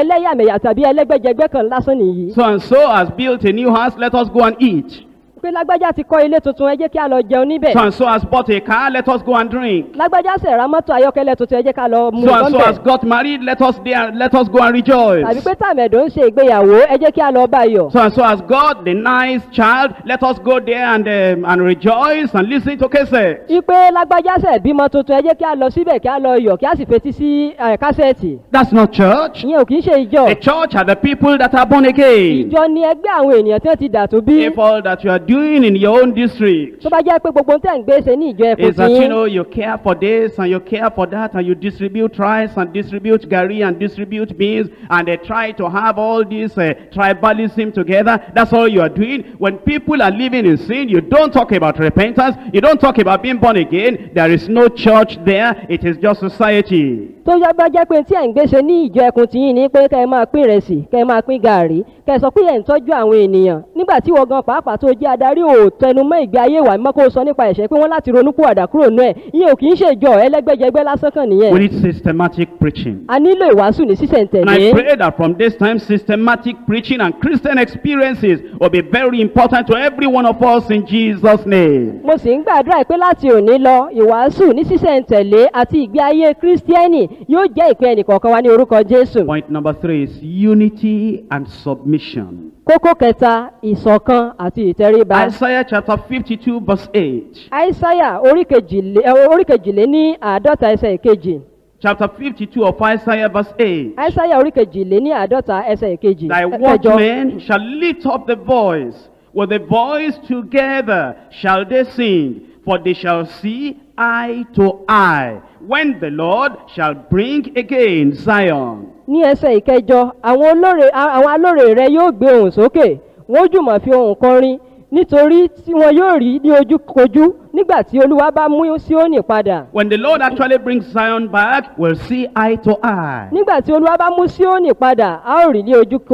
[SPEAKER 2] ẹlẹ́yàmẹ̀yà tàbí ẹlẹ́gbẹ́jẹgbẹ́ kan lásán nìyí.
[SPEAKER 1] So and so has built a new house, let us go and eat.
[SPEAKER 2] Pé lágbájá ti kọ́ ilé tuntun ẹ jẹ́ kí a lọ jẹun níbẹ̀.
[SPEAKER 1] So and so has bought a car, let us go and drink.
[SPEAKER 2] lágbájá sì ra mọ́tò ayọ́kẹ́lẹ́ tuntun ẹ jẹ́ ká lọ mú
[SPEAKER 1] So and so has got married, let us there, let us go and rejoice.
[SPEAKER 2] tàbí pé tàmẹ̀dọ̀ ń ṣe ìgbéyàwó ẹ jẹ́ kí a lọ bá yọ̀.
[SPEAKER 1] So and so has got the nice child, let us go there and um, and rejoice and listen to cassette.
[SPEAKER 2] ipe lágbájá sẹ̀ bímọ tuntun ẹ jẹ́ kí a lọ síbẹ̀ kí a lọ yọ̀ kí a sì fetí sí kásẹ̀tì.
[SPEAKER 1] That's not church.
[SPEAKER 2] ìyẹn ò kì í ṣe ìjọ.
[SPEAKER 1] A church are the people that are born again.
[SPEAKER 2] ìjọ ni ẹgbẹ́ àwọn ènìyàn tí wọ́n ti dà tó bí.
[SPEAKER 1] If all that you are doing in your own district.
[SPEAKER 2] Tó bá jẹ́ pé gbogbo tẹ̀ ń gbé ṣe ní ìjọ ẹkùn
[SPEAKER 1] is that you know you care for this and you care for that and you distribute rice and distribute gari and distribute beans and they try to have all this uh, tribalism together. That's all you are doing. When people are living in sin you don't talk about repentance. You don't talk about being born again. There is no church there. It is just society.
[SPEAKER 2] Tó yẹ bá jẹ́ pé tí ẹ̀ ń gbé ṣe ní ìjọ ẹkùn tí yín ni pé kẹ́ ẹ máa pín ìrẹsì kẹ́ ẹ máa pín gàárì kẹ́ ẹ sọ pé ẹ̀ ń tọ́jú àwọn ènìyàn. Nígbà tí wọ́n gan pàápàá tó jẹ́ adarí ò tẹnumọ́ ìgbé ayé ìwà mímọ́ kó sọ nípa ẹ̀ṣẹ̀ pé wọ́n láti ronú kúwàdà kúrò nú ẹ̀. Ìyẹn ò kì í ṣe ìjọ ẹlẹ́gbẹ́jẹgbẹ́ lásán kàn nìyẹn.
[SPEAKER 1] We need systematic preaching.
[SPEAKER 2] A nílò ìwàásù ní
[SPEAKER 1] And I
[SPEAKER 2] sísẹ̀ntẹ̀lé
[SPEAKER 1] pray that from this time, systematic preaching and Christian experiences will be very important to every one of us in Jesus' name.
[SPEAKER 2] mo sì ń gbàdúrà pé láti òní lọ ìwàásù ní sísẹ̀ntẹ̀lé àti ìgbé ayé kírísítíẹ́nì yóò jẹ́ ìpín ẹnìkọ̀ọ̀kan wa ní orúkọ jésù.
[SPEAKER 1] Point number three is unity and submission.
[SPEAKER 2] Kókó kẹta ìṣọ̀kan àti ìtẹríba
[SPEAKER 1] Isaiah chapter 52 verse 8.
[SPEAKER 2] aísáyà orí kejìlé ẹ, orí kejìlé ní àádọ́ta ẹsẹ̀ ìkejì
[SPEAKER 1] Chapter 52 of Isaiah verse 8.
[SPEAKER 2] aísáyà orí kejìlé ní àádọ́ta ẹsẹ̀ ìkejì
[SPEAKER 1] Thy watchmen shall lift up the voice. With the voice together shall they sing, for they shall see eye to eye, when the Lord shall bring again Zion.
[SPEAKER 2] ní ẹsẹ̀ ìkẹjọ àwọn olóore àwọn alóore rẹ yóò gbé ohùn sókè wọn jùmọ̀ fi ohùn kọrin nítorí tí wọn yóò rí ní ojúkojú nígbà tí olúwa bá mú síónì padà
[SPEAKER 1] When the Lord actually brings Zion back, we'll see eye to eye.
[SPEAKER 2] nígbà tí olúwa bá mú síónì padà a ó rí ní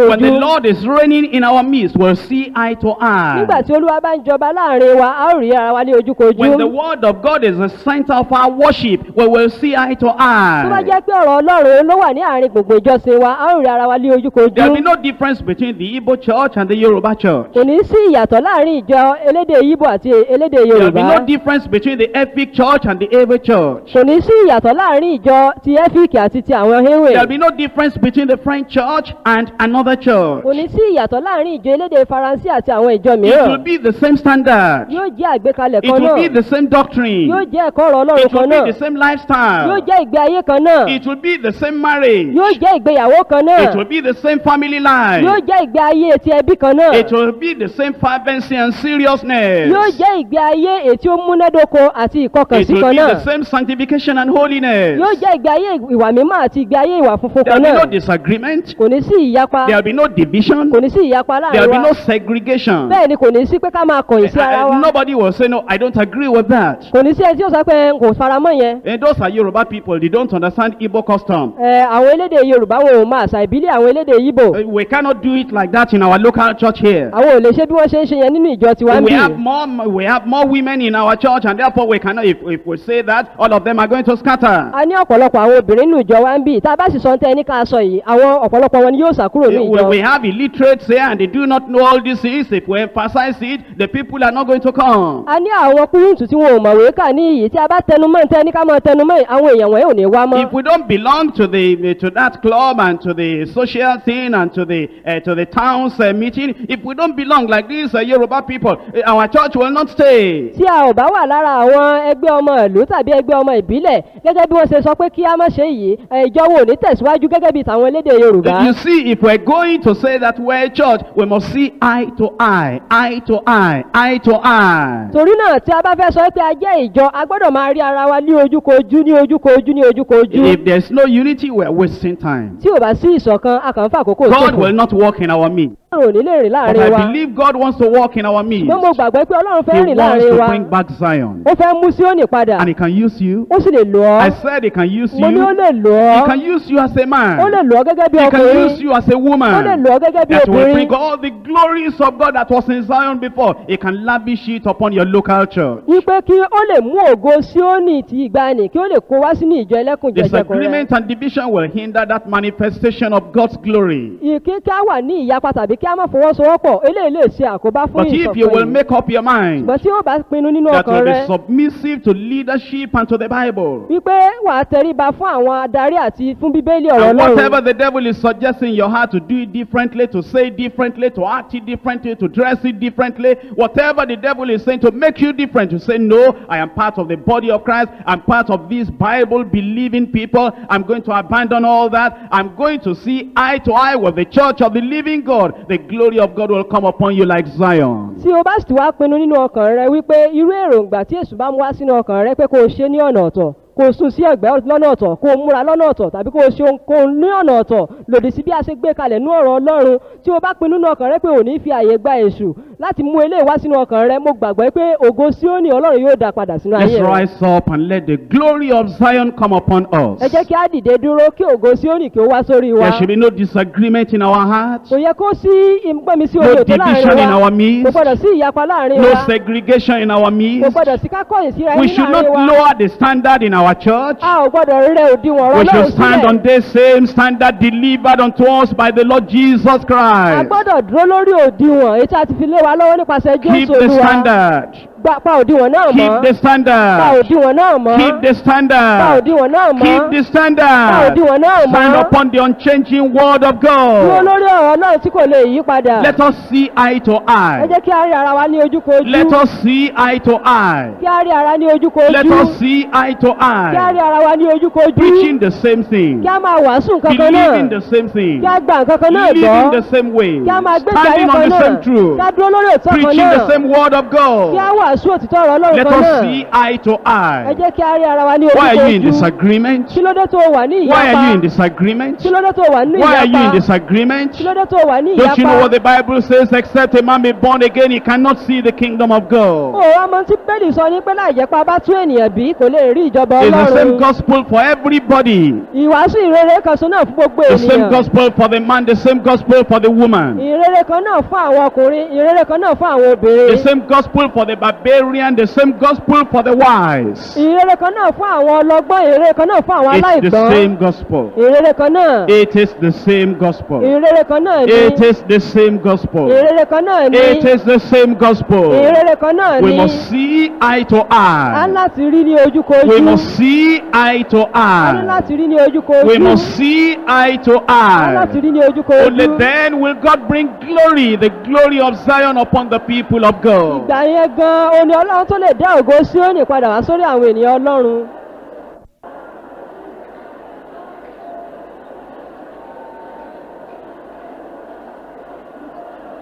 [SPEAKER 1] When the Lord is reigning in our midst, we'll see eye to
[SPEAKER 2] nígbà
[SPEAKER 1] eye.
[SPEAKER 2] tí olúwa bá ń jọba láàárín wa a ó rí ara wa ní ojúkojú
[SPEAKER 1] When the word of God is the center of our worship, we will see eye to
[SPEAKER 2] tó bá
[SPEAKER 1] eye.
[SPEAKER 2] jẹ́ pé ọ̀rọ̀ ọlọ́run ló wà ní àárín gbogbo ìjọsìn wa a ó rí ara wa ní ojúkojú
[SPEAKER 1] There'll be no difference between the Igbo church and the Yoruba church.
[SPEAKER 2] kò ní sí ìyàtọ̀ láàárín ìjọ elédè yíbò àti elédè
[SPEAKER 1] There'll be
[SPEAKER 2] yorùbá
[SPEAKER 1] no difference between the Epic church and the Ava church.
[SPEAKER 2] kò ní sí ìyàtọ̀ láàárín ìjọ ti ẹ́fíìkì àti ti àwọn héwè
[SPEAKER 1] There'll be no difference between the French church and another church.
[SPEAKER 2] kò ní sí ìyàtọ̀ láàárín ìjọ elédè faransé àti àwọn ìjọ
[SPEAKER 1] It will
[SPEAKER 2] mìíràn
[SPEAKER 1] be the same standard.
[SPEAKER 2] yóò jẹ́ àgbékalẹ̀
[SPEAKER 1] It
[SPEAKER 2] kan
[SPEAKER 1] will be
[SPEAKER 2] náà
[SPEAKER 1] the same doctrine.
[SPEAKER 2] yóò jẹ́ ẹ̀kọ́ ọ̀rọ̀ ọlọ́run
[SPEAKER 1] It will
[SPEAKER 2] kan
[SPEAKER 1] be
[SPEAKER 2] náà
[SPEAKER 1] the same
[SPEAKER 2] yóò
[SPEAKER 1] lifestyle.
[SPEAKER 2] jẹ́ ìgbé ayé kan náà
[SPEAKER 1] It will be the same marriage.
[SPEAKER 2] yóò jẹ́ ìgbéyàwó kan náà
[SPEAKER 1] It will be the same family
[SPEAKER 2] yóò
[SPEAKER 1] life.
[SPEAKER 2] jẹ́ ìgbé ayé ti ẹbí kan náà
[SPEAKER 1] It will be the same fervency and seriousness.
[SPEAKER 2] yóò jẹ́ ìgbé ayé ètí ó múnádóko àti
[SPEAKER 1] It
[SPEAKER 2] ìkọkànsí
[SPEAKER 1] will
[SPEAKER 2] kan
[SPEAKER 1] be
[SPEAKER 2] náà
[SPEAKER 1] the same sanctification and holiness.
[SPEAKER 2] yóò jẹ́ ìgbé ayé ìwà mímọ́ àti ìgbé ayé ìwà funfun
[SPEAKER 1] There
[SPEAKER 2] kan
[SPEAKER 1] will be
[SPEAKER 2] náà
[SPEAKER 1] no disagreement.
[SPEAKER 2] kò ní sí ìyapa
[SPEAKER 1] There will be no division.
[SPEAKER 2] kò ní sí ìyapa
[SPEAKER 1] There will
[SPEAKER 2] láàárín
[SPEAKER 1] be
[SPEAKER 2] wa
[SPEAKER 1] no segregation.
[SPEAKER 2] bẹ́ẹ̀ ni kò ní sí pé ká máa kọ̀yìn sí ara wa
[SPEAKER 1] Nobody will say, No, I don't agree with that.
[SPEAKER 2] kò ní sí ẹni tí ó sọ pé n kò faramọ́ yẹn
[SPEAKER 1] And those are Yoruba people, they don't understand Igbo custom.
[SPEAKER 2] Ẹ, àwọn elédè yorùbá wo máa àṣà ìbílẹ̀ àwọn elédè yíbò
[SPEAKER 1] Uh, We cannot do it like that in our local church here.
[SPEAKER 2] àwọn ò lè ṣe bí wọ́n ṣe ń ṣe yẹn nínú ìjọ tiwa ń
[SPEAKER 1] We have more we have more women in our church and therefore we cannot if, if we say that all of them are going to scatter.
[SPEAKER 2] a ní ọ̀pọ̀lọpọ̀ àwọn obìnrin nínú ìjọ wa ń bì tá a bá sì sọ tẹ́ ní ká sọ yìí àwọn ọ̀pọ̀lọpọ̀ wọn ni yóò sàkúrò ní
[SPEAKER 1] We,
[SPEAKER 2] ìjọ
[SPEAKER 1] we have illiterates here and they do not know all these things. If we emphasize it, the people are not going to come.
[SPEAKER 2] a ní àwọn kúrúǹtù tí wọn ò mọ̀wé kà ní iyì tí a bá tẹnumọ́ tẹ́ ní ká máa tẹnumọ́ yìí, àwọn èèyàn wọ̀nyí ò ní wá mọ́
[SPEAKER 1] If we don't belong to the to that club and to the social thing and to the uh, to the town's uh, meeting, if we don't belong like these uh, Yoruba people, uh, our church will not stay.
[SPEAKER 2] tí a ò bá wà lára àwọn ẹgbẹ́ ọmọ ìlú tàbí ẹgbẹ́ ọmọ ìbílẹ̀ gẹ́gẹ́ bí wọ́n ṣe sọ pé kí a má ṣe yìí ẹ, ìjọ wo ò ní tẹ̀síwájú gẹ́gẹ́ bí tàwọn elédè yorùbá
[SPEAKER 1] You see, if we're going to say that we're a church, we must see eye to eye, eye to eye, eye to eye.
[SPEAKER 2] torí náà tí a bá fẹ́ sọ pé a jẹ́ ìjọ a gbọ́dọ̀ máa rí ara wa ní ojúkojú ní ojúkojú ní ojúkojú
[SPEAKER 1] If there's no unity, we're wasting time.
[SPEAKER 2] tí ò bá sí ìṣọ̀kan a kàn ń fà àkókò
[SPEAKER 1] God
[SPEAKER 2] ṣòfò
[SPEAKER 1] will not walk in our midst.
[SPEAKER 2] Ò ní lè rìn
[SPEAKER 1] But
[SPEAKER 2] láàárín wa
[SPEAKER 1] I believe God wants to walk in our midst.
[SPEAKER 2] mo gbàgbọ́ pé ọlọ́run fẹ́
[SPEAKER 1] He
[SPEAKER 2] rìn
[SPEAKER 1] wants
[SPEAKER 2] láàárín
[SPEAKER 1] to
[SPEAKER 2] wa
[SPEAKER 1] bring back Zion.
[SPEAKER 2] ó fẹ́ mú síónì padà
[SPEAKER 1] And He can use you.
[SPEAKER 2] ó sì lè lò
[SPEAKER 1] I said He can use
[SPEAKER 2] mo ní ó
[SPEAKER 1] you.
[SPEAKER 2] lè lò
[SPEAKER 1] He can use you as a man.
[SPEAKER 2] ó lè lò ọ́ gẹ́gẹ́ bí
[SPEAKER 1] He can
[SPEAKER 2] ọkùnrin
[SPEAKER 1] use you as a
[SPEAKER 2] ó lè
[SPEAKER 1] woman.
[SPEAKER 2] lò ọ́ gẹ́gẹ́ bí
[SPEAKER 1] That will
[SPEAKER 2] obìnrin
[SPEAKER 1] bring all the glories of God that was in Zion before. He can lavish it upon your local church.
[SPEAKER 2] wípé kí ó lè mú ògo síónì ti ìgbàanì kí ó lè kó wá sínú ìjọ ẹlẹ́kùn jẹjẹkùn rẹ
[SPEAKER 1] Disagreement and division will hinder that manifestation of God's glory.
[SPEAKER 2] ìkí kí á wà ní ìyapa tàbí kí á má fọwọ́sowọ́pọ̀ eléyìí lè ṣe àkóbá fún
[SPEAKER 1] But if you will
[SPEAKER 2] yìí
[SPEAKER 1] make up your mind
[SPEAKER 2] ṣùgbọ́n tí ó bá pinnu nínú
[SPEAKER 1] that
[SPEAKER 2] ọkàn
[SPEAKER 1] will
[SPEAKER 2] rẹ
[SPEAKER 1] be submissive to leadership and to the Bible,
[SPEAKER 2] wípé wà á tẹríba fún àwọn adarí àti fún bíbélì ọ̀rọ̀
[SPEAKER 1] and whatever the devil is suggesting in your heart to do it differently, to say it differently, to act it differently, to dress it differently, whatever the devil is saying to make you different, you say, No, I am part of the body of Christ. I'm part of these Bible believing people. I'm going to abandon all that. I'm going to see eye to eye with the church of the living God. The glory of God will come upon you like Zion.
[SPEAKER 2] tí o bá sì wá pinnu nínú ọkàn rẹ wípé irú èròǹgbà tí èṣù bá mú wá sínú ọkàn rẹ pé kó ṣe ní ọ̀nà ọ̀tọ̀ kó sùn sí ẹ̀gbẹ́ lọ́nà ọ̀tọ̀ kó múra lọ́nà ọ̀tọ̀ tàbí kó ṣe ohunkóhun ní ọ̀nà ọ̀tọ̀ lòdì sí bí a ṣe gbé kalẹ̀ ní ọ̀rọ̀ ọlọ́run. Tí o bá pinnu nínú ọkàn rẹ pé ò ní fi àyè gba èṣù láti mú eléyìí wá sínú ọkàn rẹ mo gbàgbọ́ pé ògo síónì ọlọ́run yóò dá padà sínú
[SPEAKER 1] Let's
[SPEAKER 2] ayé rẹ.
[SPEAKER 1] rise up and let the glory of Zion come upon us.
[SPEAKER 2] ẹ jẹ́ kí á dìde dúró kí ògo síónì kí ó wá sórí wa.
[SPEAKER 1] There should be no disagreement in our hearts,
[SPEAKER 2] kò yẹ kó sí ìgbọ́nmi sí
[SPEAKER 1] no
[SPEAKER 2] omi òtó
[SPEAKER 1] division in
[SPEAKER 2] láàárín wa.
[SPEAKER 1] our
[SPEAKER 2] kò
[SPEAKER 1] midst,
[SPEAKER 2] gbọ́dọ̀ sí ìyapa láàárín
[SPEAKER 1] no
[SPEAKER 2] wa.
[SPEAKER 1] segregation in our
[SPEAKER 2] kò
[SPEAKER 1] midst.
[SPEAKER 2] gbọ́dọ̀ sí kákọ́yìn síra
[SPEAKER 1] We
[SPEAKER 2] ẹni
[SPEAKER 1] should not
[SPEAKER 2] láàárín wa.
[SPEAKER 1] lower the standard in our church.
[SPEAKER 2] a ò gbọ́dọ̀ rẹ òdiwọ̀n ọ̀rọ̀
[SPEAKER 1] We should stand on this same standard delivered unto us by the Lord Jesus
[SPEAKER 2] a
[SPEAKER 1] Christ.
[SPEAKER 2] gbọ́dọ̀ dúró lórí òdiwọ̀n èyí tí a ti fi lé wa lọ́wọ́ nípasẹ̀
[SPEAKER 1] Keep the standard.
[SPEAKER 2] Pa òdiwọ̀n náà
[SPEAKER 1] Keep
[SPEAKER 2] mọ́.
[SPEAKER 1] the
[SPEAKER 2] Pa
[SPEAKER 1] standard.
[SPEAKER 2] òdiwọ̀n náà mọ́.
[SPEAKER 1] Keep the
[SPEAKER 2] Pa
[SPEAKER 1] standard.
[SPEAKER 2] òdiwọ̀n náà mọ́.
[SPEAKER 1] Keep the
[SPEAKER 2] Pa
[SPEAKER 1] standard.
[SPEAKER 2] òdiwọ̀n náà
[SPEAKER 1] Stand
[SPEAKER 2] mọ́.
[SPEAKER 1] upon the unchanging word of
[SPEAKER 2] Dúró
[SPEAKER 1] God.
[SPEAKER 2] lórí ọ̀rọ̀ náà tí kò lè yí padà.
[SPEAKER 1] Let us see eye to
[SPEAKER 2] Ẹ
[SPEAKER 1] eye.
[SPEAKER 2] jẹ́ kí a rí ara wa ní ojúkojú.
[SPEAKER 1] Let us see eye to eye.
[SPEAKER 2] Kí a rí ara ní ojúkojú.
[SPEAKER 1] Let us see eye to
[SPEAKER 2] Kí a rí
[SPEAKER 1] eye.
[SPEAKER 2] ara wa ní ojúkojú.
[SPEAKER 1] Preaching the same thing.
[SPEAKER 2] Kí a máa wàásù nǹkan kan
[SPEAKER 1] Believing
[SPEAKER 2] náà.
[SPEAKER 1] the same thing.
[SPEAKER 2] Kí a gba nǹkan kan náà
[SPEAKER 1] Living
[SPEAKER 2] gbọ́.
[SPEAKER 1] the same way.
[SPEAKER 2] Kí a máa gbé ayé
[SPEAKER 1] Standing
[SPEAKER 2] kan
[SPEAKER 1] on the
[SPEAKER 2] náà.
[SPEAKER 1] same truth.
[SPEAKER 2] Kí a dúró lórí òtítọ́ kan
[SPEAKER 1] Preaching the
[SPEAKER 2] náà.
[SPEAKER 1] same word of
[SPEAKER 2] Kí a
[SPEAKER 1] God.
[SPEAKER 2] Wàásù òtítọ́ ọ̀rọ̀ Ọlọ́run
[SPEAKER 1] Let
[SPEAKER 2] kan
[SPEAKER 1] us
[SPEAKER 2] náà.
[SPEAKER 1] see eye to
[SPEAKER 2] Ẹ
[SPEAKER 1] eye.
[SPEAKER 2] jẹ́ kí a rí ara wa ní
[SPEAKER 1] Why are you in disagreement?
[SPEAKER 2] Kí ló dé tó wà ní
[SPEAKER 1] Why are you in
[SPEAKER 2] ìyapa?
[SPEAKER 1] disagreement?
[SPEAKER 2] Kí ló dé tó wà ní
[SPEAKER 1] Why are you in
[SPEAKER 2] ìyapa?
[SPEAKER 1] disagreement?
[SPEAKER 2] Kí ló dé tó wà ní
[SPEAKER 1] Don't you know what
[SPEAKER 2] ìyapa?
[SPEAKER 1] the Bible says? Except a man be born again, he cannot see the kingdom of God.
[SPEAKER 2] Ó ọmọ tí Bẹ́ẹ̀lì sọ ní pé láìjẹ́pá bá tún ènìyàn bí kò lè rí ìjọba
[SPEAKER 1] It's the same
[SPEAKER 2] Ọlọ́run.
[SPEAKER 1] gospel for everybody.
[SPEAKER 2] Ìwàásù ìrere kan sọ náà fún gbogbo
[SPEAKER 1] The same
[SPEAKER 2] ènìyàn.
[SPEAKER 1] gospel for the man, the same gospel for the woman.
[SPEAKER 2] Ìrere kan náà fún àwọn ọkùnrin, ìrere kan náà fún àwọn
[SPEAKER 1] The
[SPEAKER 2] obìnrin.
[SPEAKER 1] same gospel for the barbarian, the same gospel for the wise.
[SPEAKER 2] Ìrere kan náà fún àwọn ọlọ́gbọ́n, ìrere kan náà fún àwọn
[SPEAKER 1] It's the
[SPEAKER 2] aláìgbọ́n.
[SPEAKER 1] same gospel.
[SPEAKER 2] Ìrere kan náà.
[SPEAKER 1] It is the same gospel.
[SPEAKER 2] Ìrere kan náà ni.
[SPEAKER 1] It is the same gospel.
[SPEAKER 2] Ìrere kan náà ni.
[SPEAKER 1] It is the same gospel.
[SPEAKER 2] Ìrere kan náà
[SPEAKER 1] We
[SPEAKER 2] ni.
[SPEAKER 1] must see eye to
[SPEAKER 2] A
[SPEAKER 1] eye.
[SPEAKER 2] ní láti rí ní ojúkojú.
[SPEAKER 1] We must see eye to
[SPEAKER 2] A
[SPEAKER 1] eye.
[SPEAKER 2] láti rí ní ojúkojú.
[SPEAKER 1] We must see eye to
[SPEAKER 2] A ní láti
[SPEAKER 1] eye.
[SPEAKER 2] rí ní ojúkojú.
[SPEAKER 1] Only then will God bring glory, the glory of Zion upon the people of God.
[SPEAKER 2] Ìgbà yẹn òní Ọlọ́run tó lè dá ògo Síónì padà wá sórí àwọn ènìyàn Ọlọ́run.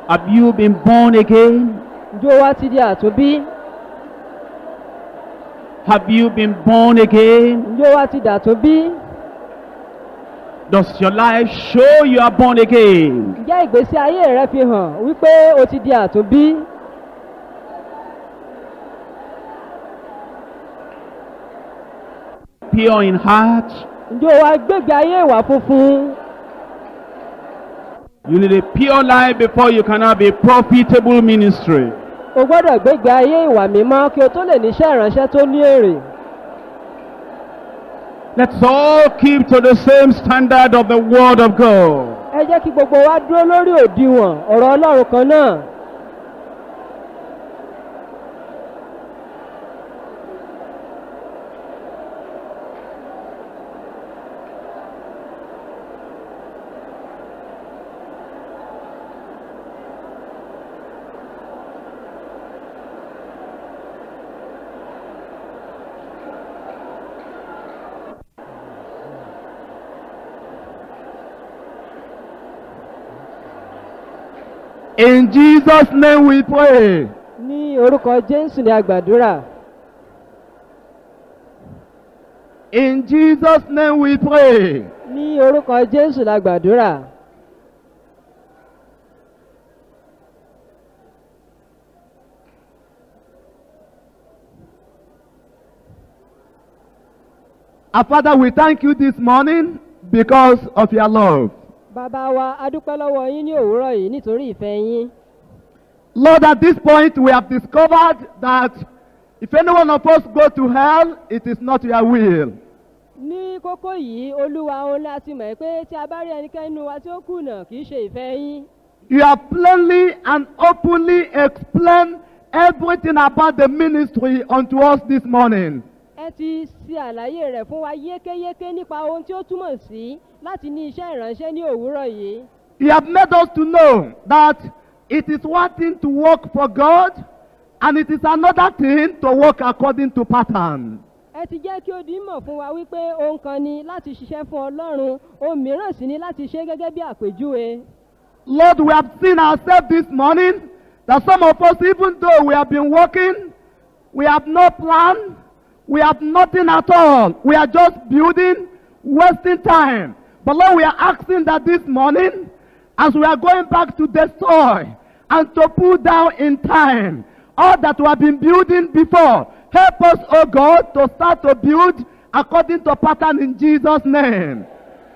[SPEAKER 1] Have you been born again?
[SPEAKER 2] Ǹjẹ́ o wá ti di àtúnbí?
[SPEAKER 1] Have you been born again?
[SPEAKER 2] Ǹjẹ́ o wá ti dàtúnbí?
[SPEAKER 1] Does your life show you are born again?
[SPEAKER 2] Ǹjẹ́ ìgbésí ayé rẹ fi hàn wípé o ti di àtúnbí?
[SPEAKER 1] Pure in heart?
[SPEAKER 2] Ǹjẹ́ o wá gbégbé ayé ìwà funfun?
[SPEAKER 1] You need a pure life before you can have a profitable ministry.
[SPEAKER 2] O gbọ́dọ̀ gbégbé ayé ìwà mímọ́ kí o tó lè níṣẹ́ ìránṣẹ́ tó ní èrè.
[SPEAKER 1] Let's all keep to the same standard of the Word of God.
[SPEAKER 2] Ẹ jẹ́ kí gbogbo wa dúró lórí òdiwọ̀n ọ̀rọ̀ Ọlọ́run kan náà.
[SPEAKER 1] In Jesus' name we pray.
[SPEAKER 2] Ní orúkọ Jésù ni a gbàdúrà.
[SPEAKER 1] In Jesus' name we pray.
[SPEAKER 2] Ní orúkọ Jésù la gbàdúrà.
[SPEAKER 3] Our Father, we thank you this morning because of your love.
[SPEAKER 2] Bàbá wa, a dúpẹ́ lọ́wọ́ yín ní òwúrọ̀ yìí nítorí ìfẹ́ yín.
[SPEAKER 3] Lord, at this point, we have discovered that if any one of us go to hell, it is not your will.
[SPEAKER 2] Ní kókó yìí, Olúwa òun láti mọ̀ pé tí a bá rí ẹnikẹ́ni nínú wa tí ó kùnà kì í ṣe ìfẹ́ yín.
[SPEAKER 3] You have plainly and openly explained everything about the ministry unto us this morning.
[SPEAKER 2] Ẹ ti ṣe àlàyé rẹ̀ fún wa yékéyéké nípa ohun tí ó túmọ̀ sí láti ní iṣẹ́ ìránṣẹ́ ní òwúrọ̀ yìí.
[SPEAKER 3] You have made us to know that it is one thing to work for God, and it is another thing to work according to pattern.
[SPEAKER 2] Ẹ ti jẹ́ kí ó di mọ̀ fún wa wípé ohun kan ni láti ṣiṣẹ́ fún Ọlọ́run, ohun mìíràn sì ni láti ṣe gẹ́gẹ́ bí àpèjúwe.
[SPEAKER 3] Lord, we have seen ourselves this morning that some of us, even though we have been working, we have no plan, we have nothing at all. We are just building, wasting time. But Lord, we are asking that this morning, as we are going back to destroy and to pull down in time all that we have been building before, help us, oh God, to start to build according to pattern in Jesus' name.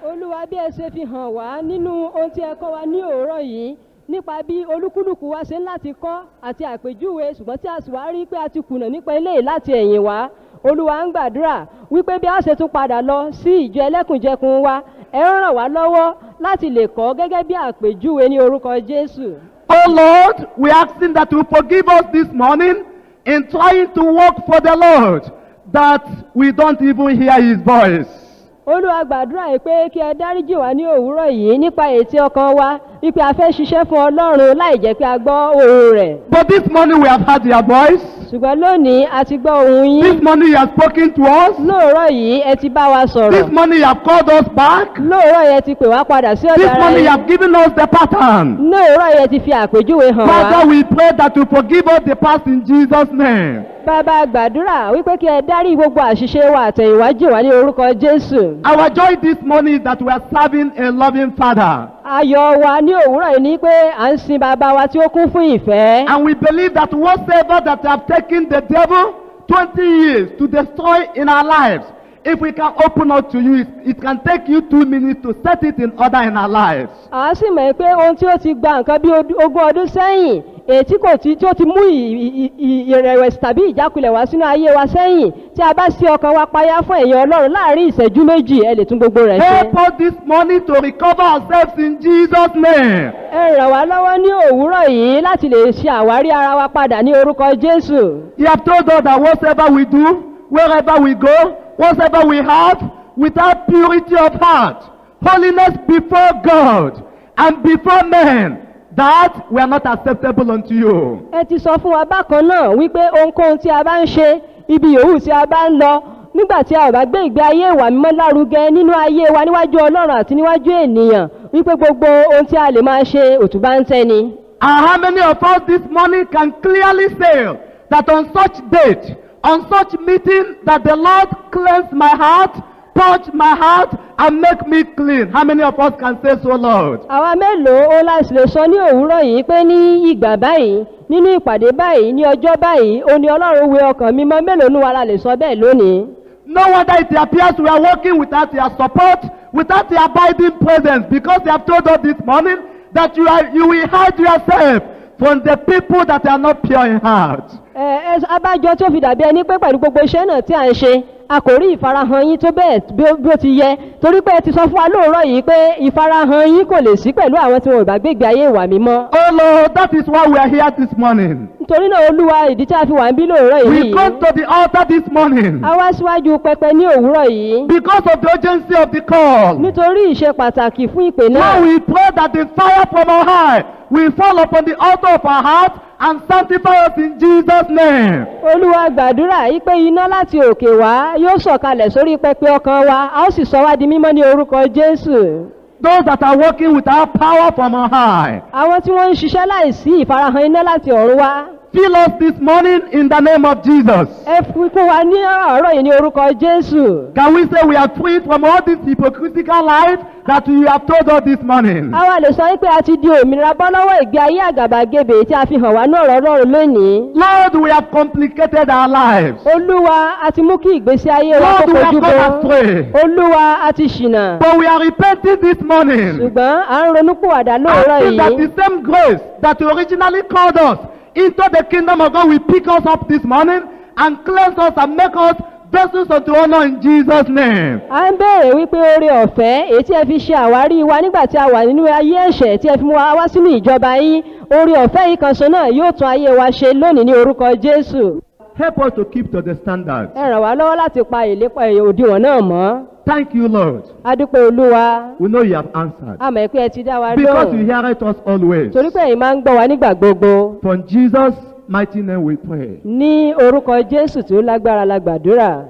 [SPEAKER 2] Olúwa bí ẹ ṣe fi hàn wá nínú ohun tí ẹ kọ́ wa ní òwúrọ̀ yìí nípa bí olúkúlùkù wa ṣe ń láti kọ́ àti àpèjúwe ṣùgbọ́n tí a sì wá rí pé a ti kùnà nípa eléyìí láti ẹ̀yìn wá. Olúwa ń gbàdúrà wípé bí a ṣe tún padà lọ sí ìjọ ẹlẹ́kùnjẹkùn wa ẹ ràn wá lọ́wọ́ láti lè kọ́ gẹ́gẹ́ bí àpèjúwe ní orúkọ Jésù.
[SPEAKER 3] Oh Lord, we are asking that you forgive us this morning in trying to work for the Lord that we don't even hear his voice.
[SPEAKER 2] Olúwa gbàdúrà yìí pé kí ẹ dáríjì wá ní òwúrọ̀ yìí nípa ètí ọkàn wa wípé a fẹ́ ṣiṣẹ́ fún ọlọ́run láì jẹ́ pé a gbọ́ ohùn rẹ̀
[SPEAKER 3] But this morning we have heard your voice.
[SPEAKER 2] ṣùgbọ́n lónìí a ti gbọ́ ohùn
[SPEAKER 3] This
[SPEAKER 2] yín
[SPEAKER 3] morning you have spoken to us.
[SPEAKER 2] lóòrọ̀ yìí ẹ ti bá wa sọ̀rọ̀
[SPEAKER 3] This morning you have called us back.
[SPEAKER 2] lóòrọ̀ yìí ẹ ti pè wá padà sí ọ̀dọ̀
[SPEAKER 3] This
[SPEAKER 2] ara
[SPEAKER 3] morning you have given us the pattern.
[SPEAKER 2] lóòrọ̀ yìí ẹ ti fi àpèjúwe hàn wá
[SPEAKER 3] Father, we pray that you forgive us the past in Jesus' name.
[SPEAKER 2] bàbá gbàdúrà wípé kí ẹ dárí gbogbo àṣìṣe wa àtẹ̀yìnwájú wa ní orúkọ jésù
[SPEAKER 3] Our joy this morning is that we are serving a loving Father.
[SPEAKER 2] ayọ̀ wa ní òwúrọ̀ yìí ni pé à ń sin bàbá wa tí ó kún fún ìfẹ́
[SPEAKER 3] And we believe that whatsoever that have taken the devil 20 years to destroy in our lives, if we can open up to you, it, it can take you two minutes to set it in order in our lives.
[SPEAKER 2] a sì mọ̀ pé ohun tí ó ti gba nǹkan bí ogún ọdún sẹ́yìn èyí tí kò tí tí ó ti mú ìrẹ̀wẹ̀sì tàbí ìjákulẹ̀ wá sínú ayé wa sẹ́yìn tí a bá sí ọkàn wa payá fún ẹ̀yìn ọlọ́run láàárín ìṣẹ́jú méjì ẹ lè tún gbogbo rẹ̀ ṣe.
[SPEAKER 3] Help us this morning to recover ourselves in Jesus' name.
[SPEAKER 2] ẹ ràn wá lọ́wọ́ ní òwúrọ̀ yìí láti lè ṣe àwárí ara wa padà ní orúkọ jésù.
[SPEAKER 3] You have told us that whatsoever we do, wherever we go, whatsoever we have, without purity of heart, holiness before God and before men, that we are not acceptable unto you.
[SPEAKER 2] ẹ ti sọ fún wa bákan náà wípé ohunkóhun tí a bá ń ṣe ibi yòówù tí a bá ń lọ nígbà tí a ò bá gbé ìgbé ayé ìwà mímọ́ lárugẹ nínú ayé wa níwájú ọlọ́run àti níwájú ènìyàn wípé gbogbo ohun tí a lè máa ṣe òtúbá ń tẹ́ni.
[SPEAKER 3] And how many of us this morning can clearly say that on such date, on such meeting, that the Lord cleanse my heart, purge my heart, and make me clean? How many of us can say so, Lord?
[SPEAKER 2] àwa mélòó ó láti lè sọ ní òwúrọ̀ yìí pé ní ìgbà báyìí nínú ìpàdé báyìí ní ọjọ́ báyìí ó ní ọlọ́run wẹ ọkàn mímọ́ mélòó ní wa la lè sọ bẹ́ẹ̀ lónìí.
[SPEAKER 3] No wonder it appears we are working without your support, without your abiding presence, because you have told us this morning that you, are, you will hide yourself from the people that are not pure in heart.
[SPEAKER 2] Abájọ tí ó fi dàbí ẹni pé pẹ̀lú gbogbo iṣẹ́ náà tí à ń ṣe a kò rí ìfarahàn yín tó bẹ́ẹ̀ bí ó- ti yẹ torí pé ẹ ti sọ fún wa lóòrọ̀ yìí pé ìfarahàn yín kò lè sí pẹ̀lú àwọn tí wọn ò bá gbégbé ayé ìwà mímọ́.
[SPEAKER 3] Oh Lord, that is why we are here this morning.
[SPEAKER 2] nítorí náà olúwa ìdí tí a fi wà ń bí lóòrọ̀
[SPEAKER 3] We
[SPEAKER 2] yìí
[SPEAKER 3] come to the altar this morning
[SPEAKER 2] a wá síwájú pẹpẹ ní òwúrọ̀ yìí
[SPEAKER 3] because of the urgency of the call.
[SPEAKER 2] nítorí ìṣe pàtàkì fún ìpè náà.
[SPEAKER 3] Now we pray that the fire from on high will fall upon the altar of our heart and sanctify us in Jesus' name.
[SPEAKER 2] olúwa gbàdúrà yìí pé iná láti òkè wá yóò sọ̀kalẹ̀ sórí pẹpẹ ọkàn wa a ó sì sọ wá di mímọ́ ní orúkọ jésù.
[SPEAKER 3] Those that are working without power from on high,
[SPEAKER 2] àwọn tí wọ́n ń ṣiṣẹ́ láìsí ìfarahàn iná láti ọ̀run wá
[SPEAKER 3] fill us this morning in the name of Jesus.
[SPEAKER 2] ẹ fi kún wa ní ọ̀rọ̀ yìí ní orúkọ jésù.
[SPEAKER 3] Can we say we are free from all this hypocritical life that you have told us this morning?
[SPEAKER 2] àwa lè sọ wípé a ti di òmìnira bọ́ lọ́wọ́ ìgbé ayé àgàbàgebè tí a fi hàn wá ní ọ̀rọ̀ ọlọ́run lónìí.
[SPEAKER 3] Lord, we have complicated our lives.
[SPEAKER 2] olúwa a ti mú kí ìgbésí ayé wa
[SPEAKER 3] Lord,
[SPEAKER 2] kó
[SPEAKER 3] we have
[SPEAKER 2] kojú
[SPEAKER 3] gone
[SPEAKER 2] bọ́.
[SPEAKER 3] astray.
[SPEAKER 2] olúwa a ti ṣìnà.
[SPEAKER 3] But we are repenting this morning.
[SPEAKER 2] ṣùgbọ́n à ń ronúpìwàdà lóòrọ̀
[SPEAKER 3] Asking that
[SPEAKER 2] yìí.
[SPEAKER 3] the same grace that originally called us into the kingdom of God will pick us up this morning and cleanse us and make us vessels unto honor in Jesus' name.
[SPEAKER 2] a ń béèrè wípé oore ọ̀fẹ́ èyí ẹ fi ṣe àwárí wa nígbà tí a wà nínú ayé ẹ̀ṣẹ̀ tí ẹ fi mú wa wá sínú ìjọba yín oore ọ̀fẹ́ yìí kan ṣo náà yóò tún ayé wa ṣe lónìí ní orúkọ jésù.
[SPEAKER 3] Help us to keep to the standards.
[SPEAKER 2] ẹ ràn wá lọ́wọ́ láti pa ìlépa òdiwọ̀n náà mọ́.
[SPEAKER 3] Thank you, Lord.
[SPEAKER 2] adúpẹ́ olúwa
[SPEAKER 3] We know you have answered.
[SPEAKER 2] a mọ̀ pé ẹ ti dá wa
[SPEAKER 3] Because you
[SPEAKER 2] lóhùn
[SPEAKER 3] hear it us always.
[SPEAKER 2] torí pé ẹ̀yin máa ń gbọ́ wa nígbà gbogbo.
[SPEAKER 3] In Jesus' mighty name we pray.
[SPEAKER 2] ní orúkọ jésù tí ó lágbára la gbàdúrà.